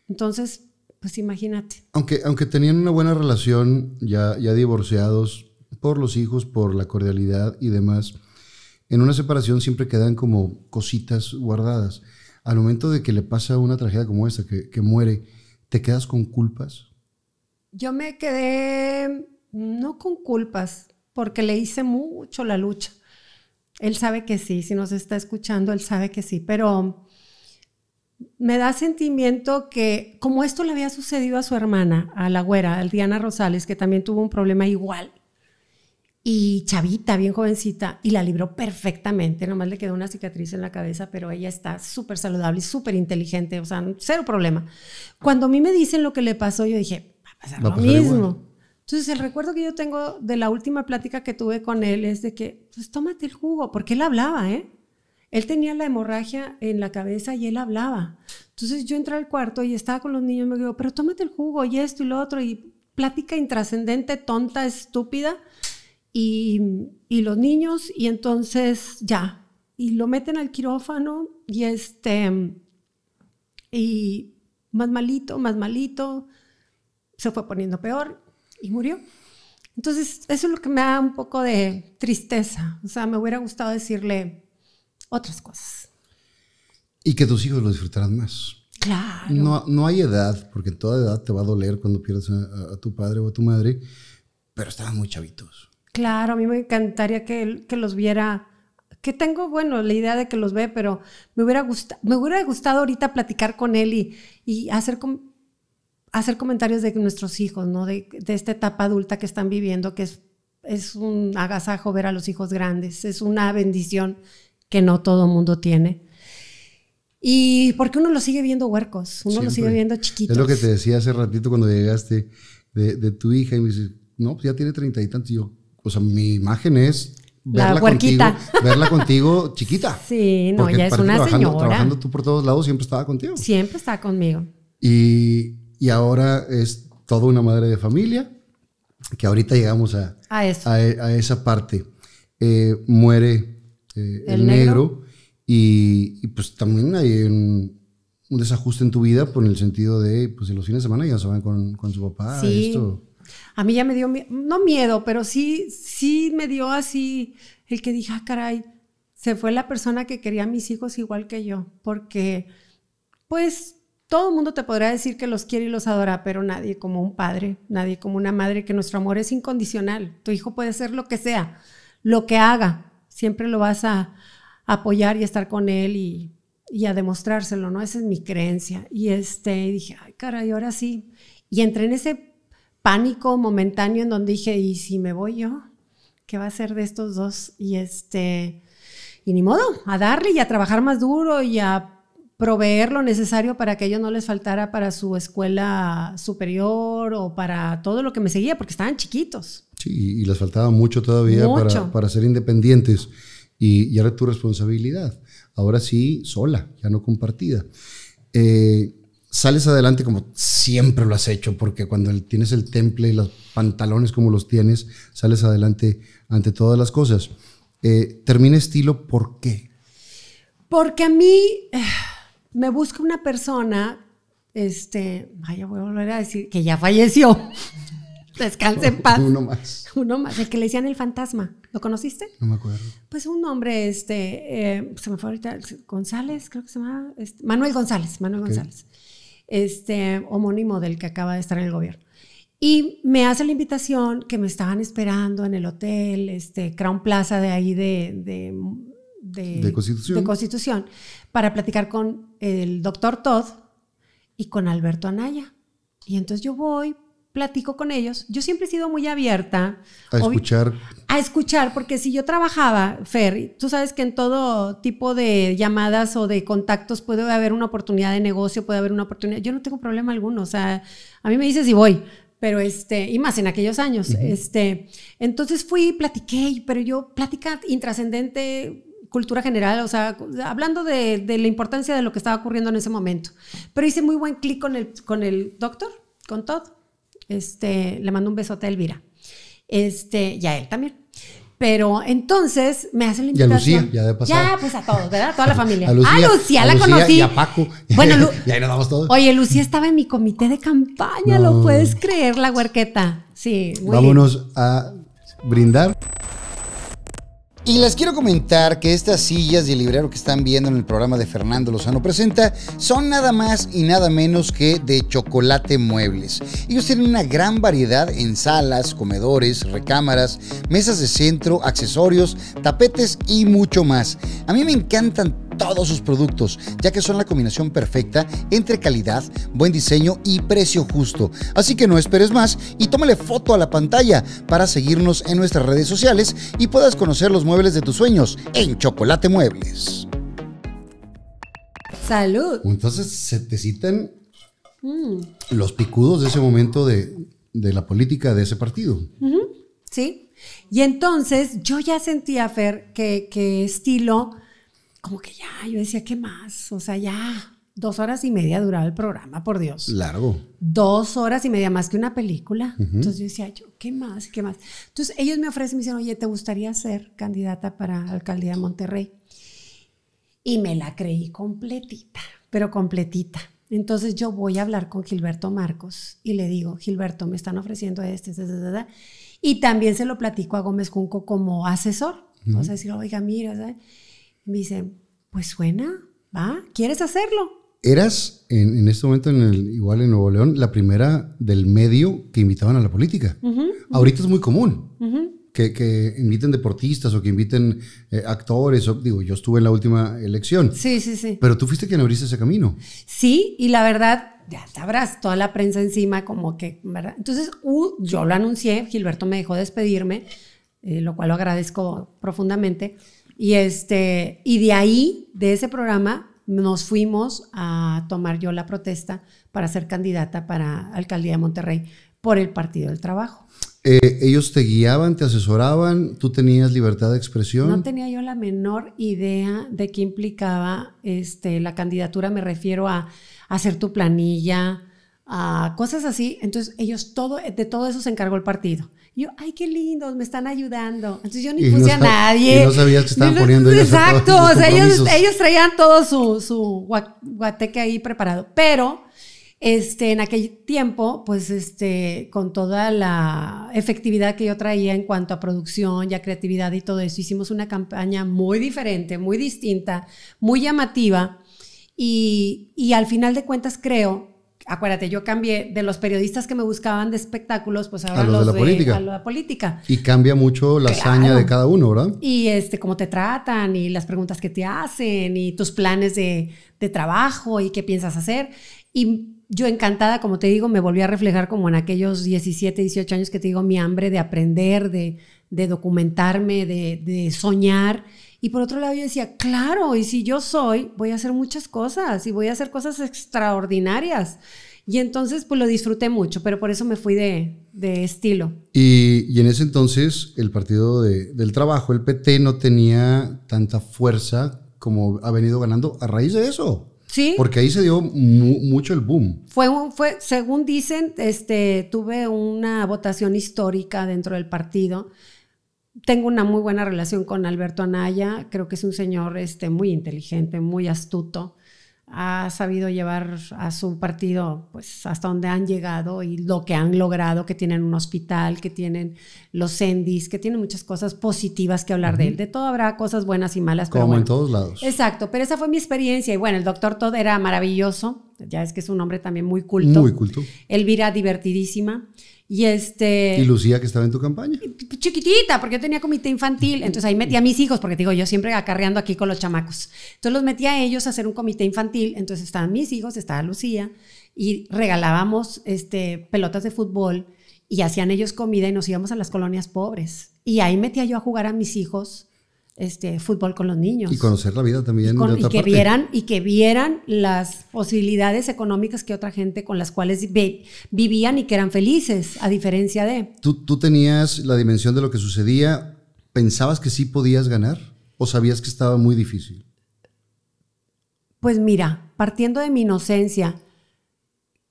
Entonces, pues imagínate. Aunque, aunque tenían una buena relación, ya, ya divorciados, por los hijos, por la cordialidad y demás, en una separación siempre quedan como cositas guardadas. Al momento de que le pasa una tragedia como esta, que, que muere, ¿te quedas con culpas? Yo me quedé no con culpas, porque le hice mucho la lucha. Él sabe que sí, si nos está escuchando, él sabe que sí, pero me da sentimiento que como esto le había sucedido a su hermana, a la güera, a Diana Rosales, que también tuvo un problema igual, y chavita, bien jovencita, y la libró perfectamente, nomás le quedó una cicatriz en la cabeza, pero ella está súper saludable y súper inteligente, o sea, cero problema. Cuando a mí me dicen lo que le pasó, yo dije, va a pasar lo igual. Entonces, el recuerdo que yo tengo de la última plática que tuve con él es de que, pues tómate el jugo, porque él hablaba, ¿eh? Él tenía la hemorragia en la cabeza y él hablaba. Entonces yo entré al cuarto y estaba con los niños y me digo, pero tómate el jugo y esto y lo otro y plática intrascendente, tonta, estúpida. Y, y los niños y entonces ya. Y lo meten al quirófano y este... Y más malito, más malito, se fue poniendo peor y murió. Entonces, eso es lo que me da un poco de tristeza. O sea, me hubiera gustado decirle otras cosas. Y que tus hijos lo disfrutaran más. Claro. No, no hay edad, porque toda edad te va a doler cuando pierdas a, a tu padre o a tu madre, pero estaban muy chavitos. Claro, a mí me encantaría que, que los viera. Que tengo, bueno, la idea de que los ve, pero me hubiera, gustado, me hubiera gustado ahorita platicar con él y, y hacer, com hacer comentarios de nuestros hijos, ¿no? De, de, esta etapa adulta que están viviendo, que es, es un agasajo ver a los hijos grandes, es una bendición que no todo mundo tiene. Y porque uno lo sigue viendo huercos, uno Siempre. lo sigue viendo chiquitos. Es lo que te decía hace ratito cuando llegaste de, de tu hija y me dices, no, pues ya tiene treinta y tantos. Y yo, o sea, mi imagen es verla, la contigo, verla contigo chiquita. Sí, no, ya es una trabajando, señora. Trabajando tú por todos lados, siempre estaba contigo. Siempre está conmigo. Y, y ahora es toda una madre de familia, que ahorita llegamos a, a, eso. a, a esa parte. Eh, muere eh, el, el, negro, negro y, y, pues también hay un, un, desajuste en tu vida por el sentido de, pues en los fines de semana ya se van con, con su papá. Sí. Esto. A mí ya me dio, no miedo, pero sí, sí me dio así el que dije, ah, caray, se fue la persona que quería a mis hijos igual que yo, porque pues todo el mundo te podrá decir que los quiere y los adora, pero nadie como un padre, nadie como una madre, que nuestro amor es incondicional. Tu hijo puede ser lo que sea, lo que haga, siempre lo vas a apoyar y estar con él y, y a demostrárselo, ¿no? Esa es mi creencia. Y este, dije, ay, caray, ahora sí. Y entré en ese pánico momentáneo en donde dije, ¿y si me voy yo? ¿Qué va a ser de estos dos? Y este, y ni modo, a darle y a trabajar más duro y a proveer lo necesario para que a ellos no les faltara para su escuela superior o para todo lo que me seguía, porque estaban chiquitos. Sí, y les faltaba mucho todavía mucho. Para, para, ser independientes. Y, y, era tu responsabilidad. Ahora sí, sola, ya no compartida. Eh, sales adelante como siempre lo has hecho, porque cuando tienes el temple y los pantalones como los tienes, sales adelante ante todas las cosas. Eh, termina estilo, ¿por qué? Porque a mí eh, me busca una persona, este, vaya, voy a volver a decir que ya falleció. Descanse en paz. Uno más. Uno más, el que le decían el fantasma. ¿Lo conociste? No me acuerdo. Pues un hombre, este, eh, se me fue ahorita, González, creo que se llama, este, Manuel González, Manuel okay. González, este, homónimo del que acaba de estar en el gobierno. Y me hace la invitación que me estaban esperando en el hotel, este, Crown Plaza de ahí de, de, de, de Constitución. de Constitución, para platicar con el doctor Todd y con Alberto Anaya. Y entonces yo voy, platico con ellos. Yo siempre he sido muy abierta. A escuchar. A escuchar, porque si yo trabajaba, Fer, tú sabes que en todo tipo de llamadas o de contactos puede haber una oportunidad de negocio, puede haber una oportunidad. Yo no tengo problema alguno. O sea, a mí me dices y voy. Pero este, y más en aquellos años. Uh -huh. Este, entonces fui, platiqué, pero yo, plática intrascendente, cultura general, o sea, hablando de, de, la importancia de lo que estaba ocurriendo en ese momento. Pero hice muy buen clic con el, con el doctor, con Todd. Este, le mando un besote a Elvira. Este, y a él también. Pero entonces me hace la invitación. Y a Lucía, ya de pasar. Ya, pues a todos, ¿verdad? Toda la familia. A Lucía, ah, Lucía, a la Lucía conocí. Y a Paco. Bueno, Lu y ahí nos damos todos. Oye, Lucía estaba en mi comité de campaña, No. ¿lo puedes creer, la huerqueta? Sí, muy Vámonos a brindar. Y les quiero comentar que estas sillas el librero que están viendo en el programa de Fernando Lozano Presenta son nada más y nada menos que de chocolate muebles. Ellos tienen una gran variedad en salas, comedores, recámaras, mesas de centro, accesorios, tapetes y mucho más. A mí me encantan todos sus productos, ya que son la combinación perfecta entre calidad, buen diseño y precio justo. Así que no esperes más y tómale foto a la pantalla para seguirnos en nuestras redes sociales y puedas conocer los muebles de tus sueños en Chocolate Muebles. Salud. Entonces se te citan Mm, los picudos de ese momento de, de la política de ese partido. Sí. Y entonces yo ya sentía, Fer, que, que estilo como que ya, yo decía, ¿qué más? O sea, ya, dos horas y media duraba el programa, por Dios. Largo. Dos horas y media más que una película. Entonces yo decía, yo, ¿qué más? ¿Qué más? Entonces ellos me ofrecen, me dicen, oye, ¿te gustaría ser candidata para alcaldía de Monterrey? Y me la creí completita, pero completita. Entonces yo voy a hablar con Gilberto Marcos y le digo, Gilberto, me están ofreciendo este, este, este, este", y también se lo platico a Gómez Junco como asesor. O sea, decir, oiga, mira, ¿sabes? Me dice, pues suena, ¿va? ¿Quieres hacerlo? Eras en, en este momento, en el, igual en Nuevo León, la primera del medio que invitaban a la política. Ahorita es muy común que, que inviten deportistas o que inviten eh, actores. O, digo, yo estuve en la última elección. Sí, sí, sí. Pero tú fuiste quien abriste ese camino. Sí, y la verdad, ya sabrás, toda la prensa encima, como que, ¿verdad? Entonces, uh, yo lo anuncié, Gilberto me dejó despedirme, eh, lo cual lo agradezco profundamente. Y, este, y de ahí, de ese programa, nos fuimos a tomar yo la protesta para ser candidata para alcaldía de Monterrey por el Partido del Trabajo. Eh, ellos te guiaban, te asesoraban, tú tenías libertad de expresión. No tenía yo la menor idea de qué implicaba este, la candidatura, me refiero a, hacer tu planilla, a cosas así. Entonces, ellos todo, de todo eso se encargó el partido. Yo, ay, qué lindos, me están ayudando. Entonces yo ni Y no puse a sab- nadie. y no sabías que estaban Ni- poniendo ellos Exacto, o sea, ellos, ellos traían todo su, su gua- guateque ahí preparado. Pero este, en aquel tiempo, pues este, con toda la efectividad que yo traía en cuanto a producción y a creatividad y todo eso, hicimos una campaña muy diferente, muy distinta, muy llamativa. Y, y al final de cuentas creo, acuérdate, yo cambié de los periodistas que me buscaban de espectáculos, pues ahora A los de la política. a la política. Y cambia mucho la Claro. hazaña de cada uno, ¿verdad? Y este, cómo te tratan y las preguntas que te hacen y tus planes de, de trabajo y qué piensas hacer. Y yo encantada, como te digo, me volví a reflejar como en aquellos 17, 18 años que te digo, mi hambre de aprender, de, de documentarme, de, de soñar. Y por otro lado yo decía, claro, y si yo soy, voy a hacer muchas cosas y voy a hacer cosas extraordinarias. Y entonces pues lo disfruté mucho, pero por eso me fui de, de estilo. Y, y en ese entonces el Partido de- del Trabajo, el PT, no tenía tanta fuerza como ha venido ganando a raíz de eso. Sí. Porque ahí se dio mu- mucho el boom. Fue, un- fue, según dicen, este, tuve una votación histórica dentro del partido. Tengo una muy buena relación con Alberto Anaya. Creo que es un señor este, muy inteligente, muy astuto. Ha sabido llevar a su partido pues, hasta donde han llegado y lo que han logrado, que tienen un hospital, que tienen los CENDIS, que tienen muchas cosas positivas que hablar de él. De todo habrá cosas buenas y malas. pero Como en bueno. todos lados. Exacto, pero esa fue mi experiencia. Y bueno, el doctor Todd era maravilloso. Ya es que es un hombre también muy culto. Muy culto. Elvira, divertidísima. Y este. Y Lucía, que estaba en tu campaña. chiquitita, porque yo tenía comité infantil. Entonces ahí metí a mis hijos, porque te digo, yo siempre acarreando aquí con los chamacos. Entonces los metí a ellos a hacer un comité infantil. Entonces estaban mis hijos, estaba Lucía, y regalábamos este, pelotas de fútbol y hacían ellos comida y nos íbamos a las colonias pobres. Y ahí metía yo a jugar a mis hijos este, fútbol con los niños. Y conocer la vida también Con- de y otra que parte. vieran y que vieran las posibilidades económicas que otra gente con las cuales vi- vivían y que eran felices a diferencia de ¿Tú, tú tenías la dimensión de lo que sucedía. ¿Pensabas que sí podías ganar? ¿O sabías que estaba muy difícil? pues mira partiendo de mi inocencia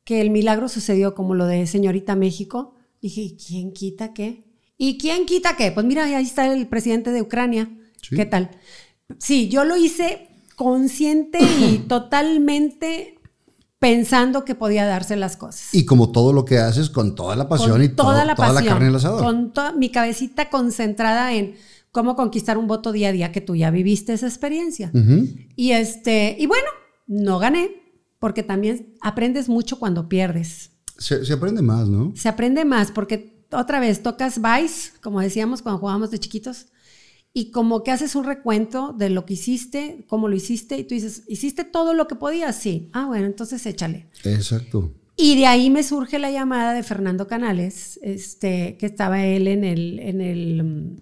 que el milagro sucedió como lo de señorita México dije ¿y quién quita qué y quién quita qué pues mira ahí está el presidente de Ucrania Sí. qué tal sí yo lo hice consciente y totalmente pensando que podía darse las cosas Y como todo lo que haces, con toda la pasión con y todo- toda la toda la pasión, carne en el asador. Con toda mi cabecita concentrada en cómo conquistar un voto día a día, que tú ya viviste esa experiencia. Y este, y bueno, no gané, porque también aprendes mucho cuando pierdes. se, se aprende más, ¿no? Se aprende más, porque otra vez tocas Vice, como decíamos cuando jugábamos de chiquitos, y como que haces un recuento de lo que hiciste, cómo lo hiciste, y tú dices, ¿hiciste todo lo que podías? Sí. Ah, bueno, entonces échale. Exacto. Y de ahí me surge la llamada de Fernando Canales, este, que estaba él en el, en el mm,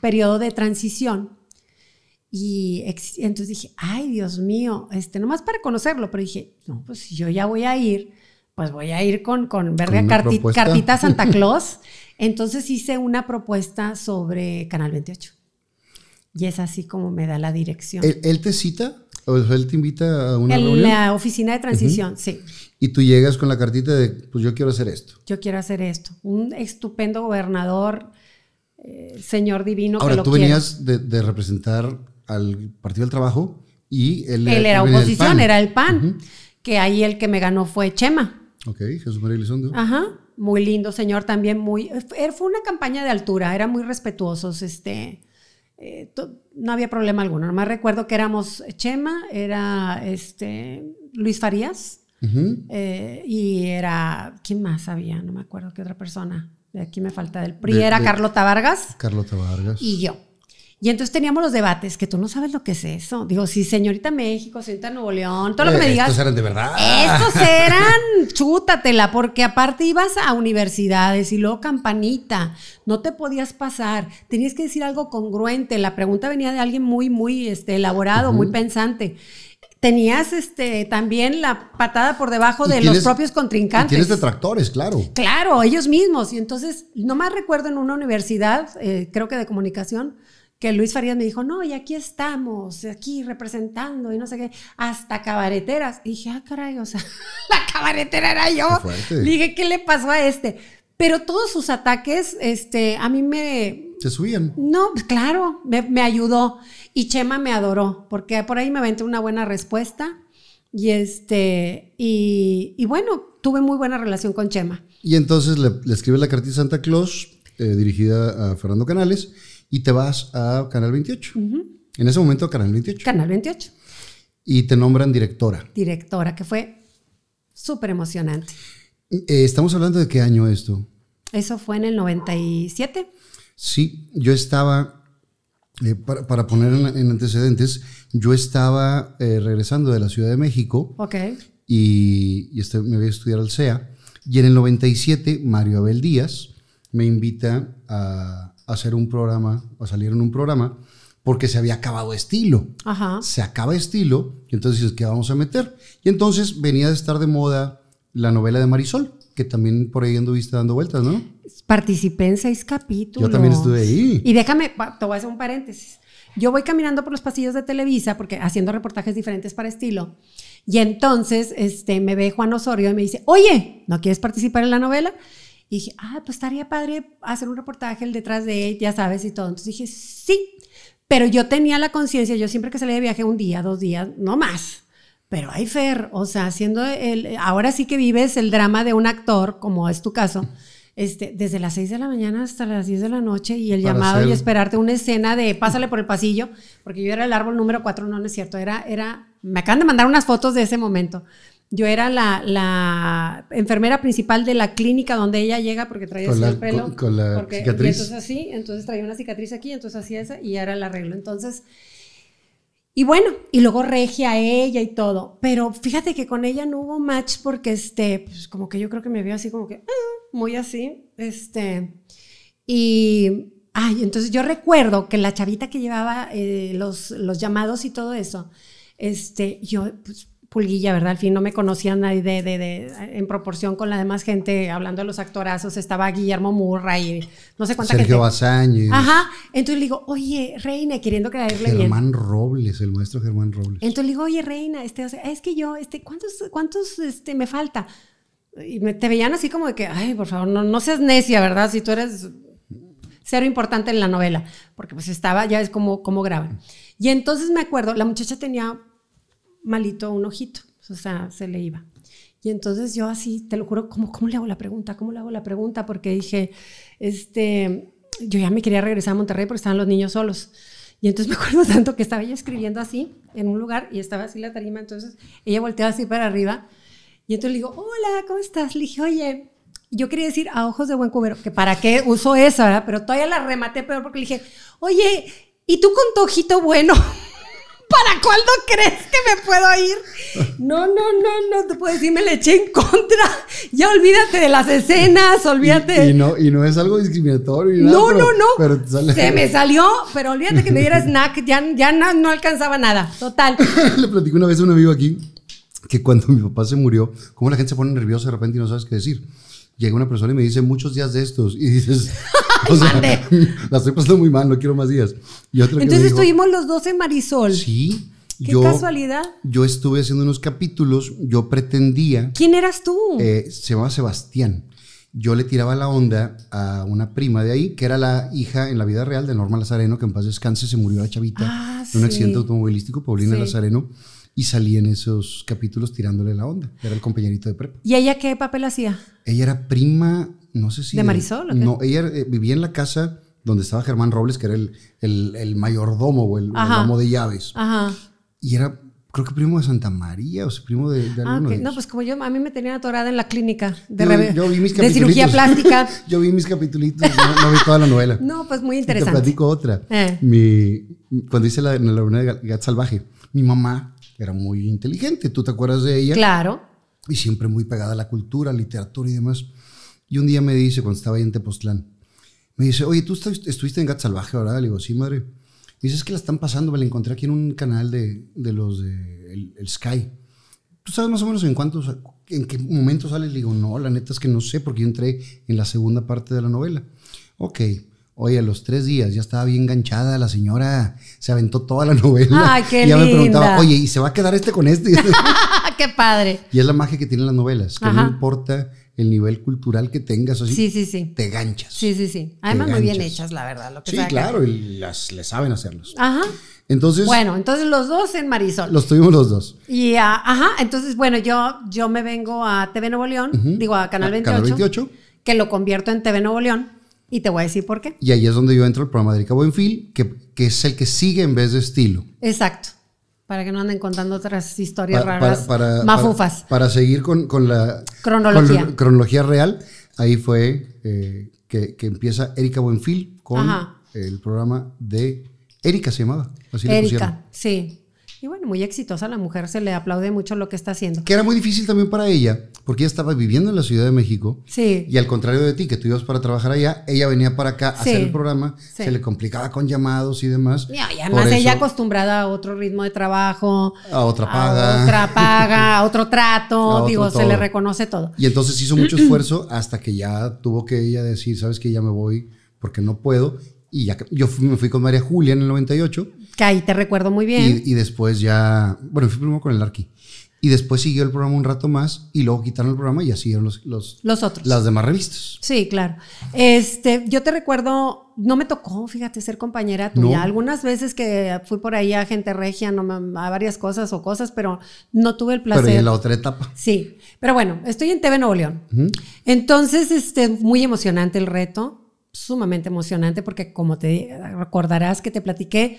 periodo de transición. Y ex- entonces dije, ay, Dios mío, este, nomás para conocerlo, pero dije, no, pues si yo ya voy a ir, pues voy a ir con, con verga carti- cartita Santa Claus. Entonces hice una propuesta sobre Canal 28. Y es así como me da la dirección. ¿Él, él te cita? ¿O él te invita a una en reunión? la oficina de transición, sí. Y tú llegas con la cartita de, pues yo quiero hacer esto. Yo quiero hacer esto. Un estupendo gobernador, eh, señor divino que Ahora, lo tú venías de, de representar al Partido del Trabajo y él, Él era oposición, era el PAN. Que ahí el que me ganó fue Chema. Ok, Jesús María Elizondo. Ajá, muy lindo señor también, muy, fue fue una campaña de altura, eran muy respetuosos, este, eh, no había problema alguno, nomás recuerdo que éramos Chema, era este, Luis Farías, eh, y era, ¿quién más había? No me acuerdo qué otra persona, de aquí me falta del PRI, De- era de- Carlota Vargas Carlota Vargas. y yo. Y entonces teníamos los debates, que tú no sabes lo que es eso. Digo, sí, señorita México, señorita Nuevo León, todo lo que me Eh, digas. Estos eran de verdad. Estos eran, chútatela, porque aparte ibas a universidades y luego campanita, no te podías pasar, tenías que decir algo congruente, la pregunta venía de alguien muy, muy este, elaborado, muy pensante. Tenías este, también la patada por debajo de tienes- los propios Y contrincantes. tienes detractores, claro. Claro, ellos mismos. Y entonces, nomás recuerdo en una universidad, eh, creo que de comunicación, que Luis Farías me dijo, no, y aquí estamos, aquí representando, y no sé qué, hasta cabareteras. Y dije, ah, caray, o sea, la cabaretera era yo. Qué dije, ¿qué le pasó a este? Pero todos sus ataques, este, a mí me, Te subían. no, pues, claro, me, me ayudó. Y Chema me adoró, porque por ahí me aventé una buena respuesta. Y este, y, y bueno, tuve muy buena relación con Chema. Y entonces le, le escribes la cartita Santa Claus, eh, dirigida a Fernando Canales, y te vas a Canal 28. En ese momento, Canal 28. Canal 28, y te nombran directora. directora, que fue súper emocionante. Eh, estamos hablando de qué año esto. Eso fue en el 97. Sí, yo estaba, eh, para, para poner en, en antecedentes, yo estaba eh, regresando de la Ciudad de México Ok. y, y este- me voy a estudiar al CEA. Y en el 97, Mario Abel Díaz me invita a hacer un programa, a salir en un programa, porque se había acabado estilo. Ajá. Se acaba estilo, y entonces dices, ¿qué vamos a meter? Y entonces venía de estar de moda la novela de Marisol, que también por ahí anduviste dando vueltas, ¿no? Participé en seis capítulos. Yo también estuve ahí. Y déjame, te voy a hacer un paréntesis. Yo voy caminando por los pasillos de Televisa, porque haciendo reportajes diferentes para estilo. Y entonces este, me ve Juan Osorio y me dice, oye, ¿no quieres participar en la novela? Y dije, ah, pues estaría padre hacer un reportaje el detrás de él, ya sabes, y todo. Entonces dije, sí. Pero yo tenía la conciencia, yo siempre que salía de viaje un día, dos días, no más. Pero hay Fer, o sea, haciendo el, ahora sí que vives el drama de un actor, como es tu caso, este, desde las 6 de la mañana hasta las 10 de la noche y el Para llamado hacer- y esperarte una escena de pásale por el pasillo, porque yo era el árbol número 4, no, no es cierto, era, era, me acaban de mandar unas fotos de ese momento. Yo era la, la enfermera principal de la clínica donde ella llega porque traía Con la- el pelo. con- con la porque- y cicatriz. entonces así, entonces traía una cicatriz aquí, entonces hacía esa y era el arreglo. Entonces, y bueno, y luego regia a ella y todo. Pero fíjate que con ella no hubo match porque, este, pues como que yo creo que me vio así como que, ah, muy así, este. Y, ay, entonces yo recuerdo que la chavita que llevaba eh, los, los llamados y todo eso, este, yo, pues, pulguilla, ¿verdad? Al fin no me conocía nadie de, de, de, en proporción con la demás gente, hablando de los actorazos, estaba Guillermo Murray y no sé cuánta Sergio gente. Bazáñez. Ajá, entonces le digo, oye, reina, queriendo caerle bien. Germán Robles, el maestro Germán Robles. Entonces le digo, oye, reina, este, o sea, es que yo, este, ¿cuántos, cuántos este, me falta? Y me, te veían así como de que, ay, por favor, no, no seas necia, ¿verdad? Si tú eres cero importante en la novela, porque pues estaba, ya es como, como graban. Y entonces me acuerdo, la muchacha tenía malito un ojito, o sea, se le iba. Y entonces yo así, te lo juro, ¿cómo, ¿cómo le hago la pregunta? ¿Cómo le hago la pregunta? Porque dije, este, yo ya me quería regresar a Monterrey porque estaban los niños solos. Y entonces me acuerdo tanto que estaba ella escribiendo así en un lugar y estaba así la tarima, entonces ella volteaba así para arriba y entonces le digo, hola, ¿cómo estás? Le dije, oye, yo quería decir a ojos de buen cubero, que para qué uso esa, ¿verdad? Pero todavía la rematé peor porque le dije, oye, ¿y tú con tu ojito bueno? ¿Para cuándo crees que me puedo ir? No, no, no, no te puedo decir, me le eché en contra. Ya olvídate de las escenas, olvídate. Y, y no, y no es algo discriminatorio. nada, No, pero- no, no. Pero te sale- Se me salió, pero olvídate que me diera snack, ya, ya no, no alcanzaba nada. Total. Le platico una vez a un amigo aquí que cuando mi papá se murió, como la gente se pone nerviosa de repente y no sabes qué decir. Llega una persona y me dice muchos días de estos y dices, O sea, Mande. la estoy pasando muy mal, no quiero más días. Y otra que me Entonces dijo, estuvimos los dos en Marisol. Sí. Qué yo, casualidad. Yo estuve haciendo unos capítulos, yo pretendía, ¿Quién eras tú? eh, se llamaba Sebastián. Yo le tiraba la onda a una prima de ahí, que era la hija en la vida real de Norma Lazareno, que en paz descanse, se murió la chavita Ah, en un sí. accidente automovilístico, Paulina Sí. Lazareno, y salí en esos capítulos tirándole la onda. Era el compañerito de prepa. ¿Y ella qué papel hacía? Ella era prima, no sé si. ¿De Marisol o qué? No, ella eh, vivía en la casa donde estaba Germán Robles, que era el, el, el mayordomo o el, el amo de llaves. Ajá. Y era, creo que primo de Santa María o sea, primo de, de Ah, de No, pues como yo, a mí me tenían atorada en la clínica de, yo, yo vi mis de cirugía plástica. yo vi mis capitulitos, no, no vi toda la novela. No, pues muy Y Te interesante. platico otra. Eh. Mi, cuando hice la, en la laguna de Gat- Gat Salvaje, mi mamá era muy inteligente, tú te acuerdas de ella. Claro. y siempre muy pegada a la cultura, literatura y demás. Y un día me dice, cuando estaba ahí en Tepoztlán, me dice, oye, tú estuviste en Gat Salvaje, ¿verdad? Le digo, sí, madre. Me dice, es que la están pasando, me la encontré aquí en un canal de, de los de el, el Sky. ¿Tú sabes más o menos en cuántos, en qué momento sale? Le digo, no, la neta es que no sé, porque yo entré en la segunda parte de la novela. Ok. Oye, a los tres días ya estaba bien enganchada, la señora se aventó toda la novela. Ay, qué y ya me preguntaba, linda. oye, ¿y se va a quedar este con este? ¡Qué padre! Y es la magia que tienen las novelas, que Ajá. no importa el nivel cultural que tengas, así Sí, sí, sí. te ganchas. Sí, sí, sí. Además, muy bien hechas, la verdad. Lo que Sí, que- claro, y las, le saben hacerlos. Ajá. Entonces, Bueno, entonces los dos en Marisol. los tuvimos los dos. Y, ah, ajá, entonces, bueno, yo, yo me vengo a TV Nuevo León, digo a Canal A 28, Canal 28. que lo convierto en TV Nuevo León, y te voy a decir por qué. Y ahí es donde yo entro al programa de Erika Buenfil, que, que es el que sigue en vez de estilo. Exacto. Para que no anden contando otras historias raras, para, mafufas. Para, para seguir con, con la Cronología. con la cronología real, ahí fue eh, que, que empieza Erika Buenfil con Ajá. el programa de Erika se llamaba. Así le pusieron. Erika, sí. Y bueno, muy exitosa la mujer, se le aplaude mucho lo que está haciendo. Que era muy difícil también para ella, porque ella estaba viviendo en la Ciudad de México. Sí. Y al contrario de ti, que tú ibas para trabajar allá, ella venía para acá a Sí. hacer el programa, Sí. se le complicaba con llamados y demás. Y además Por ella eso, acostumbrada a otro ritmo de trabajo, A otra paga. a otra paga, a otro trato, A otro digo, se todo. le reconoce todo. Y entonces hizo mucho esfuerzo hasta que ya tuvo que ella decir, sabes que ya me voy porque no puedo. Y ya yo me fui con María Julia en el 98 Que ahí te recuerdo muy bien. y, y después ya, bueno, fui primero con el Arqui. Y después siguió el programa un rato más y luego quitaron el programa y así siguieron los, los, Los otros. las demás revistas. Sí, claro. Este, yo te recuerdo, no me tocó, fíjate, ser compañera tuya. No. Algunas veces que fui por ahí a gente regia, no a varias cosas o cosas, pero no tuve el placer. Pero en la otra etapa. Sí, pero bueno, estoy en TV Nuevo León. Entonces, este, muy emocionante el reto, sumamente emocionante, porque como te recordarás que te platiqué,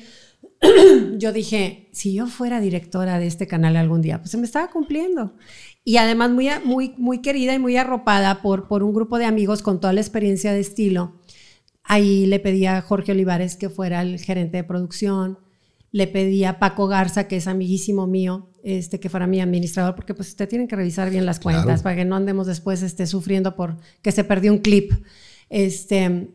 yo dije, si yo fuera directora de este canal algún día, pues se me estaba cumpliendo. Y además muy, muy, muy querida y muy arropada por, por un grupo de amigos con toda la experiencia de estilo. Ahí le pedí a Jorge Olivares que fuera el gerente de producción. Le pedí a Paco Garza, que es amiguísimo mío, este, que fuera mi administrador, porque pues usted tiene que revisar bien las Claro. cuentas para que no andemos después este, sufriendo por que se perdió un clip. Este,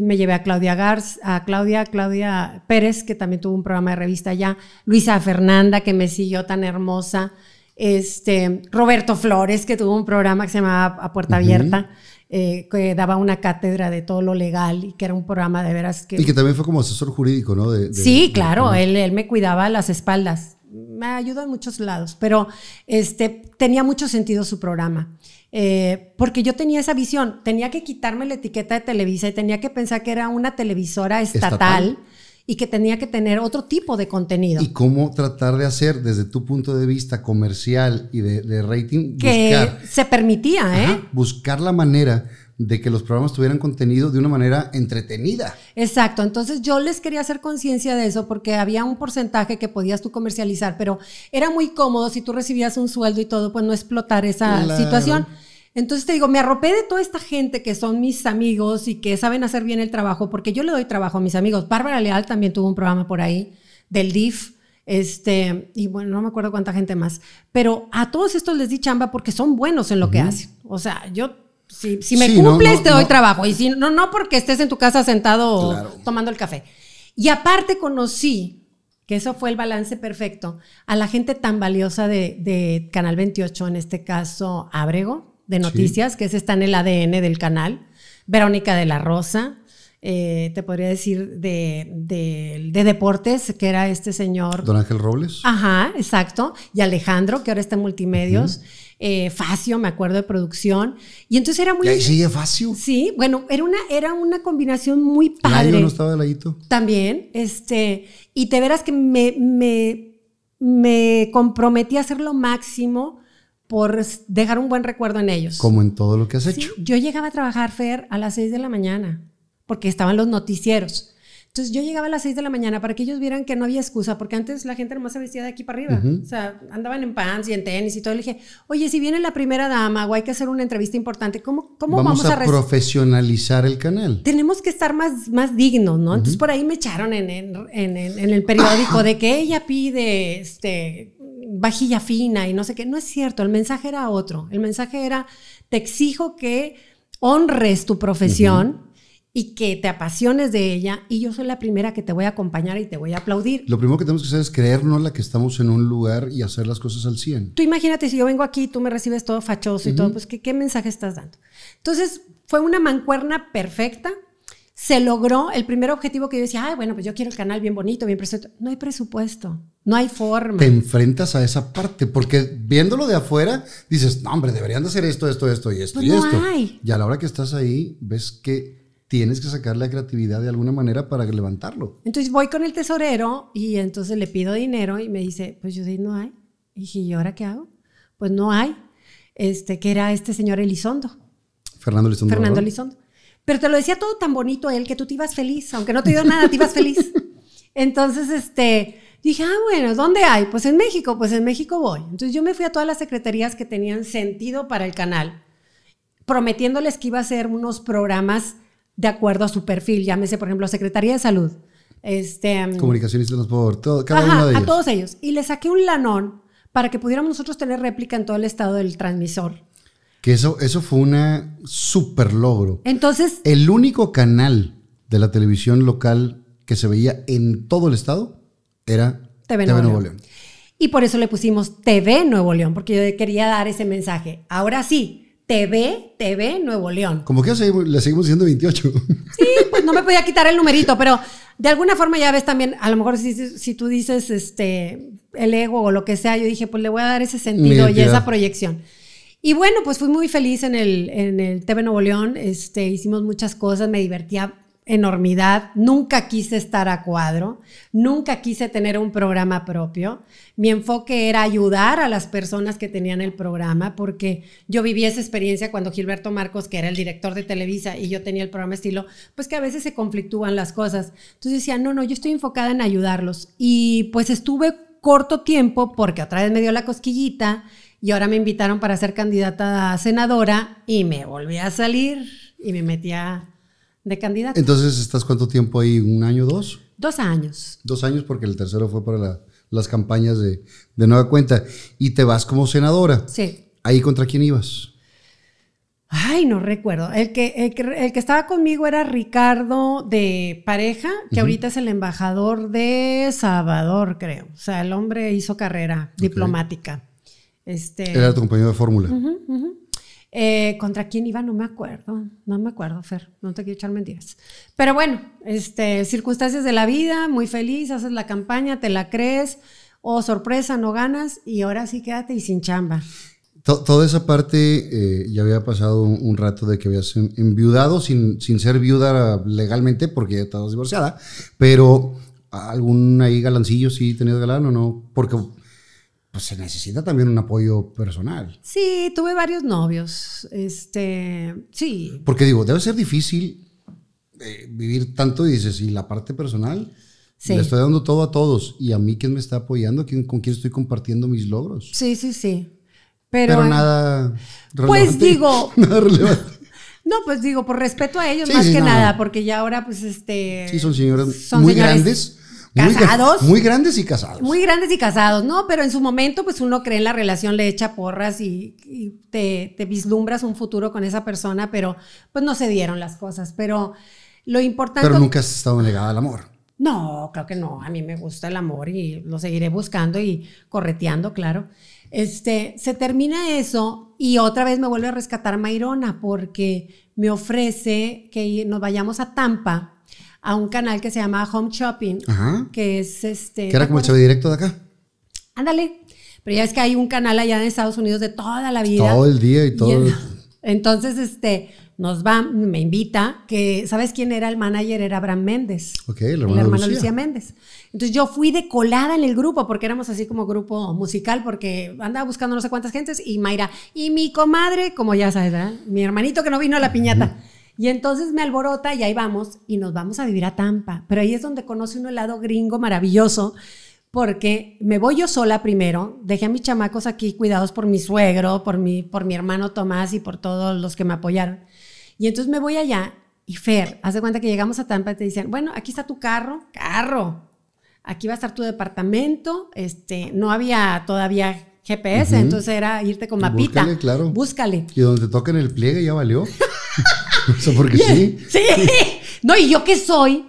me llevé a Claudia Garz, a Claudia, Claudia Pérez, que también tuvo un programa de revista allá, Luisa Fernanda, que me siguió tan hermosa, este, Roberto Flores, que tuvo un programa que se llamaba A Puerta Abierta, eh, que daba una cátedra de todo lo legal y que era un programa de veras que... Y que también fue como asesor jurídico, ¿no? De- de- Sí, de- claro, él, él me cuidaba las espaldas. Me ayudó en muchos lados, pero este, tenía mucho sentido su programa. Eh, porque yo tenía esa visión, tenía que quitarme la etiqueta de Televisa y tenía que pensar que era una televisora estatal, Estatal. y que tenía que tener otro tipo de contenido. Y cómo tratar de hacer desde tu punto de vista comercial y de, de rating, que buscar, se permitía, ¿eh? ajá, buscar la manera de que los programas tuvieran contenido de una manera entretenida. Exacto, entonces yo les quería hacer conciencia de eso porque había un porcentaje que podías tú comercializar, pero era muy cómodo si tú recibías un sueldo y todo, pues no explotar esa Claro. situación. Entonces te digo, me arropé de toda esta gente que son mis amigos y que saben hacer bien el trabajo, porque yo le doy trabajo a mis amigos. Bárbara Leal también tuvo un programa por ahí del DIF. Este, y bueno, no me acuerdo cuánta gente más, pero a todos estos les di chamba porque son buenos en lo que hacen. O sea, yo, si, si me Sí, cumples, no, te doy no. trabajo. Y si no, no porque estés en tu casa sentado Claro. tomando el café. Y aparte conocí, que eso fue el balance perfecto, a la gente tan valiosa de, de Canal 28, en este caso Abrego, de Noticias, que ese está en el ADN del canal, Verónica de la Rosa, eh, te podría decir, de, de- de deportes, que era este señor. Don Ángel Robles. Ajá, exacto. Y Alejandro, que ahora está en multimedios. Eh, Facio, me acuerdo de producción. Y entonces era muy. y ahí sigue Facio. Sí, bueno, era una, era una combinación muy padre. Layo no estaba de ladito. También, este, y te verás que me, me, me comprometí a hacer lo máximo por dejar un buen recuerdo en ellos. Como en todo lo que has Sí, hecho. yo llegaba a trabajar, Fer, a las 6 de la mañana, porque estaban los noticieros. Entonces yo llegaba a las 6 de la mañana para que ellos vieran que no había excusa, porque antes la gente nomás se vestía de aquí para arriba. O sea, andaban en pants y en tenis y todo. Le dije, oye, si viene la primera dama o hay que hacer una entrevista importante, ¿cómo, cómo vamos, vamos, a, profesionalizar el canal. tenemos que estar más, más dignos, ¿no? Entonces por ahí me echaron en, en- en- en- en el periódico de que ella pide este, vajilla fina y no sé qué. No es cierto, el mensaje era otro. El mensaje era, te exijo que honres tu profesión y que te apasiones de ella y yo soy la primera que te voy a acompañar y te voy a aplaudir. Lo primero que tenemos que hacer es creernos la que estamos en un lugar y hacer las cosas al 100. Tú imagínate si yo vengo aquí, tú me recibes todo fachoso y todo, pues ¿qué, ¿qué mensaje estás dando? Entonces fue una mancuerna perfecta. Se logró el primer objetivo que yo decía, ay, bueno, pues yo quiero el canal bien bonito, bien presupuesto. No hay presupuesto, no hay forma. Te enfrentas a esa parte, porque viéndolo de afuera, dices, no, hombre, deberían de hacer esto, esto, esto y esto Pues y no esto. hay. Y a la hora que estás ahí, ves que tienes que sacar la creatividad de alguna manera para levantarlo. Entonces voy con el tesorero y entonces le pido dinero y me dice, pues yo no hay. Y dije, ¿y ahora qué hago? Pues no hay. Este, que era este señor Elizondo. Fernando Lizondo. Fernando. Elizondo. Pero te lo decía todo tan bonito a él que tú te ibas feliz, aunque no te dio nada, te ibas feliz. Entonces, este, dije, ah, bueno, ¿dónde hay? Pues en México, pues en México voy. Entonces yo me fui a todas las secretarías que tenían sentido para el canal, prometiéndoles que iba a hacer unos programas de acuerdo a su perfil, llámese, por ejemplo, Secretaría de Salud. Este, mm, Comunicaciones y transporte, cada Ajá, uno de a ellos. todos ellos. Y le saqué un lanón para que pudiéramos nosotros tener réplica en todo el estado del transmisor. Que eso, eso fue una super logro. Entonces, El único canal de la televisión local que se veía en todo el estado era TV Nuevo León. León. Y por eso le pusimos TV Nuevo León, porque yo quería dar ese mensaje. Ahora sí, TV, TV Nuevo León. Como que le seguimos diciendo 28. Sí, pues no me podía quitar el numerito, pero de alguna forma ya ves también, a lo mejor si, si tú dices este, el ego o lo que sea, yo dije, pues le voy a dar ese sentido y esa proyección. Y bueno, pues fui muy feliz en el, en el TV Nuevo León, este, hicimos muchas cosas, me divertía enormidad, nunca quise estar a cuadro, nunca quise tener un programa propio. Mi enfoque era ayudar a las personas que tenían el programa, porque yo viví esa experiencia cuando Gilberto Marcos, que era el director de Televisa, y yo tenía el programa estilo, pues que a veces se conflictúan las cosas. Entonces decía, no, no, yo estoy enfocada en ayudarlos. Y pues estuve corto tiempo, porque otra vez me dio la cosquillita, y ahora me invitaron para ser candidata a senadora, y me volví a salir, y me metía de candidata. Entonces, ¿estás cuánto tiempo ahí? ¿Un año, dos? Dos años. Dos años porque el tercero fue para la- las campañas de, de nueva cuenta. Y te vas como senadora. Sí. ¿Ahí contra quién ibas? Ay, no recuerdo. El que, el que, el que estaba conmigo era Ricardo de Pareja, que ahorita es el embajador de Salvador, creo. O sea, el hombre hizo carrera diplomática. Este, Era tu compañero de fórmula. Eh, ¿Contra quién iba? No me acuerdo. No me acuerdo, Fer. No te quiero echar mentiras. Pero bueno, este, circunstancias de la vida, muy feliz, haces la campaña, te la crees. O sorpresa, no ganas y ahora sí quédate y sin chamba. To- toda esa parte eh, ya había pasado un, rato de que habías en- enviudado sin, sin ser viuda legalmente porque ya estabas divorciada, pero algún ahí galancillo sí tenías galán o no, porque pues se necesita también un apoyo personal. Sí, tuve varios novios. Este, sí. Porque digo, debe ser difícil eh, vivir tanto y dices, y la parte personal, Sí. le estoy dando todo a todos y a mí quién me está apoyando, ¿Quién, con quién estoy compartiendo mis logros. Sí, sí, sí. Pero, Pero, nada Pues relevante. digo- nada relevante. No, pues digo, por respeto a ellos Sí, más sí, que nada, porque ya ahora, pues, este. Sí, son señoras son muy señores grandes. Casados. Muy, grandes y casados. Muy grandes y casados, ¿no? Pero en su momento, pues uno cree en la relación, le echa porras y, y te, te vislumbras un futuro con esa persona, pero pues no se dieron las cosas. Pero lo importante. pero nunca has estado negada al amor. No, creo que no. A mí me gusta el amor y lo seguiré buscando y correteando, claro. Este, se termina eso y otra vez me vuelve a rescatar Mairona porque me ofrece que nos vayamos a Tampa a un canal que se llama Home Shopping, Ajá. que es este... Que era como el ve directo de acá. Ándale. Pero ya es que hay un canal allá en Estados Unidos de toda la vida. Todo el día y todo. en- entonces, este, nos va, me invita, que, ¿sabes quién era el manager? Era Abraham Méndez. Ok, la el hermana hermano Lucía. Lucía. Méndez. Entonces yo fui de colada en el grupo, porque éramos así como grupo musical, porque andaba buscando no sé cuántas gentes, y Mayra, y mi comadre, como ya sabes, ¿verdad? mi hermanito que no vino a la piñata. Y entonces me alborota y ahí vamos, y nos vamos a vivir a Tampa. Pero ahí es donde conoce un helado gringo maravilloso, porque me voy yo sola primero, dejé a mis chamacos aquí cuidados por mi suegro, por mi, por mi hermano Tomás y por todos los que me apoyaron. Y entonces me voy allá y Fer, haz de cuenta que llegamos a Tampa y te dicen, bueno, aquí está tu carro, carro, aquí va a estar tu departamento, este, no había todavía GPS, entonces era irte con mapita. Búscale, claro. Búscale. Y donde te tocan el pliegue ya valió. o sea, porque sí. Sí. No, y yo que soy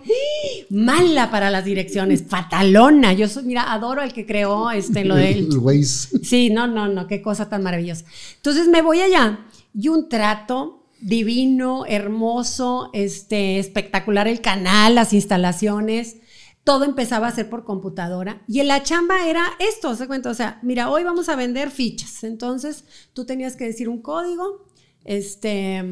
mala para las direcciones, fatalona. Yo soy, mira, adoro al que creó este, lo del El. Sí, no, no, no, qué cosa tan maravillosa. Entonces me voy allá y un trato divino, hermoso, este, espectacular el canal, las instalaciones. Todo empezaba a ser por computadora y en la chamba era esto, se cuenta, o sea, mira, hoy vamos a vender fichas. Entonces tú tenías que decir un código, este,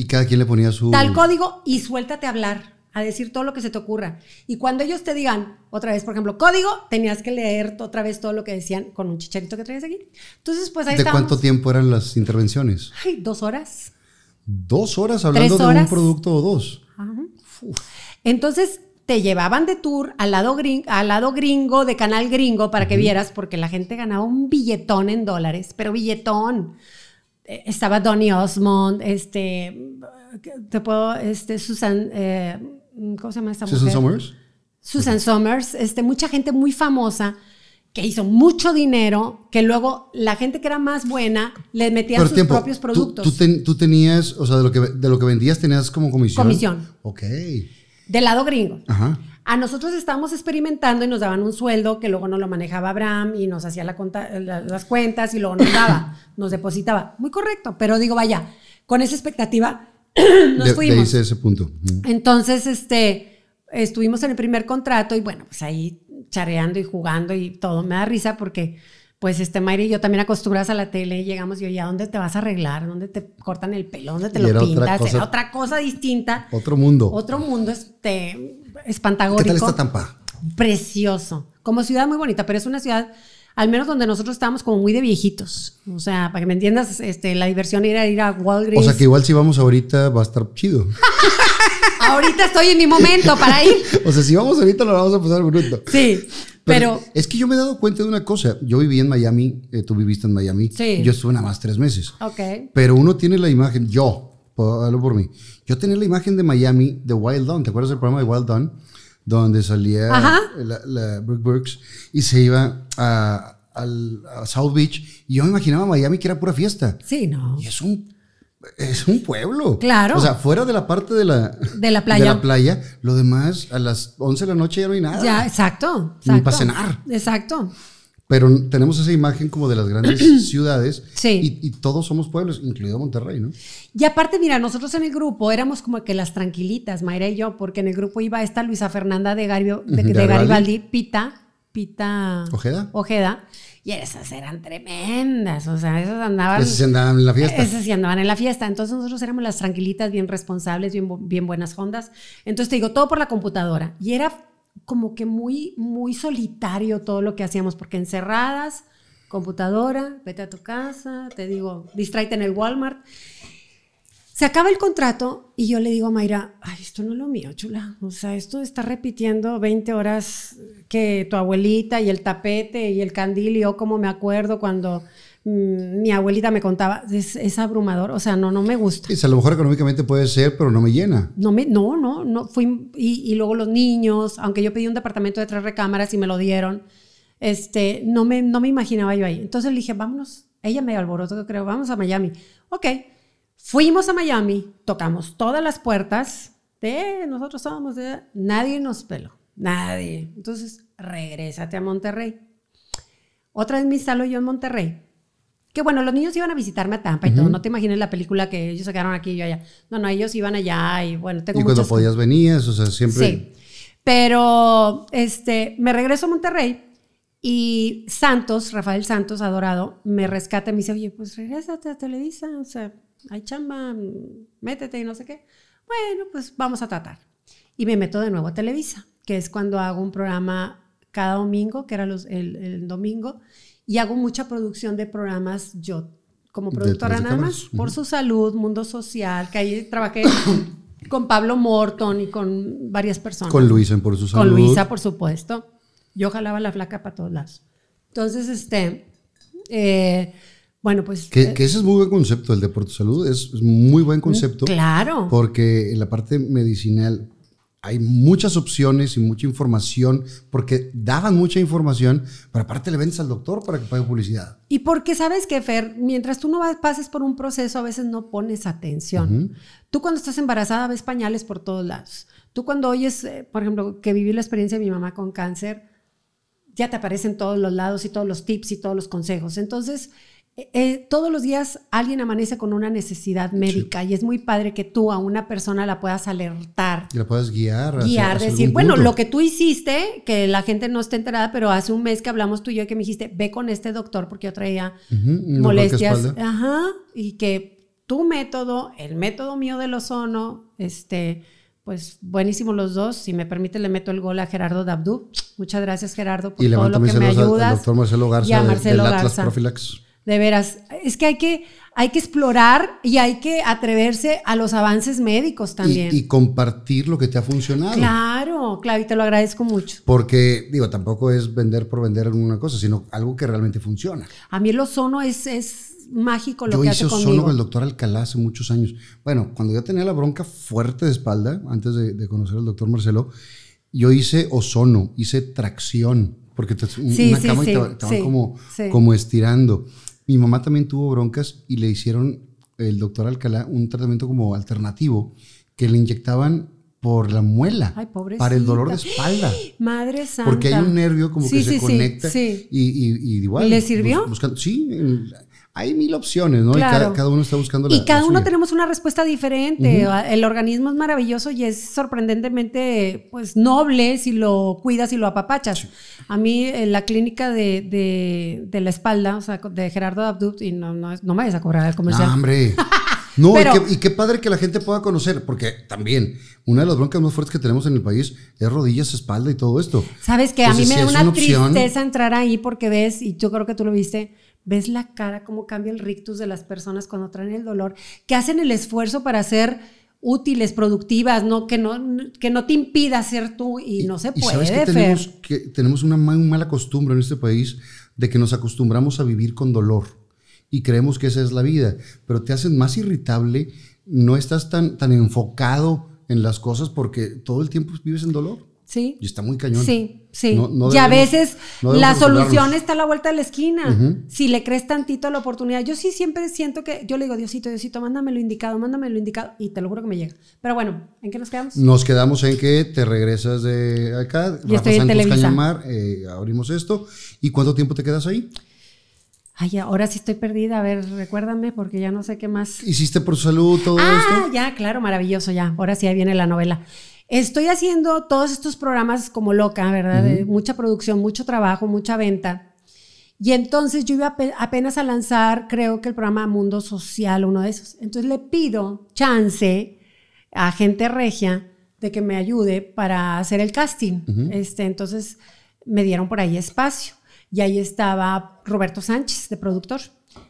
Y cada quien le ponía su. tal código y suéltate a hablar, a decir todo lo que se te ocurra. Y cuando ellos te digan, otra vez, por ejemplo, código, tenías que leer otra vez todo lo que decían con un chicharito que traes aquí. Entonces, pues ahí ¿De estábamos. cuánto tiempo eran las intervenciones? Ay, dos horas. Dos horas hablando Tres de un producto o dos. Ajá. Entonces te llevaban de tour al lado, gring- al lado gringo, de canal gringo, para que vieras, porque la gente ganaba un billetón en dólares, pero billetón. Estaba Donny Osmond, este, te puedo, este, Susan, eh, ¿cómo se llama esta Susan mujer? Summers. Susan Somers, este, mucha gente muy famosa que hizo mucho dinero, que luego la gente que era más buena le metía sus propios tú- productos. Tú, ten- tú tenías, o sea, de lo, que, de lo que vendías tenías como comisión. Comisión. Ok. Del lado gringo. Ajá. A nosotros estábamos experimentando y nos daban un sueldo que luego nos lo manejaba Abraham y nos hacía la conta- la- las cuentas y luego nos daba, nos depositaba. Muy correcto, pero digo, vaya, con esa expectativa nos de, de fuimos. ese, ese punto. Entonces, este, estuvimos en el primer contrato y bueno, pues ahí chareando y jugando y todo. Me da risa porque, pues, este, Mayra y yo también acostumbradas a la tele, llegamos y yo, ¿ya dónde te vas a arreglar? ¿Dónde te cortan el pelo? ¿Dónde te Y lo era otra pintas? cosa- Era otra cosa distinta. Otro mundo. Otro mundo, este, ¿Qué espantagórico. tal está Tampa? Precioso. Como ciudad muy bonita, pero es una ciudad, al menos donde nosotros estábamos como muy de viejitos. O sea, para que me entiendas, este, la diversión era ir a Walgreens. O sea que igual si vamos ahorita va a estar chido. Ahorita estoy en mi momento para ir. o sea, si vamos ahorita lo vamos a pasar bruto. Sí, pero, es que yo me he dado cuenta de una cosa. Yo viví en Miami, eh, tú viviste en Miami. Sí. Yo estuve nada más tres meses. ok. Pero uno tiene la imagen, yo, hablo por mí, yo tenía la imagen de Miami, de Wild Dawn. ¿Te acuerdas del programa de Wild Dawn? Donde salía Ajá. la, la Brooke Burks y se iba a, al- a South Beach. Y yo me imaginaba Miami que era pura fiesta. Sí, no. Y es un, es un pueblo. Claro. O sea, fuera de la parte de la, De la playa. de la playa, lo demás, a las 11 de la noche ya no hay nada. Ya, exacto. Ni exacto. pa' cenar. Exacto. Pero tenemos esa imagen como de las grandes ciudades. Sí. Y, y todos somos pueblos, incluido Monterrey, ¿no? Y aparte, mira, nosotros en el grupo éramos como que las tranquilitas, Mayra y yo, porque en el grupo iba esta Luisa Fernanda de, Garibio- de, de Garibaldi. Garibaldi, Pita, Pita Ojeda. Ojeda, y esas eran tremendas, o sea, esas andaban. Esas andaban en la fiesta. Esas sí andaban en la fiesta. Entonces nosotros éramos las tranquilitas, bien responsables, bien, bien buenas ondas. Entonces te digo, todo por la computadora. Y era como que muy, muy solitario todo lo que hacíamos, porque encerradas, computadora, vete a tu casa, te digo, distráete en el Walmart. Se acaba el contrato y yo le digo a Mayra, ay, esto no es lo mío, chula. O sea, esto está repitiendo 20 horas que tu abuelita y el tapete y el candil y yo como me acuerdo cuando mm, mi abuelita me contaba, es, es abrumador, o sea, no, no me gusta. Sí, a lo mejor económicamente puede ser, pero no me llena. No, me, no, no, no, fui, y, y luego los niños, aunque yo pedí un departamento de tres recámaras y me lo dieron, este, no me, no me imaginaba yo ahí. Entonces le dije, vámonos, ella me alborotó, creo, vamos a Miami. Ok, fuimos a Miami, tocamos todas las puertas, de nosotros somos, de, nadie nos peló, nadie. Entonces, regrésate a Monterrey. Otra vez me instalo yo en Monterrey. Que bueno, los niños iban a visitarme a Tampa y todo. No te imagines la película que ellos se quedaron aquí y yo allá. No, no, ellos iban allá y bueno, tengo Y cuando podías venías, o sea, siempre... Sí. Pero este, me regreso a Monterrey y Santos, Rafael Santos, adorado, me rescata y me dice, oye, pues regrésate a Televisa, o sea, hay chamba, métete y no sé qué. Bueno, pues vamos a tratar. Y me meto de nuevo a Televisa, que es cuando hago un programa cada domingo, que era los- el, el domingo, y hago mucha producción de programas yo como productora nada más, por su salud, mundo social, que ahí trabajé con Pablo Morton y con varias personas. Con Luisa en Por Su Salud. Con Luisa, por supuesto. Yo jalaba la flaca para todos lados. Entonces, este, eh, bueno, pues... Que, eh, que ese es muy buen concepto, el de Salud. Es, es muy buen concepto. Claro. Porque en la parte medicinal hay muchas opciones y mucha información, porque daban mucha información, pero aparte le vendes al doctor para que pague publicidad. Y porque sabes que, Fer, mientras tú no vas- pases por un proceso, a veces no pones atención. Tú cuando estás embarazada ves pañales por todos lados. Tú cuando oyes, eh, por ejemplo, que viví la experiencia de mi mamá con cáncer, ya te aparecen todos los lados y todos los tips y todos los consejos. Entonces, eh, eh, todos los días alguien amanece con una necesidad médica y es muy padre que tú a una persona la puedas alertar Y la puedes guiar. guiar, hacia decir, bueno, punto. lo que tú hiciste, que la gente no esté enterada, pero hace un mes que hablamos tú y yo que me dijiste, ve con este doctor porque yo traía de molestias. Ajá, y que tu método, el método mío del ozono, este, pues buenísimo los dos. Si me permite, le meto el gol a Gerardo Dabdú. Muchas gracias, Gerardo, por Y todo lo que me ayudas. al doctor Marcelo y Garza a de- Marcelo del Atlas Garza. Profilax. De veras, es que hay que, hay que explorar y hay que atreverse a los avances médicos también. Y, y compartir lo que te ha funcionado. Claro, claro, y te lo agradezco mucho. Porque, digo, tampoco es vender por vender una cosa, sino algo que realmente funciona. A mí el ozono es, es mágico lo Yo que hice hace ozono conmigo. con el doctor Alcalá hace muchos años. Bueno, cuando yo tenía la bronca fuerte de espalda, antes de, de conocer al doctor Marcelo, yo hice ozono, hice tracción, porque te, Sí, una sí, cama y sí, te, va- te van como, como estirando. Mi mamá también tuvo broncas y le hicieron el doctor Alcalá un tratamiento como alternativo que le inyectaban por la muela Ay, para el dolor de espalda. Madre santa. Porque hay un nervio como Sí, que sí, se conecta sí. y, y- y igual. ¿Y le sirvió? bus- buscando- sí, en- hay mil opciones, ¿no? Y cada, cada uno está buscando la Y cada la uno suya. tenemos una respuesta diferente. El organismo es maravilloso y es sorprendentemente pues, noble si lo cuidas y lo apapachas. A mí, en la clínica de, de- de la espalda, o sea, de Gerardo Abdub, y no, no, no me vayas a cobrar el comercial. No, hombre. No, Pero- y, qué, y qué padre que la gente pueda conocer, porque también una de las broncas más fuertes que tenemos en el país es rodillas, espalda y todo esto. Sabes que a mí me da una, opción- tristeza entrar ahí porque ves, y yo creo que tú lo viste, ves la cara, cómo cambia el rictus de las personas cuando traen el dolor, que hacen el esfuerzo para ser útiles, productivas, no que no, que no te impida ser tú y, no se Y puede, sabes que tenemos, que tenemos una muy mala costumbre en este país de que nos acostumbramos a vivir con dolor y creemos que esa es la vida, pero te hacen más irritable, no estás tan, tan enfocado en las cosas porque todo el tiempo vives en dolor. Sí. Y está muy cañón. Sí, sí. No- no y a veces no la solución está a la vuelta de la esquina. Si le crees tantito a la oportunidad. Yo sí siempre siento que, yo le digo, Diosito, Diosito, mándame lo indicado, mándame lo indicado. Y te lo juro que me llega. Pero bueno, ¿en qué nos quedamos? Nos quedamos en que te regresas de acá, Y estoy en Televisa. Cañamar, eh, abrimos esto. ¿Y cuánto tiempo te quedas ahí? Ay, ahora sí estoy perdida. A ver, recuérdame porque ya no sé qué más. ¿Hiciste por salud todo Ah, esto? ya, claro, maravilloso, ya. Ahora sí, ahí viene la novela. Estoy haciendo todos estos programas como loca, ¿verdad? De mucha producción, mucho trabajo, mucha venta. Y entonces yo iba ape- apenas a lanzar, creo que el programa Mundo Social, uno de esos. Entonces le pido chance a gente regia de que me ayude para hacer el casting. este, entonces me dieron por ahí espacio. Y ahí estaba Roberto Sánchez, de productor.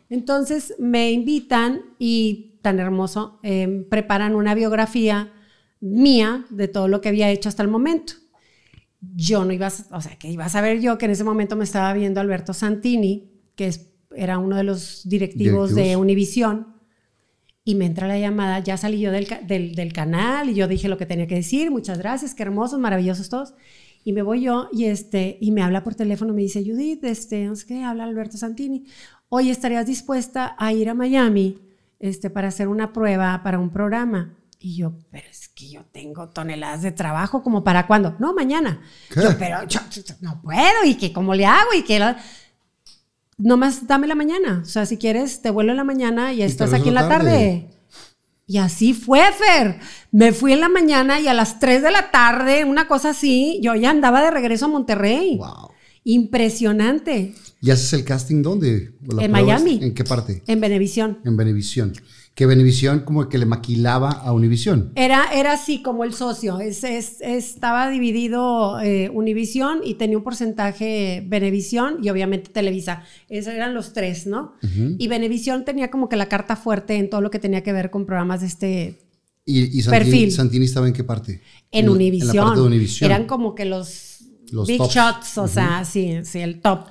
Entonces me invitan y tan hermoso, eh, preparan una biografía mía de todo lo que había hecho hasta el momento. Yo no iba a, o sea, que iba a saber yo que en ese momento me estaba viendo Alberto Santini, que es- era uno de los directivos, de. Univisión, y me entra la llamada, ya salí yo del, del, del canal y yo dije lo que tenía que decir, muchas gracias, qué hermosos, maravillosos todos. Y me voy yo y, este, y me habla por teléfono, me dice, Judith, este, no sé qué, habla Alberto Santini, oye, ¿estarías dispuesta a ir a Miami este, para hacer una prueba para un programa? Y yo, pero es que yo tengo toneladas de trabajo, ¿como para cuándo? No, mañana. ¿Qué? Yo, pero yo, no puedo, y que cómo le hago, y que... la- nomás dame la mañana. O sea, si quieres, te vuelo en la mañana y estás aquí en la tarde. tarde. Y así fue, Fer. Me fui en la mañana y a las 3 de la tarde, una cosa así, yo ya andaba de regreso a Monterrey. Wow. Impresionante. ¿Y haces el casting dónde? ¿O la En pruebas? Miami. ¿En qué parte? En Benevisión. En Benevisión. Que Benevisión como que le maquilaba a Univisión. Era, era así como el socio. Es, es- estaba dividido eh, Univisión y tenía un porcentaje Benevisión y obviamente Televisa. Esos eran los tres, ¿no? Y Benevisión tenía como que la carta fuerte en todo lo que tenía que ver con programas de este ¿Y, y Santini, Perfil. Santini estaba en qué parte? en. En Univisión. Eran como que los, Los big tops. shots, o sea, sí, sí, el top.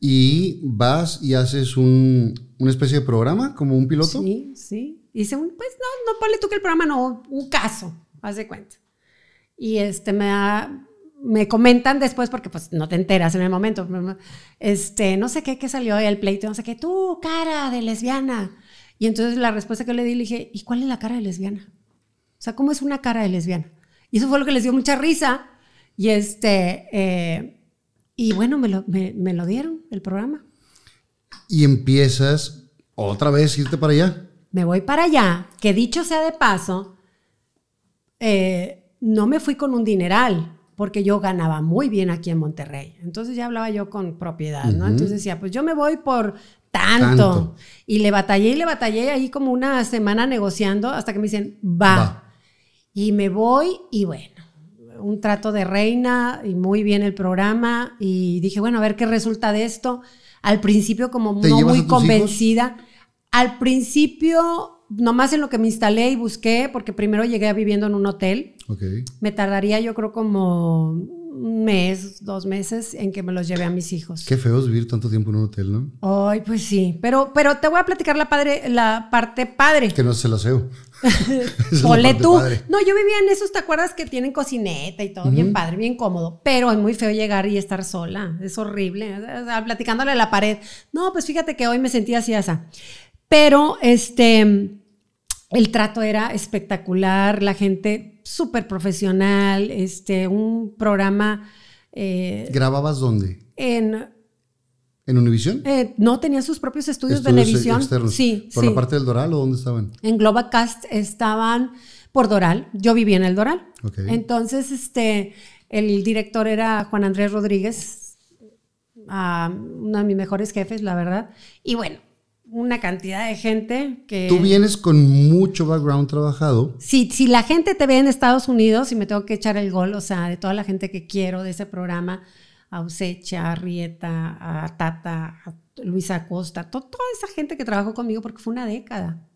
Y vas y haces un, una especie de programa, como un piloto. Sí, sí. Hice un, pues no, no ponle tú que el programa no, un caso, haz de cuenta. Y este me da- me comentan después porque pues no te enteras en el momento. Este, no sé qué, que salió el pleito, no sé qué, tú, cara de lesbiana. Y entonces la respuesta que le di, le dije, ¿y cuál es la cara de lesbiana? O sea, ¿cómo es una cara de lesbiana? Y eso fue lo que les dio mucha risa. Y este, eh, y bueno, me lo, me, me lo dieron, el programa. Y empiezas otra vez a irte para allá. me voy para allá, que dicho sea de paso, eh, no me fui con un dineral, porque yo ganaba muy bien aquí en Monterrey. Entonces ya hablaba yo con propiedad, ¿no? Entonces decía, pues yo me voy por tanto. Tanto. Y le batallé y le batallé ahí como una semana negociando hasta que me dicen, va. Va. Y me voy y bueno, un trato de reina y muy bien el programa. Y dije, bueno, a ver qué resulta de esto. Al principio como ¿Te no muy hijos? convencida. Al principio, nomás en lo que me instalé y busqué, porque primero llegué viviendo en un hotel. Me tardaría yo creo como un mes, dos meses en que me los llevé a mis hijos. Qué feo es vivir tanto tiempo en un hotel, ¿no? Ay, pues sí, pero, pero te voy a platicar la, padre, la parte padre. Que no se aseo. La Ponle parte tú. padre. No, yo vivía en esos, ¿te acuerdas que tienen cocineta y todo? Bien padre, bien cómodo. Pero es muy feo llegar y estar sola. Es horrible. O sea, platicándole a la pared. No, pues fíjate que hoy me sentía así, así. Pero este, el trato era espectacular, la gente súper profesional, este, un programa eh, ¿Grababas dónde? en... ¿En Univisión? eh, no, tenía sus propios estudios, de Estudios externos. Sí, ¿Por sí. la parte del Doral o dónde estaban? En Globacast estaban por Doral. Yo vivía en el Doral. Ok. Entonces, este, el director era Juan Andrés Rodríguez, uno de mis mejores jefes, la verdad. Y bueno, una cantidad de gente que... Tú vienes con mucho background trabajado. Si, si la gente te ve en Estados Unidos y me tengo que echar el gol, o sea, de toda la gente que quiero de ese programa, a Usecha, a Rieta, a Tata, a Luisa Acosta, to- toda esa gente que trabajó conmigo porque fue una década,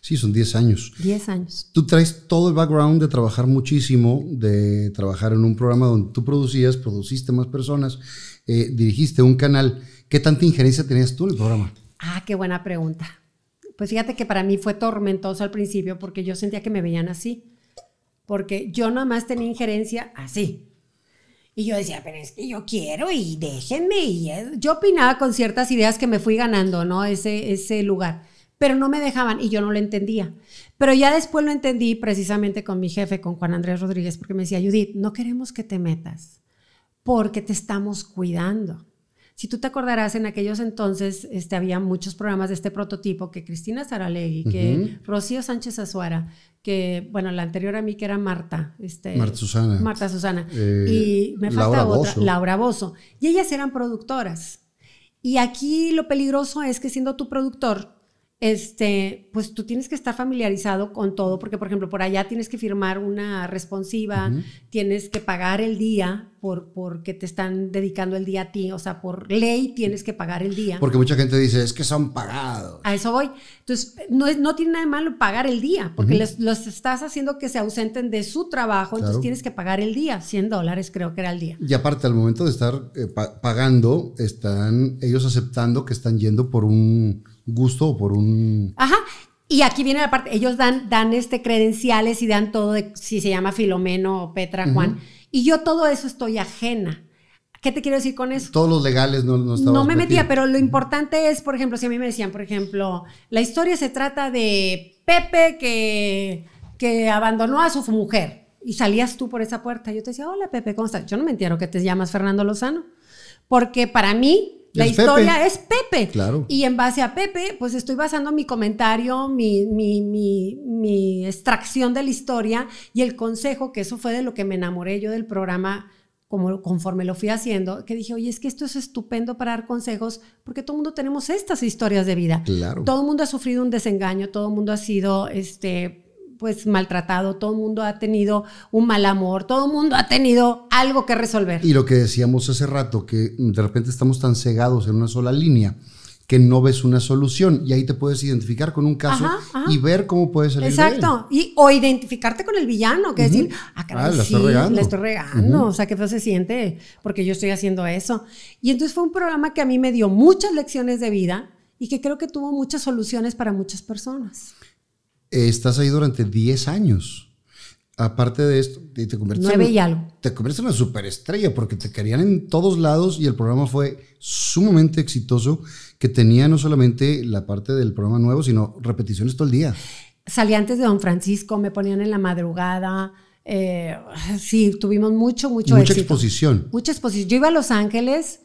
Sí, son 10 años. 10 años. Tú traes todo el background de trabajar muchísimo, de trabajar en un programa donde tú producías, produciste más personas, eh, dirigiste un canal. ¿Qué tanta injerencia tenías tú en el programa? Ah, qué buena pregunta. Pues fíjate que para mí fue tormentoso al principio porque yo sentía que me veían así. Porque yo nada más tenía injerencia así. Y yo decía, pero es que yo quiero y déjenme. Y eh, yo opinaba con ciertas ideas que me fui ganando, ¿no? Ese, ese lugar. Pero no me dejaban y yo no lo entendía. Pero ya después lo entendí precisamente con mi jefe, con Juan Andrés Rodríguez, porque me decía, Judith, no queremos que te metas porque te estamos cuidando. Si tú te acordarás, en aquellos entonces este, había muchos programas de este prototipo, que Cristina Saralegui, que Rocío Sánchez Azuara, que, bueno, la anterior a mí que era Marta. Este, Marta Susana. Marta Susana. Eh, y me falta Laura otra. Laura Bozo. Y ellas eran productoras. Y aquí lo peligroso es que siendo tu productor, este, pues tú tienes que estar familiarizado con todo, porque por ejemplo, por allá tienes que firmar una responsiva, tienes que pagar el día por porque te están dedicando el día a ti, o sea, por ley tienes que pagar el día. Porque mucha gente dice, es que son pagados. A eso voy. Entonces, no, es, no tiene nada de malo pagar el día, porque les, los estás haciendo que se ausenten de su trabajo, Claro. entonces tienes que pagar el día, 100 dólares creo que era el día. Y aparte, al momento de estar eh, pa- pagando, están ellos aceptando que están yendo por un gusto o por un... Ajá. Y aquí viene la parte, ellos dan, dan este credenciales y dan todo de si se llama Filomeno o Petra, Juan. Y yo todo eso estoy ajena. ¿Qué te quiero decir con eso? Todos los legales no, no No me metía, pero lo importante es, por ejemplo, si a mí me decían, por ejemplo, la historia se trata de Pepe que, que abandonó a su mujer y salías tú por esa puerta. Yo te decía, hola Pepe, ¿cómo estás? Yo no me entero que te llamas Fernando Lozano, porque para mí La Es historia Pepe. es Pepe. Claro. Y en base a Pepe, pues estoy basando mi comentario, mi, mi, mi, mi extracción de la historia y el consejo, que eso fue de lo que me enamoré yo del programa como conforme lo fui haciendo, que dije, oye, es que esto es estupendo para dar consejos, porque todo el mundo tenemos estas historias de vida. Claro. Todo el mundo ha sufrido un desengaño, todo el mundo ha sido, este, pues maltratado, todo el mundo ha tenido un mal amor, todo el mundo ha tenido algo que resolver. Y lo que decíamos hace rato, que de repente estamos tan cegados en una sola línea que no ves una solución y ahí te puedes identificar con un caso Ajá, ajá. y ver cómo puedes salir de él. Exacto. Y, o identificarte con el villano, que decir, ah, caray, Ah, la sí, estoy regando. la estoy regando. O sea, que feo se siente porque yo estoy haciendo eso. Y entonces fue un programa que a mí me dio muchas lecciones de vida y que creo que tuvo muchas soluciones para muchas personas. Estás ahí durante 10 años. Aparte de esto, te te conviertes Nueve en, y algo. te conviertes en una superestrella porque te querían en todos lados y el programa fue sumamente exitoso que tenía no solamente la parte del programa nuevo, sino repeticiones todo el día. Salí antes de Don Francisco, me ponían en la madrugada. eh, sí, tuvimos mucho, mucho Mucha éxito. exposición. Mucha exposición. Yo iba a Los Ángeles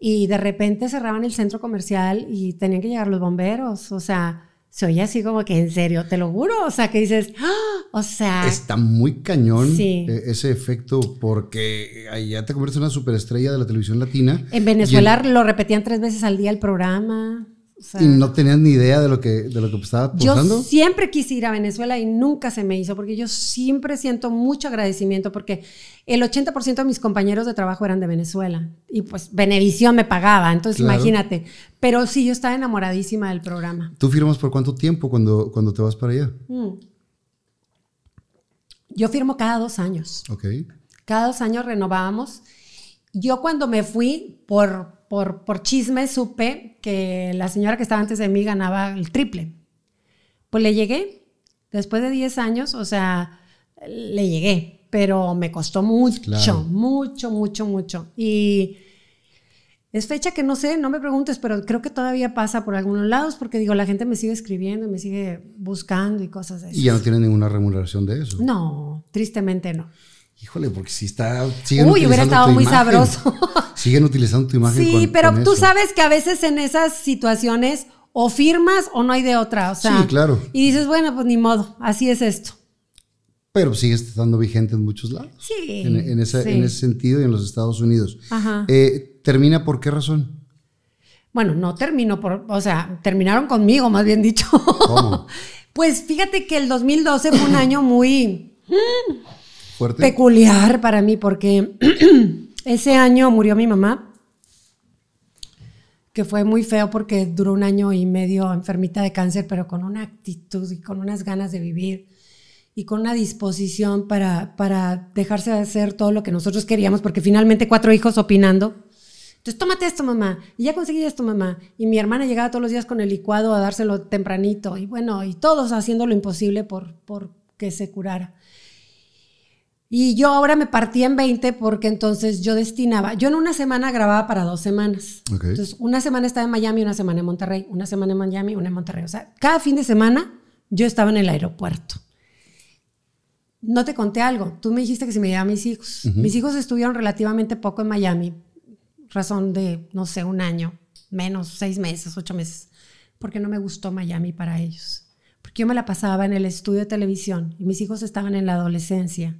y de repente cerraban el centro comercial y tenían que llegar los bomberos. O sea, se oía así como que en serio, te lo juro. O sea, que dices, ¡Ah! o sea, Está muy cañón Sí. eh, ese efecto porque ahí ya te conviertes en una superestrella de la televisión latina. en Venezuela lo repetían tres veces al día el programa. O sea, Y, no tenías ni idea de lo que, de lo que estaba yo pasando. siempre quise ir a Venezuela y nunca se me hizo, porque yo siempre siento mucho agradecimiento, porque el 80% de mis compañeros de trabajo eran de Venezuela y pues Venevisión me pagaba, entonces Claro. imagínate. Pero sí, yo estaba enamoradísima del programa. ¿Tú firmas por cuánto tiempo cuando, cuando te vas para allá? Mm. Yo firmo cada dos años. Ok. Cada dos años renovábamos. Yo cuando me fui, por, por, por chisme, supe que la señora que estaba antes de mí ganaba el triple. Pues le llegué. Después de 10 años, o sea, le llegué. Pero me costó mucho, Claro. mucho, mucho, mucho. Y es fecha que no sé, no me preguntes, pero creo que todavía pasa por algunos lados porque digo, la gente me sigue escribiendo, me sigue buscando y cosas de eso. Y ya no tienes ninguna remuneración de eso. No, tristemente no. Híjole, porque si está. siguen Uy, hubiera estado muy imagen. sabroso. Siguen utilizando tu imagen. Sí, con- pero con tú eso. sabes que a veces en esas situaciones o firmas o no hay de otra. O sea, Sí, claro. Y dices, bueno, pues ni modo, así es esto. Pero sigues estando vigente en muchos lados. Sí. En, en ese, sí. en ese sentido y en los Estados Unidos. Ajá. Eh, ¿Termina por qué razón? Bueno, no terminó por, o sea, terminaron conmigo, más bien dicho. ¿Cómo? pues fíjate que el 2012 fue un año muy Peculiar para mí porque ese año murió mi mamá, que fue muy feo porque duró un año y medio enfermita de cáncer, pero con una actitud y con unas ganas de vivir y con una disposición para, para dejarse de hacer todo lo que nosotros queríamos, porque finalmente cuatro hijos opinando. Entonces, tómate esto, mamá. Y ya conseguí esto, mamá. Y mi hermana llegaba todos los días con el licuado a dárselo tempranito. Y bueno, y todos haciendo lo imposible por, por que se curara. Y yo ahora me partía en 20 porque entonces yo destinaba, yo en una semana grababa para dos semanas. Ok. Entonces, una semana estaba en Miami, una semana en Monterrey, una semana en Miami, una en Monterrey. O sea, cada fin de semana yo estaba en el aeropuerto. No te conté algo. Tú me dijiste que si me llevaba a mis hijos. Mis hijos estuvieron relativamente poco en Miami, razón de, no sé, un año, menos, seis meses, ocho meses, porque no me gustó Miami para ellos. Porque yo me la pasaba en el estudio de televisión y mis hijos estaban en la adolescencia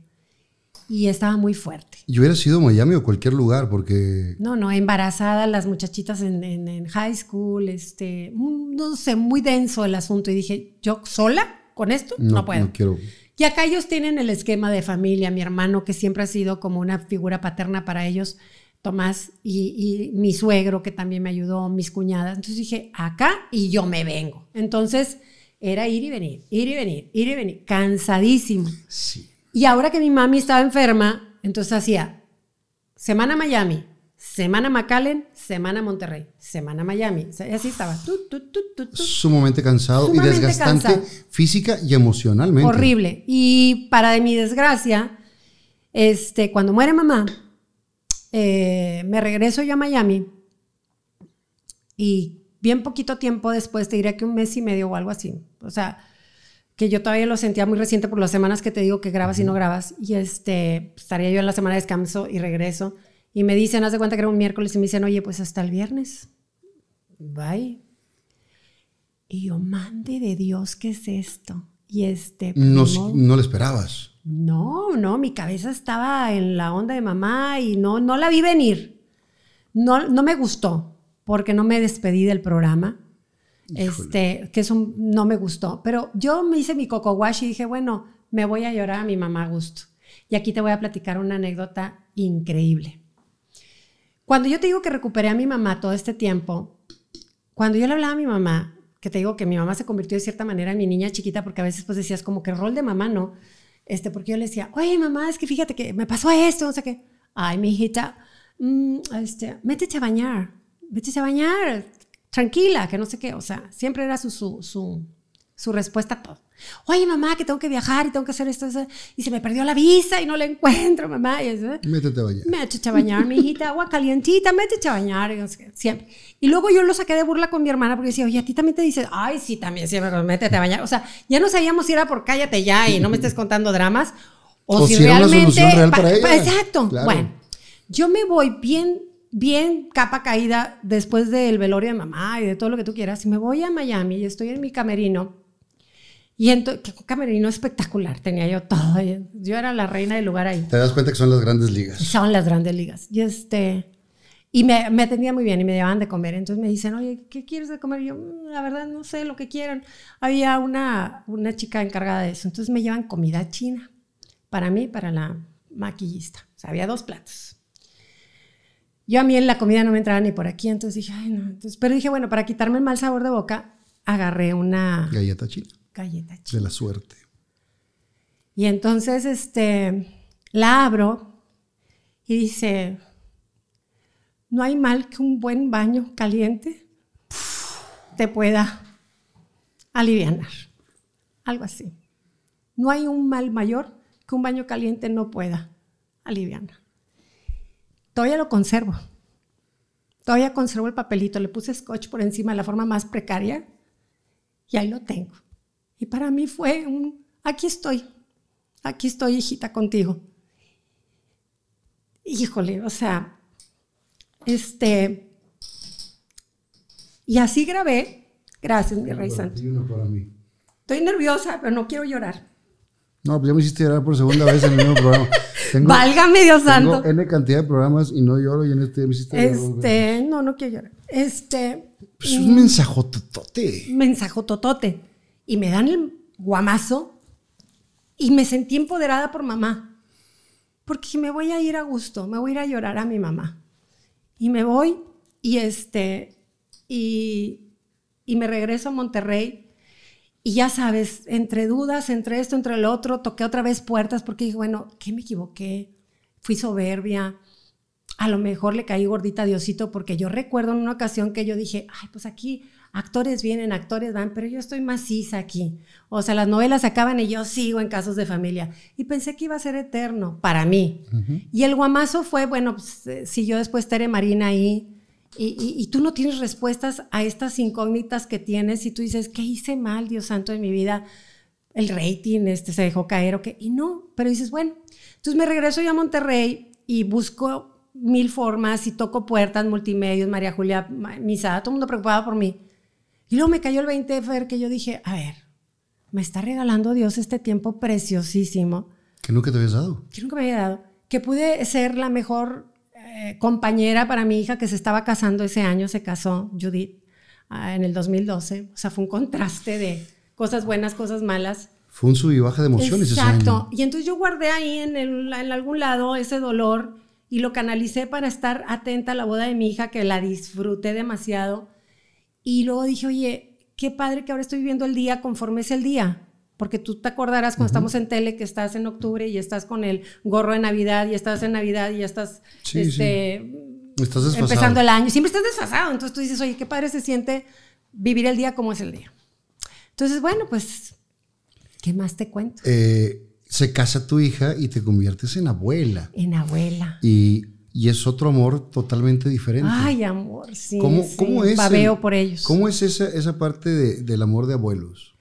y estaba muy fuerte. Yo hubiera sido Miami o cualquier lugar porque No, no, embarazada, las muchachitas en, en- en high school, este, mm, no sé, muy denso el asunto. Y dije, ¿yo sola con esto? No, no, puedo. no quiero. Y acá ellos tienen el esquema de familia, mi hermano, que siempre ha sido como una figura paterna para ellos, Tomás, y, y mi suegro, que también me ayudó, mis cuñadas. Entonces dije, acá y yo me vengo. Entonces era ir y venir, ir y venir, ir y venir, cansadísimo. Sí. Y ahora que mi mami estaba enferma, entonces hacía semana Miami, semana McAllen, semana Monterrey, semana Miami. O sea, y así estaba. Sumamente cansado Sumamente y desgastante cansado. física y emocionalmente. Horrible. Y para de mi desgracia, este, cuando muere mamá, eh, me regreso yo a Miami y bien poquito tiempo después, te diría que un mes y medio o algo así. O sea, que yo todavía lo sentía muy reciente por las semanas que te digo que grabas y no grabas. Y este, estaría yo en la semana de descanso y regreso. Y me dicen, haz de cuenta que era un miércoles y me dicen, oye, pues hasta el viernes. Bye. Y yo, mande de Dios, ¿qué es esto? Y este... No, pues, no, no le esperabas. no, no, mi cabeza estaba en la onda de mamá y no, no la vi venir. No, no me gustó porque no me despedí del programa. Este, que eso no me gustó. Pero yo me hice mi coco wash y dije, bueno, me voy a llorar a mi mamá a gusto. Y aquí te voy a platicar una anécdota increíble. Cuando yo te digo que recuperé a mi mamá todo este tiempo, cuando yo le hablaba a mi mamá, que te digo que mi mamá se convirtió de cierta manera en mi niña chiquita, porque a veces pues decías como que rol de mamá, ¿no? Este, porque yo le decía, oye mamá, es que fíjate que me pasó esto, o sea que, ay, mi hijita, mm, este, métete a bañar, métete a bañar, tranquila, que no sé qué, o sea, siempre era su, su, su, su respuesta a todo. Oye, mamá, que tengo que viajar y tengo que hacer esto, eso, y se me perdió la visa y no la encuentro, mamá. Y eso, Métete a bañar. métete a bañar, mi hijita, agua calientita, métete a bañar, y no sé qué, siempre. Y luego yo lo saqué de burla con mi hermana porque decía, oye, a ti también te dice, ay, sí, también, siempre, métete a bañar. O sea, ya no sabíamos si era por cállate ya y no me estés contando dramas, o, O si, si era una realmente. real para ella. Exacto. Claro. Bueno, yo me voy bien, bien capa caída después del velorio de mamá y de todo lo que tú quieras, y me voy a Miami y estoy en mi camerino. Y entonces, qué camerino espectacular, tenía yo todo. Yo era la reina del lugar ahí. Te das cuenta que son las grandes ligas. Son las grandes ligas. Y este. Y me, me atendían muy bien y me llevaban de comer. Entonces me dicen, oye, ¿qué quieres de comer? Y yo, "Mm, la verdad, no sé lo que quieran. Había una, una chica encargada de eso. Entonces me llevan comida china para mí, para la maquillista. O sea, había dos platos. Yo a mí en la comida no me entraba ni por aquí, entonces dije, ay, no. Entonces, pero dije, bueno, para quitarme el mal sabor de boca, agarré una Galleta china. galleta De china. la suerte. Y entonces este, la abro y dice, no hay mal que un buen baño caliente te pueda aliviar. Algo así. No hay un mal mayor que un baño caliente no pueda aliviar. Todavía lo conservo. Todavía conservo el papelito. Le puse scotch por encima de la forma más precaria y ahí lo tengo. Y para mí fue un, aquí estoy, aquí estoy, hijita, contigo. Híjole, o sea, este, y así grabé. Gracias, mi rey santo. Estoy nerviosa, pero no quiero llorar. No, pues ya me hiciste llorar por segunda vez en el mismo programa. Tengo, Válgame Dios tengo santo. N cantidad de programas y no lloro y en este me hiciste llorar. Este, no, no quiero llorar. Este, Pues es un mensajototote. mensajo totote. Y me dan el guamazo y me sentí empoderada por mamá. Porque me voy a ir a gusto, me voy a ir a llorar a mi mamá. Y me voy y este, y, y me regreso a Monterrey. Y ya sabes, entre dudas, entre esto, entre el otro, toqué otra vez puertas porque dije, bueno, ¿qué me equivoqué? Fui soberbia. A lo mejor le caí gordita a Diosito porque yo recuerdo en una ocasión que yo dije, ay, pues aquí actores vienen, actores van, pero yo estoy maciza aquí. O sea, las novelas acaban y yo sigo en casos de familia. Y pensé que iba a ser eterno para mí. Y el guamazo fue, bueno, pues, eh, siguió después Tere Marina ahí. Y, y- y tú no tienes respuestas a estas incógnitas que tienes y tú dices, ¿qué hice mal, Dios santo, en mi vida? El rating este, se dejó caer o qué. Y no, pero dices, bueno. Entonces me regreso yo a Monterrey y busco mil formas y toco puertas, multimedios, María Julia Misada, todo el mundo preocupado por mí. Y luego me cayó el 20 de Fer que yo dije, a ver, me está regalando Dios este tiempo preciosísimo Que nunca te habías dado. que nunca me había dado, que pude ser la mejor eh, compañera para mi hija que se estaba casando ese año, se casó Judith ah, en el 2012, o sea, fue un contraste de cosas buenas, cosas malas. Fue un sub y baja de emociones ese Exacto, año. y entonces yo guardé ahí en, el- en algún lado ese dolor y lo canalicé para estar atenta a la boda de mi hija, que la disfruté demasiado. Y luego dije, oye, qué padre que ahora estoy viviendo el día conforme es el día. Porque tú te acordarás cuando estamos en tele que estás en octubre y estás con el gorro de Navidad y estás en Navidad y ya estás Sí, este, Estás empezando el año. Siempre estás desfasado. Entonces tú dices, oye, qué padre se siente vivir el día como es el día. Entonces, bueno, pues, ¿qué más te cuento? Eh, se casa tu hija y te conviertes en abuela. En abuela. Y, y es otro amor totalmente diferente. Ay, amor, sí. ¿Cómo, sí, cómo es? Babeo el- por ellos. ¿Cómo es esa, esa parte de- del amor de abuelos?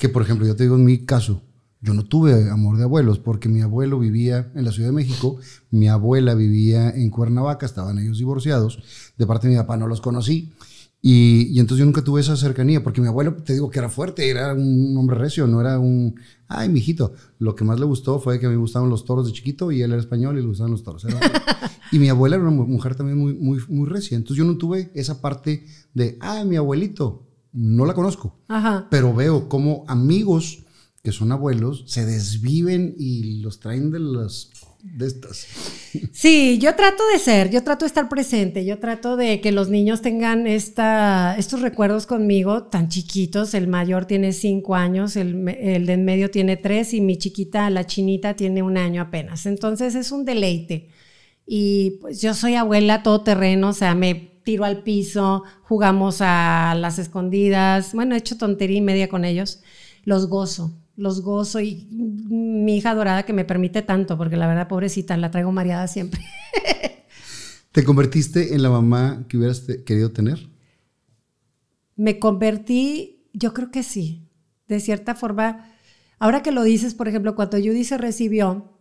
Que, por ejemplo, yo te digo en mi caso, Yo no tuve amor de abuelos porque mi abuelo vivía en la Ciudad de México, mi abuela vivía en Cuernavaca, estaban ellos divorciados. De parte de mi papá no los conocí. Y, y, entonces yo nunca tuve esa cercanía, porque mi abuelo, te digo que era fuerte, era un hombre recio, no era un, ay, mijito. Lo que más le gustó fue que a mí me gustaban los toros de chiquito y él era español y le gustaban los toros. y mi abuela era una mujer también muy, muy, muy recia. Entonces yo no tuve esa parte de, ay, mi abuelito. No la conozco, Ajá. pero veo como amigos que son abuelos se desviven y los traen de las de estas. Sí, yo trato de ser, yo trato de estar presente, yo trato de que los niños tengan esta, estos recuerdos conmigo tan chiquitos. El mayor tiene cinco años, el, el de en medio tiene tres y mi chiquita, la chinita, tiene un año apenas. Entonces es un deleite. Y pues yo soy abuela todoterreno, o sea, me tiro al piso, jugamos a las escondidas, bueno, he hecho tontería y media con ellos, los gozo, los gozo y mi hija dorada que me permite tanto, porque la verdad, pobrecita, la traigo mareada siempre. ¿Te convertiste en la mamá que hubieras te querido tener? Me convertí, yo creo que sí, de cierta forma. Ahora que lo dices, por ejemplo, cuando Judy se recibió,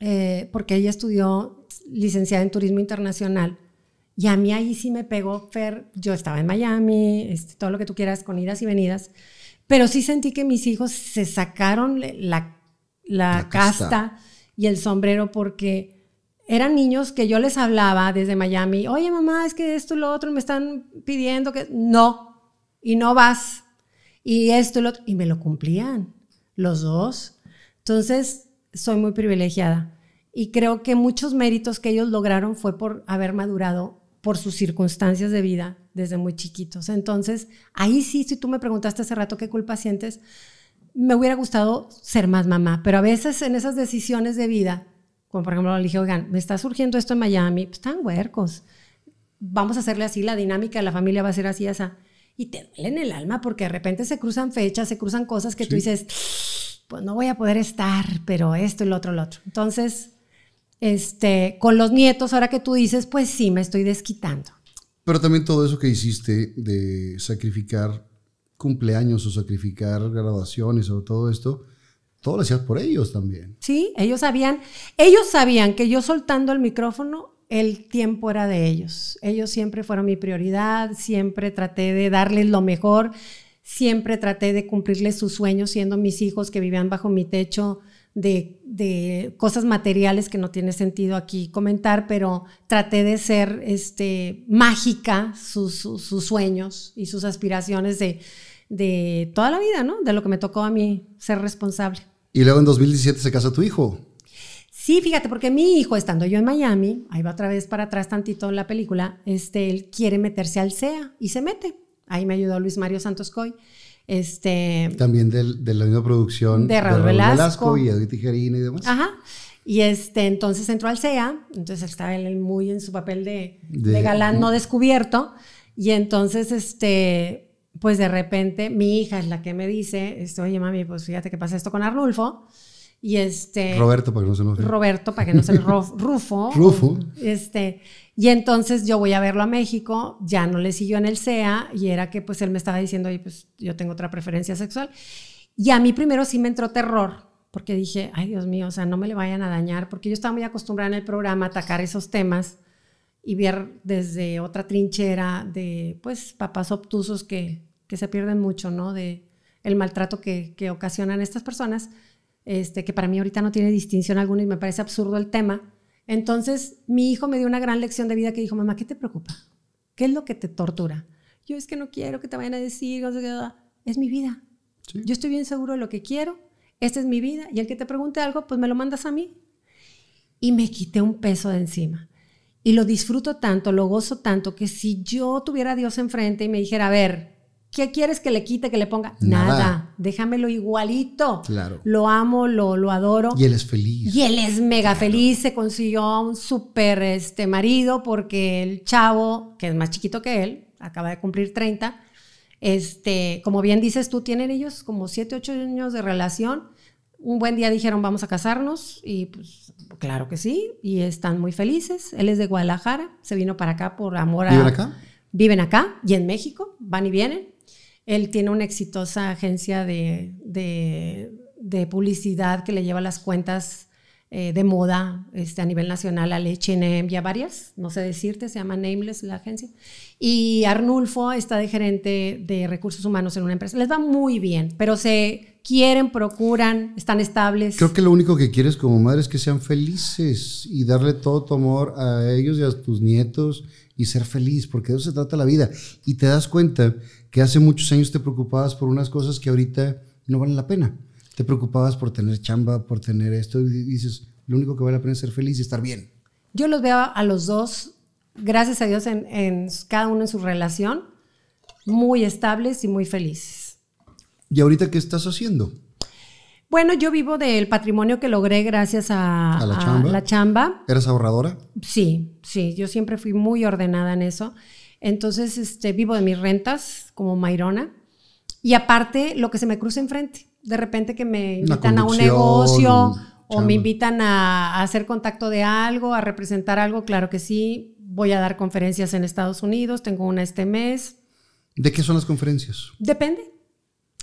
eh, porque ella estudió licenciada en turismo internacional, y a mí ahí sí me pegó Fer, yo estaba en Miami, este, todo lo que tú quieras, con idas y venidas, pero sí sentí que mis hijos se sacaron la, la, la casta. casta y el sombrero porque eran niños que yo les hablaba desde Miami, oye mamá, es que esto y lo otro me están pidiendo que no, y no vas, y esto y lo otro, y me lo cumplían los dos. Entonces, soy muy privilegiada. Y creo que muchos méritos que ellos lograron fue por haber madurado por sus circunstancias de vida desde muy chiquitos. Entonces, ahí sí, si tú me preguntaste hace rato qué culpa sientes, me hubiera gustado ser más mamá, pero a veces en esas decisiones de vida, como por ejemplo le dije, oigan, me está surgiendo esto en Miami, pues están huercos, vamos a hacerle así, la dinámica de la familia va a ser así, esa. Y te duele en el alma porque de repente se cruzan fechas, se cruzan cosas que sí. tú dices, pues no voy a poder estar, pero esto y lo otro, lo otro. Entonces, este, con los nietos, ahora que tú dices, pues sí, me estoy desquitando. Pero también todo eso que hiciste de sacrificar cumpleaños o sacrificar graduaciones o todo esto, todo lo hacías por ellos también. Sí, ellos sabían, ellos sabían que yo soltando el micrófono, el tiempo era de ellos. Ellos siempre fueron mi prioridad, siempre traté de darles lo mejor, siempre traté de cumplirles sus sueños siendo mis hijos que vivían bajo mi techo de, de, cosas materiales que no tiene sentido aquí comentar, pero traté de ser este, mágica sus, sus, sus sueños y sus aspiraciones de, de, toda la vida, ¿no? De lo que me tocó a mí ser responsable. Y luego en 2017 se casa tu hijo. Sí, fíjate, porque mi hijo, estando yo en Miami, ahí va otra vez para atrás tantito en la película, este, él quiere meterse al CEA y se mete. Ahí me ayudó Luis Mario Santos Coy. Este, También del, de la misma producción de Raúl, de Raúl Velasco. Velasco. y Edith Tijerina y demás. Ajá. Y este, entonces entró al CEA, entonces estaba él muy en su papel de, de, de galán no descubierto. Y entonces, este, pues de repente, mi hija es la que me dice, este, oye mami, pues fíjate que pasa esto con Arnulfo. Y este. Roberto, para que no se enoje. Roberto, para que no se Rufo. Rufo. Este. Y entonces yo voy a verlo a México, ya no le siguió en el CEA y era que pues él me estaba diciendo, oye, pues yo tengo otra preferencia sexual. Y a mí primero sí me entró terror, porque dije, ay Dios mío, o sea, no me le vayan a dañar, porque yo estaba muy acostumbrada en el programa a atacar esos temas y ver desde otra trinchera de pues papás obtusos que, que se pierden mucho, ¿no? De el maltrato que, que ocasionan estas personas, este, que para mí ahorita no tiene distinción alguna y me parece absurdo el tema entonces, mi hijo me dio una gran lección de vida que dijo, mamá, ¿qué te preocupa? ¿Qué es lo que te tortura? Yo es que no quiero que te vayan a decir, es mi vida. Sí. Yo estoy bien seguro de lo que quiero, esta es mi vida, y el que te pregunte algo, pues me lo mandas a mí. Y me quité un peso de encima. Y lo disfruto tanto, lo gozo tanto, que si yo tuviera a Dios enfrente y me dijera, a ver, ¿Qué quieres que le quite, que le ponga? Nada. Nada. Déjamelo igualito. Claro. Lo amo, lo, lo adoro. Y él es feliz. Y él es mega claro. feliz. Se consiguió un súper este, marido porque el chavo, que es más chiquito que él, acaba de cumplir 30, este, como bien dices tú, tienen ellos como 7, 8 años de relación. Un buen día dijeron, vamos a casarnos. Y pues, claro que sí. Y están muy felices. Él es de Guadalajara. Se vino para acá por amor a... ¿Viven acá? Viven acá y en México. Van y vienen. Él tiene una exitosa agencia de, de, publicidad que le lleva las cuentas eh, de moda este, a nivel nacional al H&M y a varias, no sé decirte, se llama Nameless la agencia. Y Arnulfo está de gerente de recursos humanos en una empresa. Les va muy bien, pero se quieren, procuran, están estables. Creo que lo único que quieres como madre es que sean felices y darle todo tu amor a ellos y a tus nietos y ser feliz, porque de eso se trata la vida. Y te das cuenta que hace muchos años te preocupabas por unas cosas que ahorita no valen la pena. Te preocupabas por tener chamba, por tener esto, y dices, lo único que vale la pena es ser feliz y estar bien. Yo los veo a los dos, gracias a Dios, en, en cada uno en su relación, muy estables y muy felices. ¿Y ahorita qué estás haciendo? Bueno, yo vivo del patrimonio que logré gracias a, ¿A la a chamba? la chamba. ¿Eres ahorradora? Sí, sí, yo siempre fui muy ordenada en eso. Entonces, este, vivo de mis rentas como Mairona. Y aparte, lo que se me cruza enfrente. De repente que me invitan a un negocio o me invitan a, a hacer contacto de algo, a representar algo, claro que sí. Voy a dar conferencias en Estados Unidos, tengo una este mes. ¿De qué son las conferencias? Depende.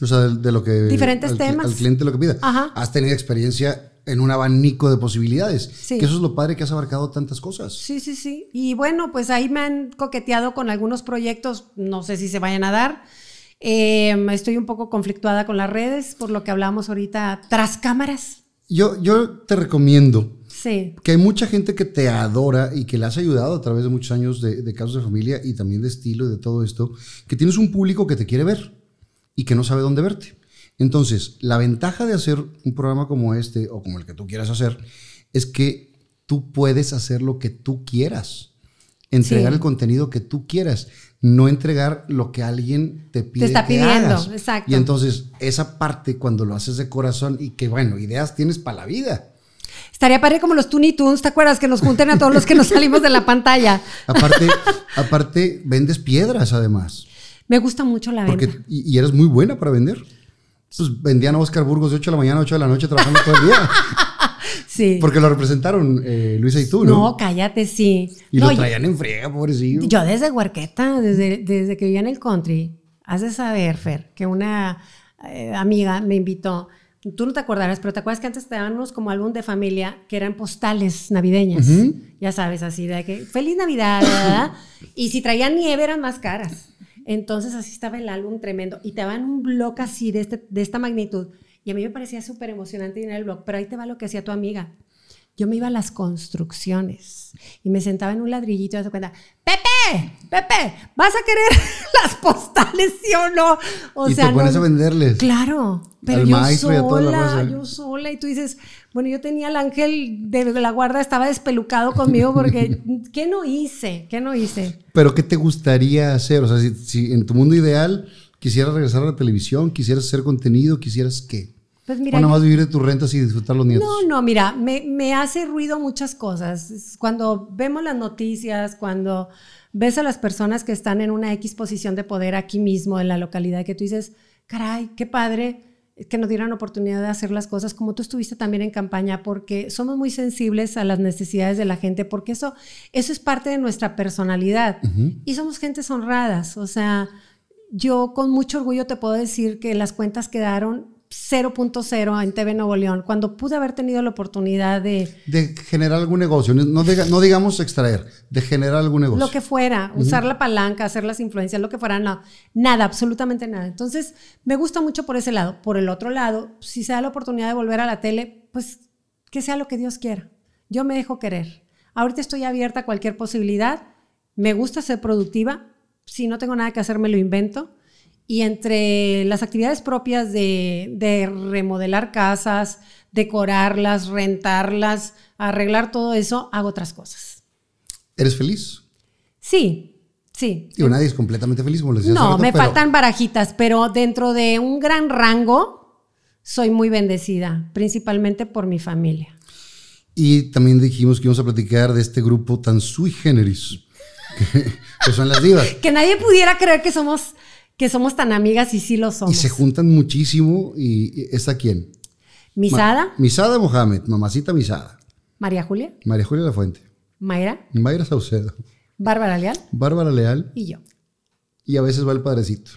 O sea, de, de lo que... Diferentes al, temas. Al cliente lo que pida. Ajá. Has tenido experiencia en un abanico de posibilidades. Sí. Que eso es lo padre que has abarcado tantas cosas. Sí, sí, sí. Y bueno, pues ahí me han coqueteado con algunos proyectos, no sé si se vayan a dar. Eh, estoy un poco conflictuada con las redes, por lo que hablamos ahorita tras cámaras. Yo, yo te recomiendo Sí, que hay mucha gente que te adora y que le has ayudado a través de muchos años de, de casos de familia y también de estilo y de todo esto, que tienes un público que te quiere ver y que no sabe dónde verte. Entonces, la ventaja de hacer un programa como este o como el que tú quieras hacer es que tú puedes hacer lo que tú quieras, entregar Sí. el contenido que tú quieras, no entregar lo que alguien te pide. está que pidiendo, hagas. exacto. Y entonces, esa parte cuando lo haces de corazón y que, bueno, ideas tienes para la vida. estaría padre como los Toonie Tunes, ¿te acuerdas? Que nos junten a todos los que nos salimos de la pantalla. Aparte, aparte vendes piedras además. Me gusta mucho la venta. Porque, y, y eres muy buena para vender. Pues vendían a Oscar Burgos de 8 de la mañana a 8 de la noche trabajando todo el día. Sí. Porque lo representaron eh, Luisa y tú, ¿no? no, cállate, sí. y No, lo yo- traían en friega, pobrecillo. Yo desde Huarqueta, desde, desde que vivía en el country, has de saber, Fer, que una eh, amiga me invitó. Tú no te acordarás, pero te acuerdas que antes te daban unos como álbum de familia que eran postales navideñas. Ya sabes, así de que feliz Navidad, y si traían nieve eran más caras. Entonces así estaba el álbum tremendo. Y te daban un blog así de, este, de esta magnitud. Y a mí me parecía súper emocionante ir al blog. Pero ahí te va lo que hacía tu amiga. Yo me iba a las construcciones y me sentaba en un ladrillito y te cuenta, Pepe, Pepe, ¿vas a querer las postales, sí o no? O y te pones a venderles. Claro, pero Al yo sola, yo sola. Y tú dices, bueno, yo tenía al ángel de la guarda, estaba despelucado conmigo porque, ¿qué no hice? ¿Qué no hice? Pero ¿qué te gustaría hacer? O sea, si, si en tu mundo ideal quisieras regresar a la televisión, quisieras hacer contenido, quisieras qué? Pues mira, o nada más vivir de tus rentas y disfrutar los nietos. No, no, mira, me, me hace ruido muchas cosas. Cuando vemos las noticias, cuando ves a las personas que están en una X posición de poder aquí mismo en la localidad, que tú dices, caray, qué padre que nos dieran oportunidad de hacer las cosas como tú estuviste también en campaña, porque somos muy sensibles a las necesidades de la gente, porque eso, eso es parte de nuestra personalidad. Y somos gentes honradas. O sea, yo con mucho orgullo te puedo decir que las cuentas quedaron 0.0 en TV Nuevo León, cuando pude haber tenido la oportunidad de De generar algún negocio. No, diga- no digamos extraer, de generar algún negocio. lo que fuera, usar la palanca, hacer las influencias, lo que fuera, no, nada, absolutamente nada. Entonces, me gusta mucho por ese lado. Por el otro lado, si se da la oportunidad de volver a la tele, pues que sea lo que Dios quiera. Yo me dejo querer. Ahorita estoy abierta a cualquier posibilidad. Me gusta ser productiva. Si no tengo nada que hacer, me lo invento. Y entre las actividades propias de, de remodelar casas, decorarlas, rentarlas, arreglar todo eso, hago otras cosas. ¿Eres feliz? Sí, sí. Digo, nadie es completamente feliz, como les decía No, rato, me pero- faltan barajitas, pero dentro de un gran rango soy muy bendecida, principalmente por mi familia. Y también dijimos que íbamos a platicar de este grupo tan sui generis, que, que son las divas. Que nadie pudiera creer que somos, que somos tan amigas y sí lo Y somos. se juntan muchísimo. ¿Y y está quién? Misada, Ma- Misada Mohamed, mamacita Misada. María Julia, María Julia Lafuente. Mayra, Mayra Saucedo. Bárbara Leal Bárbara Leal. y yo. Y a veces va el padrecito.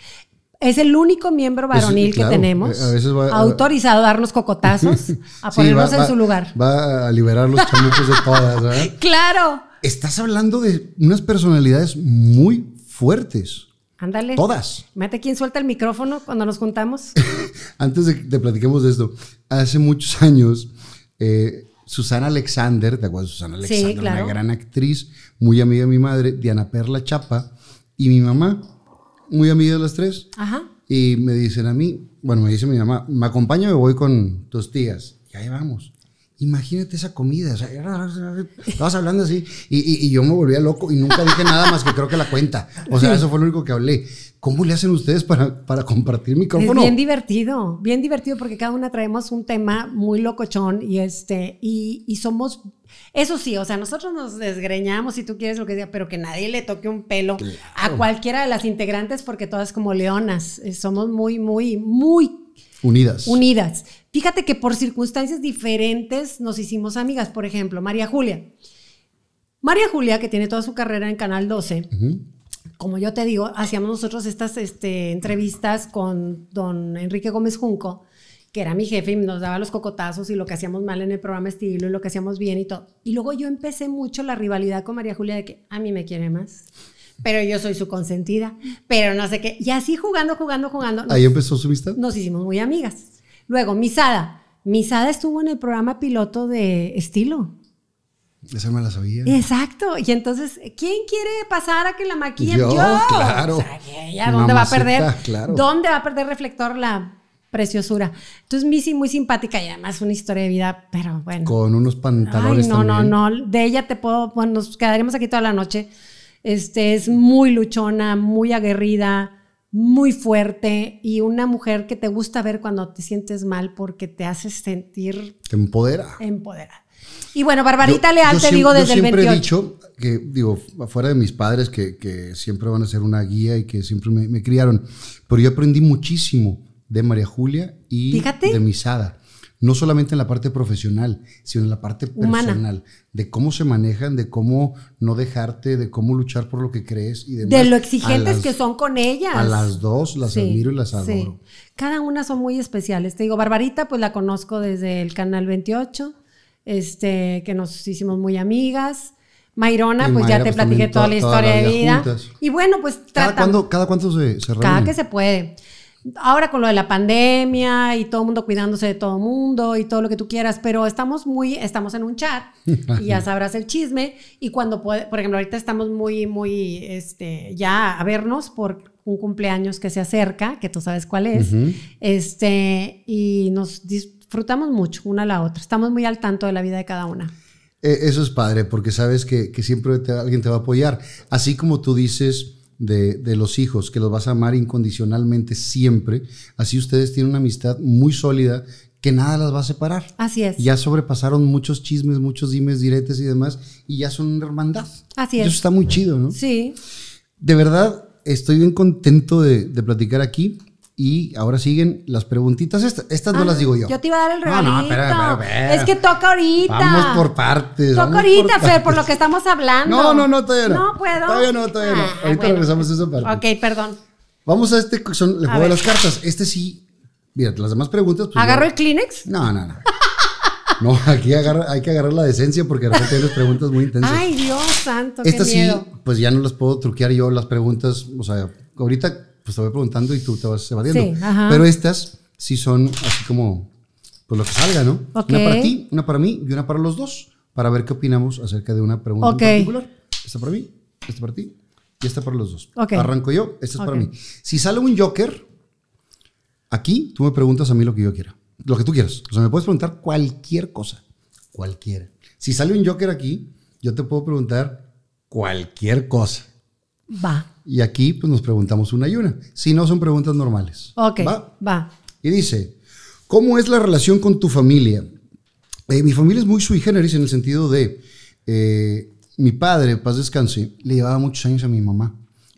Es el único miembro varonil claro, que tenemos a veces va- autorizado a darnos cocotazos, a Sí, ponernos va- en va- su lugar. Va a liberar los chamucos de todas, ¿verdad? ¡Claro! Estás hablando de unas personalidades muy fuertes. Ándale. Todas. Mete quién suelta el micrófono cuando nos juntamos. Antes de que te platiquemos de esto, hace muchos años, eh, Susana Alexander, ¿te acuerdas Susana Sí, Alexander? claro. Una gran actriz, muy amiga de mi madre, Diana Perla Chapa, y mi mamá, muy amiga de las tres. Ajá. Y me dicen a mí, bueno, me dice mi mamá, me acompaña, me voy con tus tías. Y ahí vamos. Imagínate esa comida. O sea, estabas hablando así. Y, y- y yo me volvía loco y nunca dije nada más que creo que la cuenta. O sea, eso fue lo único que hablé. ¿Cómo le hacen ustedes para, para compartir Es micrófono? bien divertido, bien divertido porque cada una traemos un tema muy locochón y este y, y somos eso sí, o sea, nosotros nos desgreñamos si tú quieres lo que diga, pero que nadie le toque un pelo a cualquiera de las integrantes porque todas como leonas, eh, somos muy muy muy Unidas. unidas. Fíjate que por circunstancias diferentes nos hicimos amigas, por ejemplo, María Julia. María Julia, que tiene toda su carrera en Canal 12, como yo te digo, hacíamos nosotros estas este, entrevistas con don Enrique Gómez Junco, que era mi jefe y nos daba los cocotazos y lo que hacíamos mal en el programa estilo y lo que hacíamos bien y todo. Y luego yo empecé mucho la rivalidad con María Julia de que a mí me quiere más, pero yo soy su consentida, pero no sé qué. Y así jugando, jugando, jugando. nos- Ahí empezó su amistad. nos hicimos muy amigas. Luego, Misada. Misada estuvo en el programa piloto de Estilo. Esa me la sabía. Exacto. Y entonces, ¿quién quiere pasar a que la maquillen? Yo, claro. O sea, ella, ¿dónde va a perder? claro. ¿Dónde va a perder reflector la preciosura? Entonces, Missy muy simpática y además una historia de vida, pero bueno. Con unos Ay, pantalones no, no, también. no. De ella te puedo, bueno, nos quedaremos aquí toda la noche. Este es muy luchona, muy aguerrida, muy fuerte y una mujer que te gusta ver cuando te sientes mal porque te hace sentir Te empodera. empoderada. Y bueno, Barbarita Yo- Leal, yo te digo yo desde el siempre 28. he dicho que, digo, afuera de mis padres que, que siempre van a ser una guía y que siempre me, me criaron, pero yo aprendí muchísimo de María Julia y Fíjate. de Misada. No solamente en la parte profesional, sino en la parte Humana. personal, de cómo se manejan, de cómo no dejarte, de cómo luchar por lo que crees y demás. de lo exigentes las- que son con ellas. A las dos las Sí, admiro y las sí. adoro. Cada una son muy especiales. Te digo, Barbarita, pues la conozco desde el canal 28, este, que nos hicimos muy amigas. Mayrona, Y pues Mayra, ya te pues, platiqué toda to- la toda historia la de vida juntas. Y bueno, pues ¿Cada tratamos. cuándo, cada cuánto se, se Cada que se puede. Ahora con lo de la pandemia y todo el mundo cuidándose de todo el mundo y todo lo que tú quieras, pero estamos muy, estamos en un chat y ya sabrás el chisme y cuando puede, por ejemplo, ahorita estamos muy, muy, este, ya a vernos por un cumpleaños que se acerca, que tú sabes cuál es, este, y nos disfrutamos mucho una a la otra, estamos muy al tanto de la vida de cada una. Eh, Eso es padre, porque sabes que, que siempre te- alguien te va a apoyar. Así como tú dices de, de los hijos, que los vas a amar incondicionalmente siempre, así ustedes tienen una amistad muy sólida que nada las va a separar. Así es. Ya sobrepasaron muchos chismes, muchos dimes, diretes y demás, y ya son una hermandad. Así es. Eso está muy chido, ¿no? Sí. De verdad, estoy bien contento de, de platicar aquí. Y ahora siguen las preguntitas. Estas, estas no Ah, las digo yo. Yo te iba a dar el No, regalito. no, espera, espera, espera. Es que toca ahorita. Vamos por partes. Toca ahorita, por Fer, por lo que estamos hablando. No, no, no, todavía no. No puedo. Todavía no, todavía no. Ah, Ahorita bueno. regresamos a esa parte. Ok, perdón. Vamos a este, son el juego de las cartas. Este sí. Mira, las demás preguntas. pues, ¿Agarro el Kleenex? No, no, no. No, aquí agarra- hay que agarrar la decencia porque de repente hay unas preguntas muy intensas. Ay, Dios santo, Estas sí, miedo. pues ya no las puedo truquear yo las preguntas. O sea, ahorita pues te voy preguntando y tú te vas evadiendo. Sí, ajá. Pero estas sí son así como, pues lo que salga, ¿no? Ok. Una para ti, una para mí y una para los dos. Para ver qué opinamos acerca de una pregunta Ok. en particular. Esta para mí, esta para ti y esta para los dos. Ok. Arranco yo, esta es para mí. Si sale un Joker, aquí tú me preguntas a mí lo que yo quiera. Lo que tú quieras. O sea, me puedes preguntar cualquier cosa. Cualquiera. Si sale un Joker aquí, yo te puedo preguntar cualquier cosa. Va. Y aquí pues nos preguntamos una y una. Si no, son preguntas normales. Ok. ¿Va? Va. Y dice, ¿cómo es la relación con tu familia? Eh, mi familia es muy sui generis en el sentido de, eh, mi padre, paz descanse, le llevaba muchos años a mi mamá.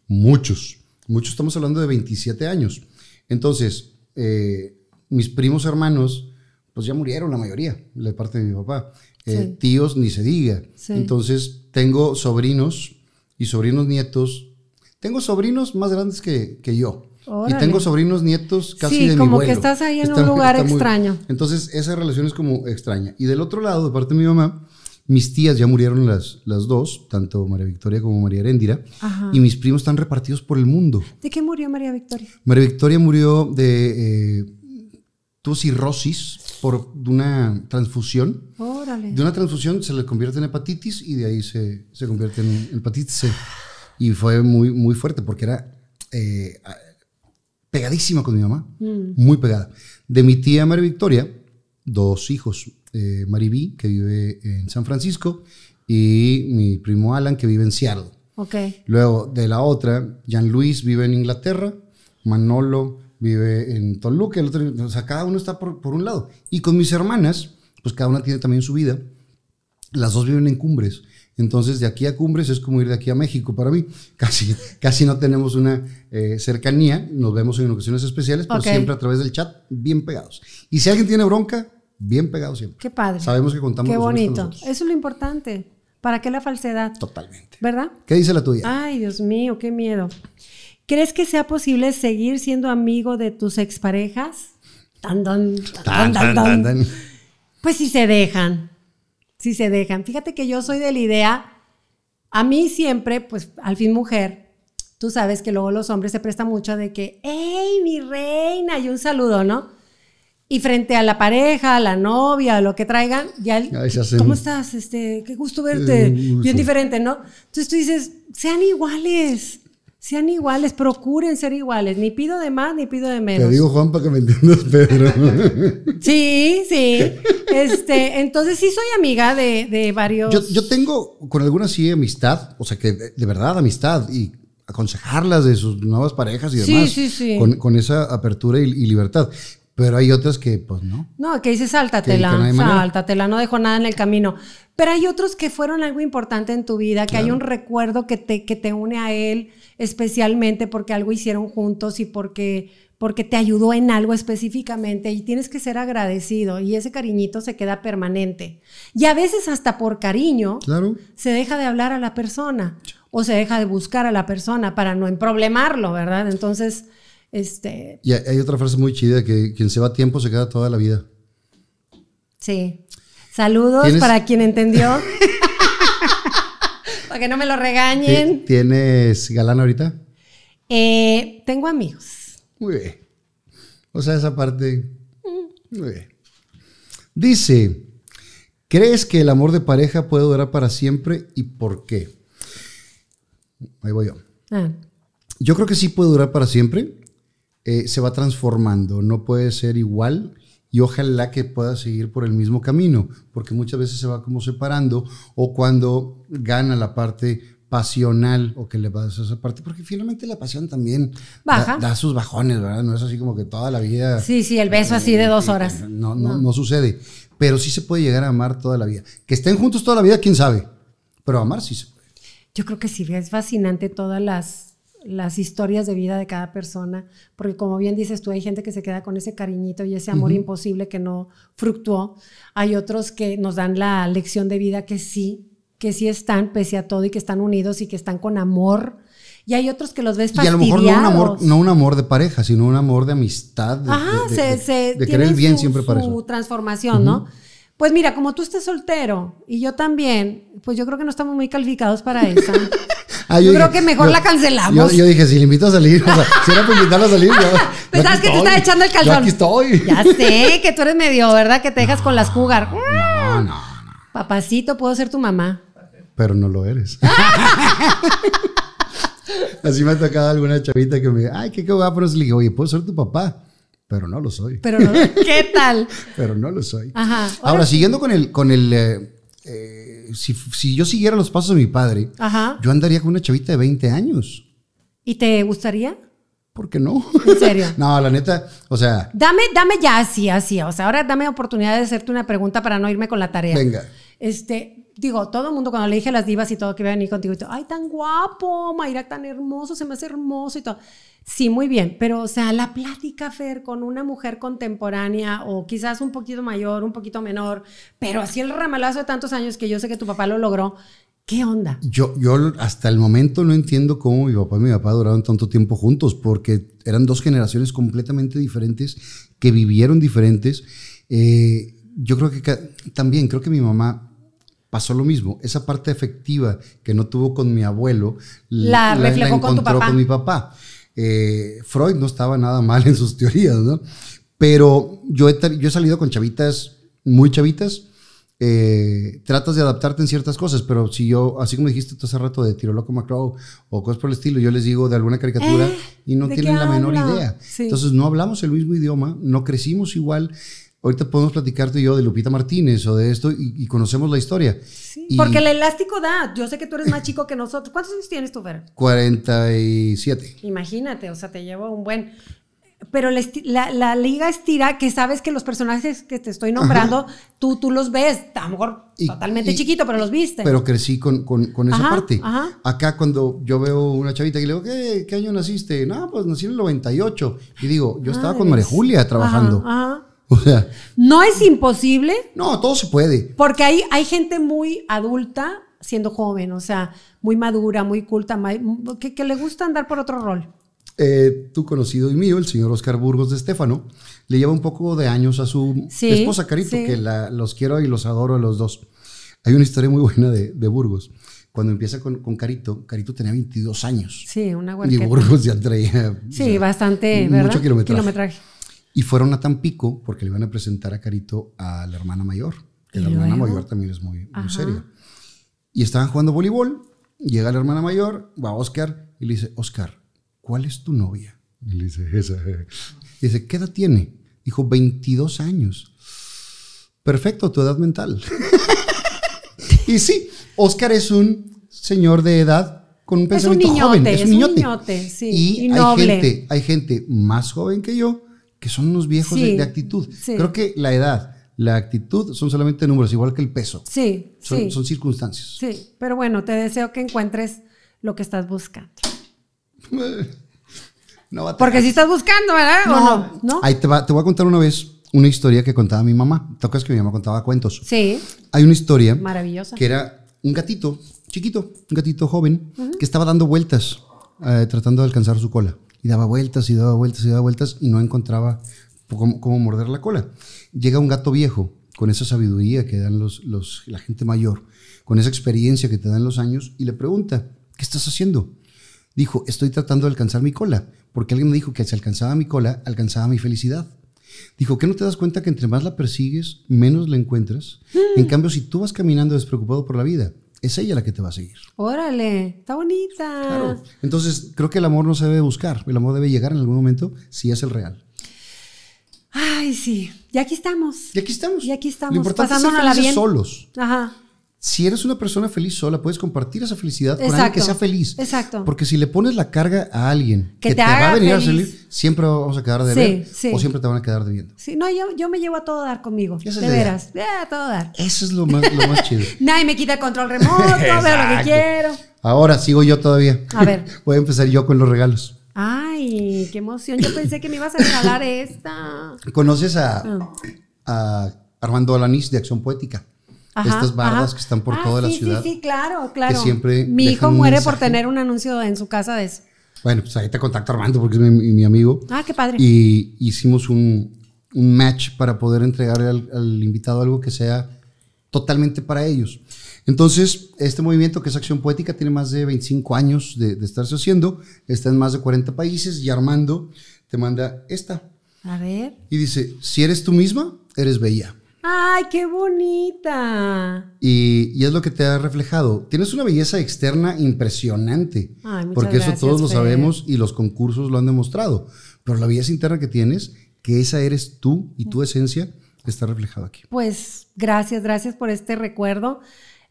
Muchos. Muchos, estamos hablando de 27 años. Entonces, eh, mis primos hermanos, pues ya murieron la mayoría, de parte de mi papá. Eh, Sí. Tíos, ni se diga. Sí. Entonces, tengo sobrinos y sobrinos nietos. Tengo sobrinos más grandes que, que yo. Órale. Y tengo sobrinos nietos casi Sí, de mi como que estás ahí en Está- un lugar muy- extraño. Entonces, esa relación es como extraña. Y del otro lado, de parte de mi mamá, mis tías ya murieron las, las dos, tanto María Victoria como María Heréndira, Ajá. y mis primos están repartidos por el mundo. ¿De qué murió María Victoria? María Victoria murió de... Eh, tuvo cirrosis por una transfusión. Órale. De una transfusión se le convierte en hepatitis y de ahí se, se convierte en hepatitis C. Y fue muy, muy fuerte porque era eh, pegadísima con mi mamá, muy pegada. De mi tía María Victoria, dos hijos, eh, Maribí, que vive en San Francisco, y mi primo Alan, que vive en Seattle. Ok. Luego de la otra, Jean Luis vive en Inglaterra, Manolo vive en Toluca, el otro, o sea, cada uno está por, por un lado. Y con mis hermanas, pues cada una tiene también su vida. Las dos viven en Cumbres. Entonces, de aquí a Cumbres es como ir de aquí a México para mí. Casi, casi no tenemos una eh, cercanía. Nos vemos en ocasiones especiales, pero siempre a través del chat, bien pegados. Y si alguien tiene bronca, bien pegados siempre. Qué padre. Sabemos que contamos Qué bonito. Eso es lo importante. ¿Para qué la falsedad? Totalmente. ¿Verdad? ¿Qué dice la tuya? Ay, Dios mío, qué miedo. ¿Crees que sea posible seguir siendo amigo de tus exparejas? Tan, tan, tan, Tan, tan, tan, tan. tan, tan. Pues si se dejan, si se dejan. Fíjate que yo soy de la idea, a mí siempre, pues al fin mujer, tú sabes que luego los hombres se prestan mucho de que, ¡hey, mi reina! Y un saludo, ¿no? Y frente a la pareja, a la novia, a lo que traigan, ya, el, ¿cómo estás? Este, qué gusto verte. Eh. Bien diferente, ¿no? Entonces tú dices, sean iguales, sean iguales, procuren ser iguales. Ni pido de más, ni pido de menos. Te digo, Juan, para que me entiendas, Pedro. Sí, sí. Este, entonces sí soy amiga de, de varios. Yo, yo tengo con algunas sí amistad, o sea que de, de verdad amistad y aconsejarlas de sus nuevas parejas y Sí, demás. sí, sí. Con, con esa apertura y, y libertad. Pero hay otras que, pues no. No, que dice Que- sáltatela, que no hay manera. sáltatela, no dejo nada en el camino. Pero hay otros que fueron algo importante en tu vida, que hay un recuerdo que te, que te une a él especialmente porque algo hicieron juntos y porque, porque te ayudó en algo específicamente y tienes que ser agradecido y ese cariñito se queda permanente. Y a veces hasta por cariño Claro. se deja de hablar a la persona o se deja de buscar a la persona para no emproblemarlo, ¿verdad? Entonces, este, Y hay, otra frase muy chida que quien se va a tiempo se queda toda la vida. Sí. Saludos ¿Tienes- para quien entendió. para que no me lo regañen. ¿Tienes galán ahorita? Eh, tengo amigos. Muy bien. O sea, esa parte. Muy bien. Dice: ¿Crees que el amor de pareja puede durar para siempre y por qué? Ahí voy yo. Ah, Yo creo que sí puede durar para siempre. Eh, se va transformando, no puede ser igual y ojalá que pueda seguir por el mismo camino, porque muchas veces se va como separando o cuando gana la parte pasional o que le pasa esa parte, porque finalmente la pasión también Baja. Da, da sus bajones, ¿verdad? No es así como que toda la vida... sí, sí, el beso así de dos horas. No, no, no sucede, pero sí se puede llegar a amar toda la vida. Que estén juntos toda la vida, quién sabe, pero amar sí se puede. Yo creo que sí, es fascinante todas las, las historias de vida de cada persona, porque como bien dices tú, hay gente que se queda con ese cariñito y ese amor imposible que no fructuó. Hay otros que nos dan la lección de vida que sí, que sí están pese a todo y que están unidos y que están con amor. Y hay otros que los ves Y a lo mejor no un amor, fastidiados. no un amor de pareja, sino un amor de amistad, de, Ajá, de- se, de- se de tienen querer el bien su, siempre para su eso. transformación, ¿no? Pues mira, como tú estás soltero y yo también, pues yo creo que no estamos muy calificados para eso. Ah, yo creo que mejor la cancelamos. Yo, yo dije, si le invito a salir, o sea, si era para invitarla a salir, yo. Pensabas que te estaba echando el Yo calzón. aquí estoy. Ya sé que tú eres medio, ¿verdad? Que te dejas con las cougar. No, no, Papacito, puedo ser tu mamá. pero no lo eres. Así me ha tocado alguna chavita que me diga, ay, qué guapo. Le dije, oye, puedo ser tu papá, pero no lo soy. Pero no, ¿qué tal? Pero no lo soy. Ajá. Ahora, Ahora- siguiendo con el, con el eh, eh, si, si yo siguiera los pasos de mi padre, Ajá. yo andaría con una chavita de 20 años. ¿Y te gustaría? ¿Por qué no? En serio. no, la neta, o sea, Dame, dame ya así, así. O sea, ahora dame oportunidad de hacerte una pregunta para no irme con la tarea. venga. Este, digo, todo el mundo cuando le dije a las divas y todo que iba a venir contigo, y todo, ay, tan guapo, Mayra, tan hermoso, se me hace hermoso y todo. Sí, muy bien, pero o sea, la plática, Fer, con una mujer contemporánea o quizás un poquito mayor, un poquito menor, pero así el ramalazo de tantos años que yo sé que tu papá lo logró, ¿Qué onda? Yo, yo hasta el momento no entiendo cómo mi papá y mi papá duraron tanto tiempo juntos, porque eran dos generaciones completamente diferentes que vivieron diferentes. Eh, yo creo que también, creo que mi mamá pasó lo mismo. Esa parte afectiva que no tuvo con mi abuelo, La reflejó con tu encontró papá. con mi papá. Eh, Freud no estaba nada mal en sus teorías, ¿no? Pero yo he, ter- yo he salido con chavitas, muy chavitas, eh, tratas de adaptarte en ciertas cosas, pero si yo, así como dijiste tú hace rato de Tiro Loco Macrow o cosas por el estilo, yo les digo de alguna caricatura Eh, y no ¿de tienen la menor idea. Sí. Entonces no hablamos el mismo idioma, no crecimos igual. Ahorita podemos platicar tú y yo de Lupita Martínez o de esto y, y conocemos la historia. Sí, Y Porque el elástico da. Yo sé que tú eres más chico que nosotros. ¿Cuántos años tienes tú, Fer? 47. Imagínate, o sea, te llevo un buen. Pero la, esti- la- la liga estira que sabes que los personajes que te estoy nombrando, tú, tú los ves, a lo mejor Y- totalmente chiquito, pero los viste. Pero crecí con, con- con esa Ajá, parte. ajá. Acá cuando yo veo una chavita y le digo, ¿qué, qué año naciste? No, pues nací en el 98. Y digo, yo estaba con. María Julia trabajando. Ajá. O sea, No es imposible, no, todo se puede. porque hay, hay gente muy adulta siendo joven, o sea, muy madura, muy culta, que, que le gusta andar por otro rol. Eh, tu conocido y mío, el señor Oscar Burgos de Estefano, le lleva un poco de años a su Sí, esposa Carito, sí. que la- los quiero y los adoro a los dos. Hay una historia muy buena de, de Burgos. Cuando empieza con, con Carito, Carito tenía 22 años. Sí, una Y huerqueta. Burgos ya traía. o Sí, sea, bastante, mucho ¿verdad? kilometraje. Y fueron a Tampico porque le iban a presentar a Carito a la hermana mayor, que ¿Y la hermana mayor también es muy, muy seria. Y estaban jugando voleibol, llega la hermana mayor, va Oscar y le dice, Oscar, ¿cuál es tu novia? Y le dice, esa. Y dice, ¿qué edad tiene? Dijo, 22 años. Perfecto, tu edad mental. y sí, Oscar es un señor de edad con un Es un pensamiento joven. niñote, Es un es un niñote. niñote, sí, Y, y hay, noble. gente, hay gente más joven que yo que son unos viejos de, Sí, de actitud. sí. Creo que la edad, la actitud son solamente números, igual que el peso. Sí, Son, sí. son circunstancias. Sí, pero bueno, te deseo que encuentres lo que estás buscando. No va a Porque si estás buscando, ¿verdad? ¿O no? ¿No? Ahí te, va- te voy a contar una vez una historia que contaba mi mamá. Tocas que mi mamá contaba cuentos. Sí, Hay una historia maravillosa. que era un gatito, chiquito, un gatito joven, que estaba dando vueltas, eh, tratando de alcanzar su cola. Y daba vueltas y daba vueltas y daba vueltas y no encontraba cómo, cómo morder la cola. Llega un gato viejo con esa sabiduría que dan los, los- la gente mayor, con esa experiencia que te dan los años y le pregunta, ¿qué estás haciendo? Dijo, estoy tratando de alcanzar mi cola, porque alguien me dijo que si alcanzaba mi cola, alcanzaba mi felicidad. Dijo, ¿qué no te das cuenta que entre más la persigues, menos la encuentras? En cambio, si tú vas caminando despreocupado por la vida, es ella la que te va a seguir. Órale, está bonita. Claro. Entonces, creo que el amor no se debe buscar, el amor debe llegar en algún momento si es el real. Ay, sí. Y aquí estamos. Y aquí estamos. Y aquí estamos, Lo importante es ser felices bien. solos. Ajá. Si eres una persona feliz sola, puedes compartir esa felicidad con alguien que sea feliz. Exacto. Porque si le pones la carga a alguien Que que, te te, va haga a venir a feliz. salir, siempre vamos a quedar de Sí, ver sí. o siempre te van a quedar debiendo. Sí, no, yo, yo me llevo a todo dar conmigo. De veras. A todo dar. Eso es lo más, lo más chido. Nadie me quita el control remoto, veo lo que quiero. Ahora sigo yo todavía. A ver. Voy a empezar yo con los regalos. Ay, qué emoción. Yo pensé que me ibas a regalar esta. ¿Conoces a, Ah. a Armando Alanís de Acción Poética? Ajá, Estas bardas ajá. que están por Ah, toda la ciudad. Sí, sí, claro, claro. siempre Mi hijo muere por tener un anuncio en su casa de eso. Bueno, pues ahí te contacto Armando porque es mi, mi amigo. Ah, qué padre. Y hicimos un, un match para poder entregarle al, al invitado algo que sea totalmente para ellos. Entonces, este movimiento que es Acción Poética tiene más de 25 años de, de estarse haciendo, está en más de 40 países y Armando te manda esta A ver. y dice, si eres tú misma, eres bella. Ay, qué bonita. Y, y es lo que te ha reflejado. Tienes una belleza externa impresionante, Ay, muchas porque eso todos lo sabemos y los concursos lo han demostrado. Pero la belleza interna que tienes, que esa eres tú y tu esencia, está reflejado aquí. Pues gracias, gracias por este recuerdo.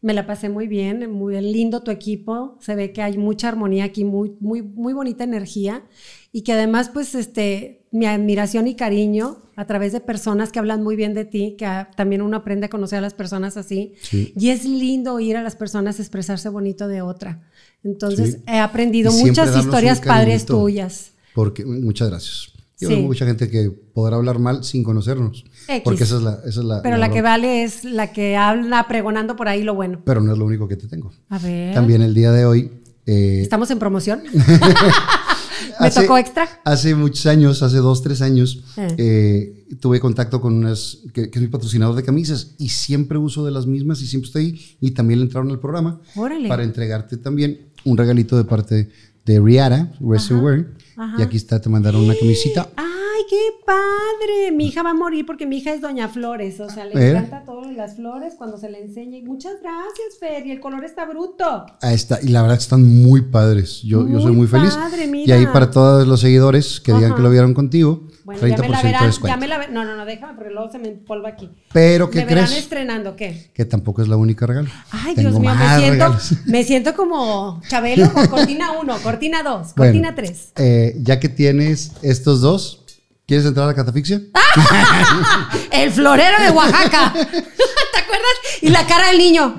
Me la pasé muy bien, muy lindo tu equipo. Se ve que hay mucha armonía aquí, muy, muy, muy bonita energía. Y que además, pues, este, mi admiración y cariño a través de personas que hablan muy bien de ti, que también uno aprende a conocer a las personas así. Sí. Y es lindo oír a las personas expresarse bonito de otra. Entonces, Sí. he aprendido Y muchas historias padres tuyas. Porque, muchas gracias. Yo Sí. veo mucha gente que podrá hablar mal sin conocernos. X. Porque esa es la. Esa es la Pero la que vale es la que habla pregonando por ahí lo bueno. Pero no es lo único que te tengo. A ver. También el día de hoy. eh, ¿Estamos en promoción? ¿Me hace- tocó extra? Hace muchos años, hace dos, tres años, Eh. eh, tuve contacto con unas, que, que es mi patrocinador de camisas y siempre uso de las mismas y siempre estoy ahí. Y también le entraron al programa Órale. para entregarte también un regalito de parte de Wear. ajá. Y aquí está, te mandaron una camisita. ¡Ay, qué padre! Mi hija va a morir porque mi hija es Doña Flores. O sea, le Mira. encanta todo las flores cuando se le enseña. Y muchas gracias, Fer. Y el color está bruto. Ahí está. Y la verdad están muy padres. Yo, yo soy Muy feliz. padre, Y mira. ahí para todos los seguidores que digan que lo vieron contigo, Bueno, ya 30% me la de verán. descuento. Ya me la ve- No, no, no, déjame porque luego se me empolva aquí. Pero, ¿qué ¿Me verán estrenando qué? Que tampoco es la única regalo. Ay, Tengo Dios mío, me siento, me siento como Chabelo con cortina 1, cortina 2, Bueno, cortina 3. eh, ya que tienes estos dos, ¿quieres entrar a la catafixia? El florero de Oaxaca. ¿Te acuerdas? Y la cara del niño.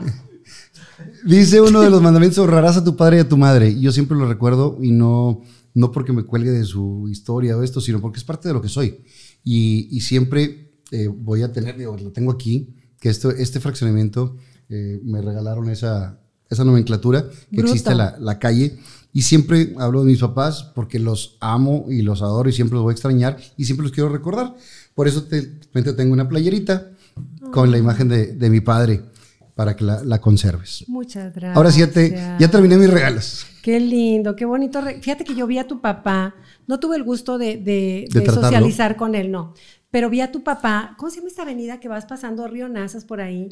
Dice uno de los mandamientos, honrarás a tu padre y a tu madre. Yo siempre lo recuerdo y no, no porque me cuelgue de su historia o esto, sino porque es parte de lo que soy. Y, y siempre eh, voy a tener, digo, lo tengo aquí, que esto, este fraccionamiento eh, me regalaron esa, esa nomenclatura que Bruto. existe en la, la calle. Y siempre hablo de mis papás porque los amo y los adoro y siempre los voy a extrañar y siempre los quiero recordar. Por eso te, te tengo una playerita con la imagen de, de mi padre para que la, la conserves. Muchas gracias. Ahora sí ya, te, ya terminé mis regalos. Qué lindo, qué bonito. Fíjate que yo vi a tu papá, no tuve el gusto de, socializar con él, no. Pero vi a tu papá, ¿cómo se llama esta avenida que vas pasando Río Nazas por ahí?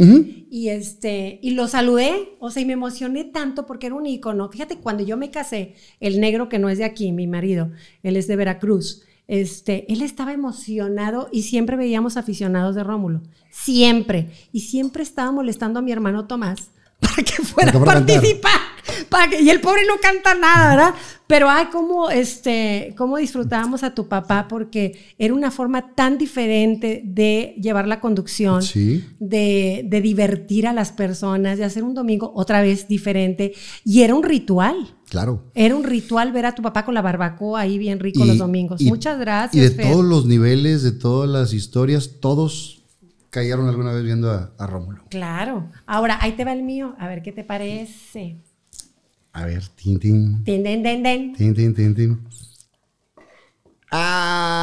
Y este, y lo saludé, o sea, y me emocioné tanto porque era un ícono. Fíjate, cuando yo me casé, el negro que no es de aquí, mi marido, él es de Veracruz. Este, él estaba emocionado y siempre veíamos aficionados de Rómulo. Siempre. Y siempre estaba molestando a mi hermano Tomás para que fuera a participar. Para que- y el pobre no canta nada, ¿verdad? Pero ay, cómo, este, cómo disfrutábamos a tu papá porque era una forma tan diferente de llevar la conducción Sí. de, de divertir a las personas, de hacer un domingo otra vez diferente. Y era un ritual. Claro. Era un ritual ver a tu papá con la barbacoa ahí bien rico los domingos. y- Muchas gracias. Y de Fer. todos los niveles, de todas las historias, todos cayeron alguna vez viendo a, a Rómulo. Claro. Ahora, ahí te va el mío. A ver qué te parece. A ver, tin, tin, Ten, den, den, den. tin, tin, tin, tin.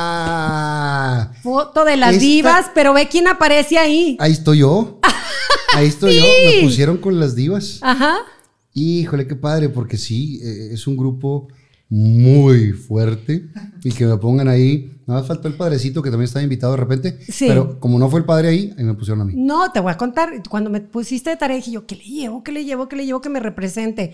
¡Ah! Foto de las Esta- divas, pero ve quién aparece ahí. Ahí estoy yo. Ahí estoy yo. Me pusieron con las divas. Ajá. Híjole, qué padre, porque sí, eh, es un grupo muy fuerte y que me pongan ahí. Nada más faltó el padrecito que también estaba invitado de repente. Sí. Pero como no fue el padre ahí, ahí me pusieron a mí. No, te voy a contar. Cuando me pusiste de tarea, dije yo, ¿qué le llevo? ¿Qué le llevo? ¿Qué le llevo que me represente?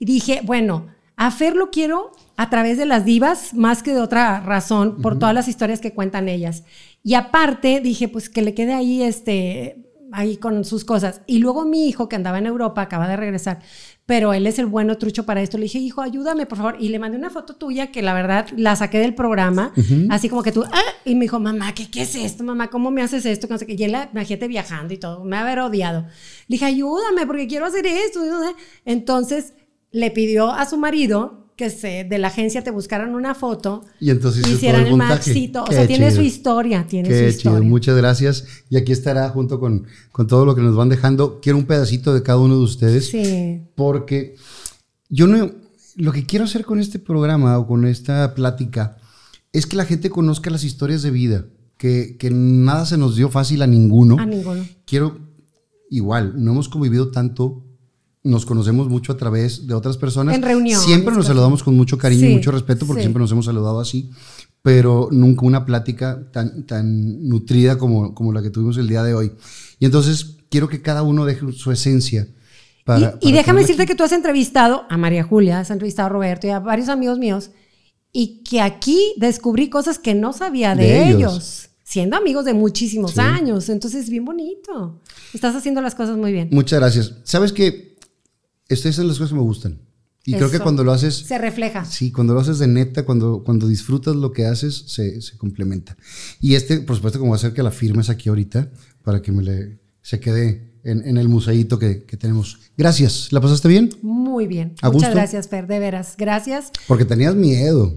Y dije, bueno, a Fer lo quiero a través de las divas, más que de otra razón, por todas las historias que cuentan ellas. Y aparte, dije, pues que le quede ahí, este, ahí con sus cosas. Y luego mi hijo, que andaba en Europa, acaba de regresar, pero él es el bueno trucho para esto. Le dije, hijo, ayúdame, por favor. Y le mandé una foto tuya que la verdad la saqué del programa, así como que tú, "Ah", y me dijo, mamá, ¿qué, ¿qué es esto, mamá? ¿Cómo me haces esto? Y él, imagínate viajando y todo, me haber odiado. Le dije, ayúdame, porque quiero hacer esto. Entonces le pidió a su marido que se, de la agencia te buscaran una foto Y entonces hicieran el maxito. O sea, tiene chido. su historia, tiene su Qué historia. chido, muchas gracias. Y aquí estará junto con, con todo lo que nos van dejando. Quiero un pedacito de cada uno de ustedes. Sí. Porque yo no. Lo que quiero hacer con este programa o con esta plática es que la gente conozca las historias de vida. Que, que nada se nos dio fácil a ninguno. A ninguno. Quiero. Igual, no hemos convivido tanto. Nos conocemos mucho a través de otras personas. En reuniones, Siempre nos saludamos con mucho cariño y mucho respeto porque sí. siempre nos hemos saludado así. Pero nunca una plática tan, tan nutrida como, como la que tuvimos el día de hoy. Y entonces quiero que cada uno deje su esencia. Para, y, para y déjame decirte aquí. que tú has entrevistado a María Julia, has entrevistado a Roberto y a varios amigos míos, y que aquí descubrí cosas que no sabía de, De ellos. ellos. siendo amigos de muchísimos Sí. años. Entonces, bien bonito. Estás haciendo las cosas muy bien. Muchas gracias. Sabes que estas son las cosas que me gustan. Y creo que cuando lo haces, Se refleja. sí, cuando lo haces de neta, cuando, cuando disfrutas lo que haces, se, se complementa. Y este, por supuesto, como va a hacer que la firmes aquí ahorita, para que me le, se quede en, en el museíto que, que tenemos. Gracias. ¿La pasaste bien? Muy bien. ¿A Muchas gusto? gracias, Fer, de veras. Gracias. Porque tenías miedo.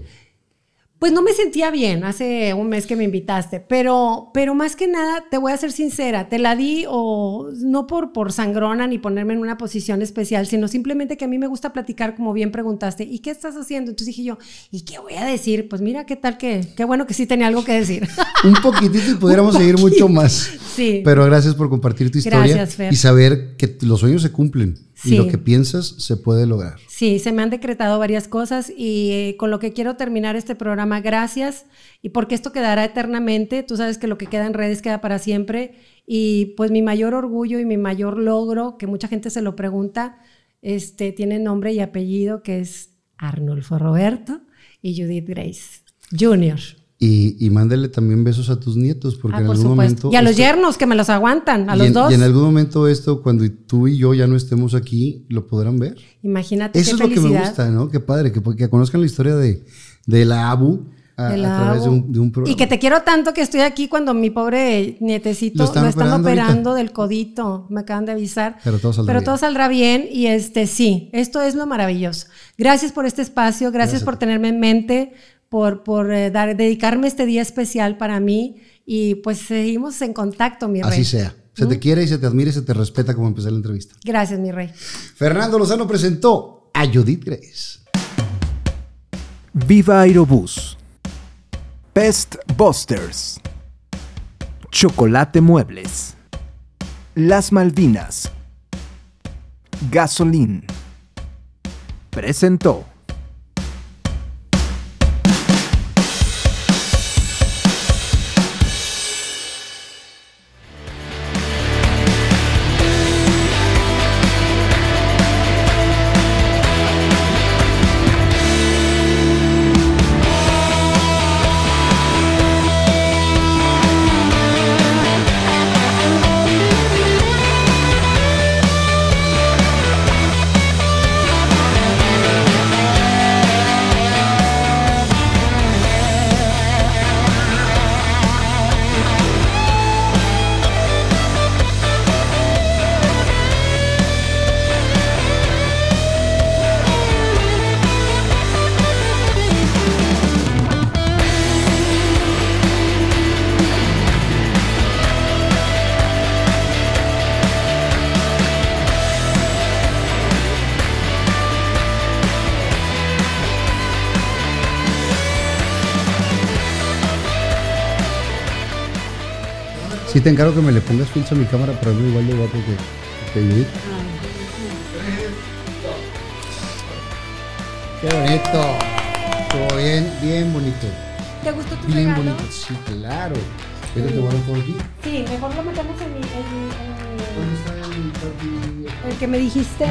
Pues no me sentía bien hace un mes que me invitaste, pero, pero más que nada, te voy a ser sincera, te la di o no por, por sangrona ni ponerme en una posición especial, sino simplemente que a mí me gusta platicar, como bien preguntaste, ¿y qué estás haciendo? Entonces dije yo, ¿y qué voy a decir? Pues mira, qué tal que, qué bueno que sí tenía algo que decir. Un poquitito y pudiéramos seguir mucho más. Sí. Pero gracias por compartir tu historia Gracias, Fer. y saber que los sueños se cumplen y lo que piensas se puede lograr. Sí, se me han decretado varias cosas y eh, con lo que quiero terminar este programa, gracias. Y porque esto quedará eternamente, tú sabes que lo que queda en redes queda para siempre. Y pues mi mayor orgullo y mi mayor logro, que mucha gente se lo pregunta, este, tiene nombre y apellido, que es Arnulfo Roberto y Judith Grace Jr. Y, y mándale también besos a tus nietos, porque Ah, en por algún supuesto. momento. Y a los esto- yernos, que me los aguantan, a los en- dos. Y en algún momento esto, cuando tú y yo ya no estemos aquí, lo podrán ver. Imagínate Eso qué es lo que me felicidad. gusta, ¿no? Qué padre, que, que conozcan la historia de, de la ABU a, de a través de un, de un programa. Y que te quiero tanto que estoy aquí cuando mi pobre nietecito Lo lo están están, operando operando, del codito. Me acaban de avisar. Pero todo saldrá Pero bien. todo saldrá bien. Y este sí, esto es lo maravilloso. Gracias por este espacio, gracias, Gracias por tenerme en mente, por, por eh, dar, dedicarme este día especial para mí. Y pues seguimos en contacto, mi rey. Así sea. Se te quiere y se te admira y se te respeta como empecé la entrevista. Gracias, mi rey. Fernando Lozano presentó a Judith Grace. Viva Aerobús. Pest Busters. Chocolate Muebles. Las Malvinas. Gasolín. Presentó. Te encargo que me le pongas filtros a mi cámara para verme igual de guapo que, que Judith. Qué bonito. Estuvo bien, bien bonito. ¿Te gustó tu Bien regalo? bonito. Sí, claro. Ahorita te guardo todo aquí. Sí, mejor lo metemos en mi, en mi- en mi- ¿Dónde está el papi? el que me dijiste.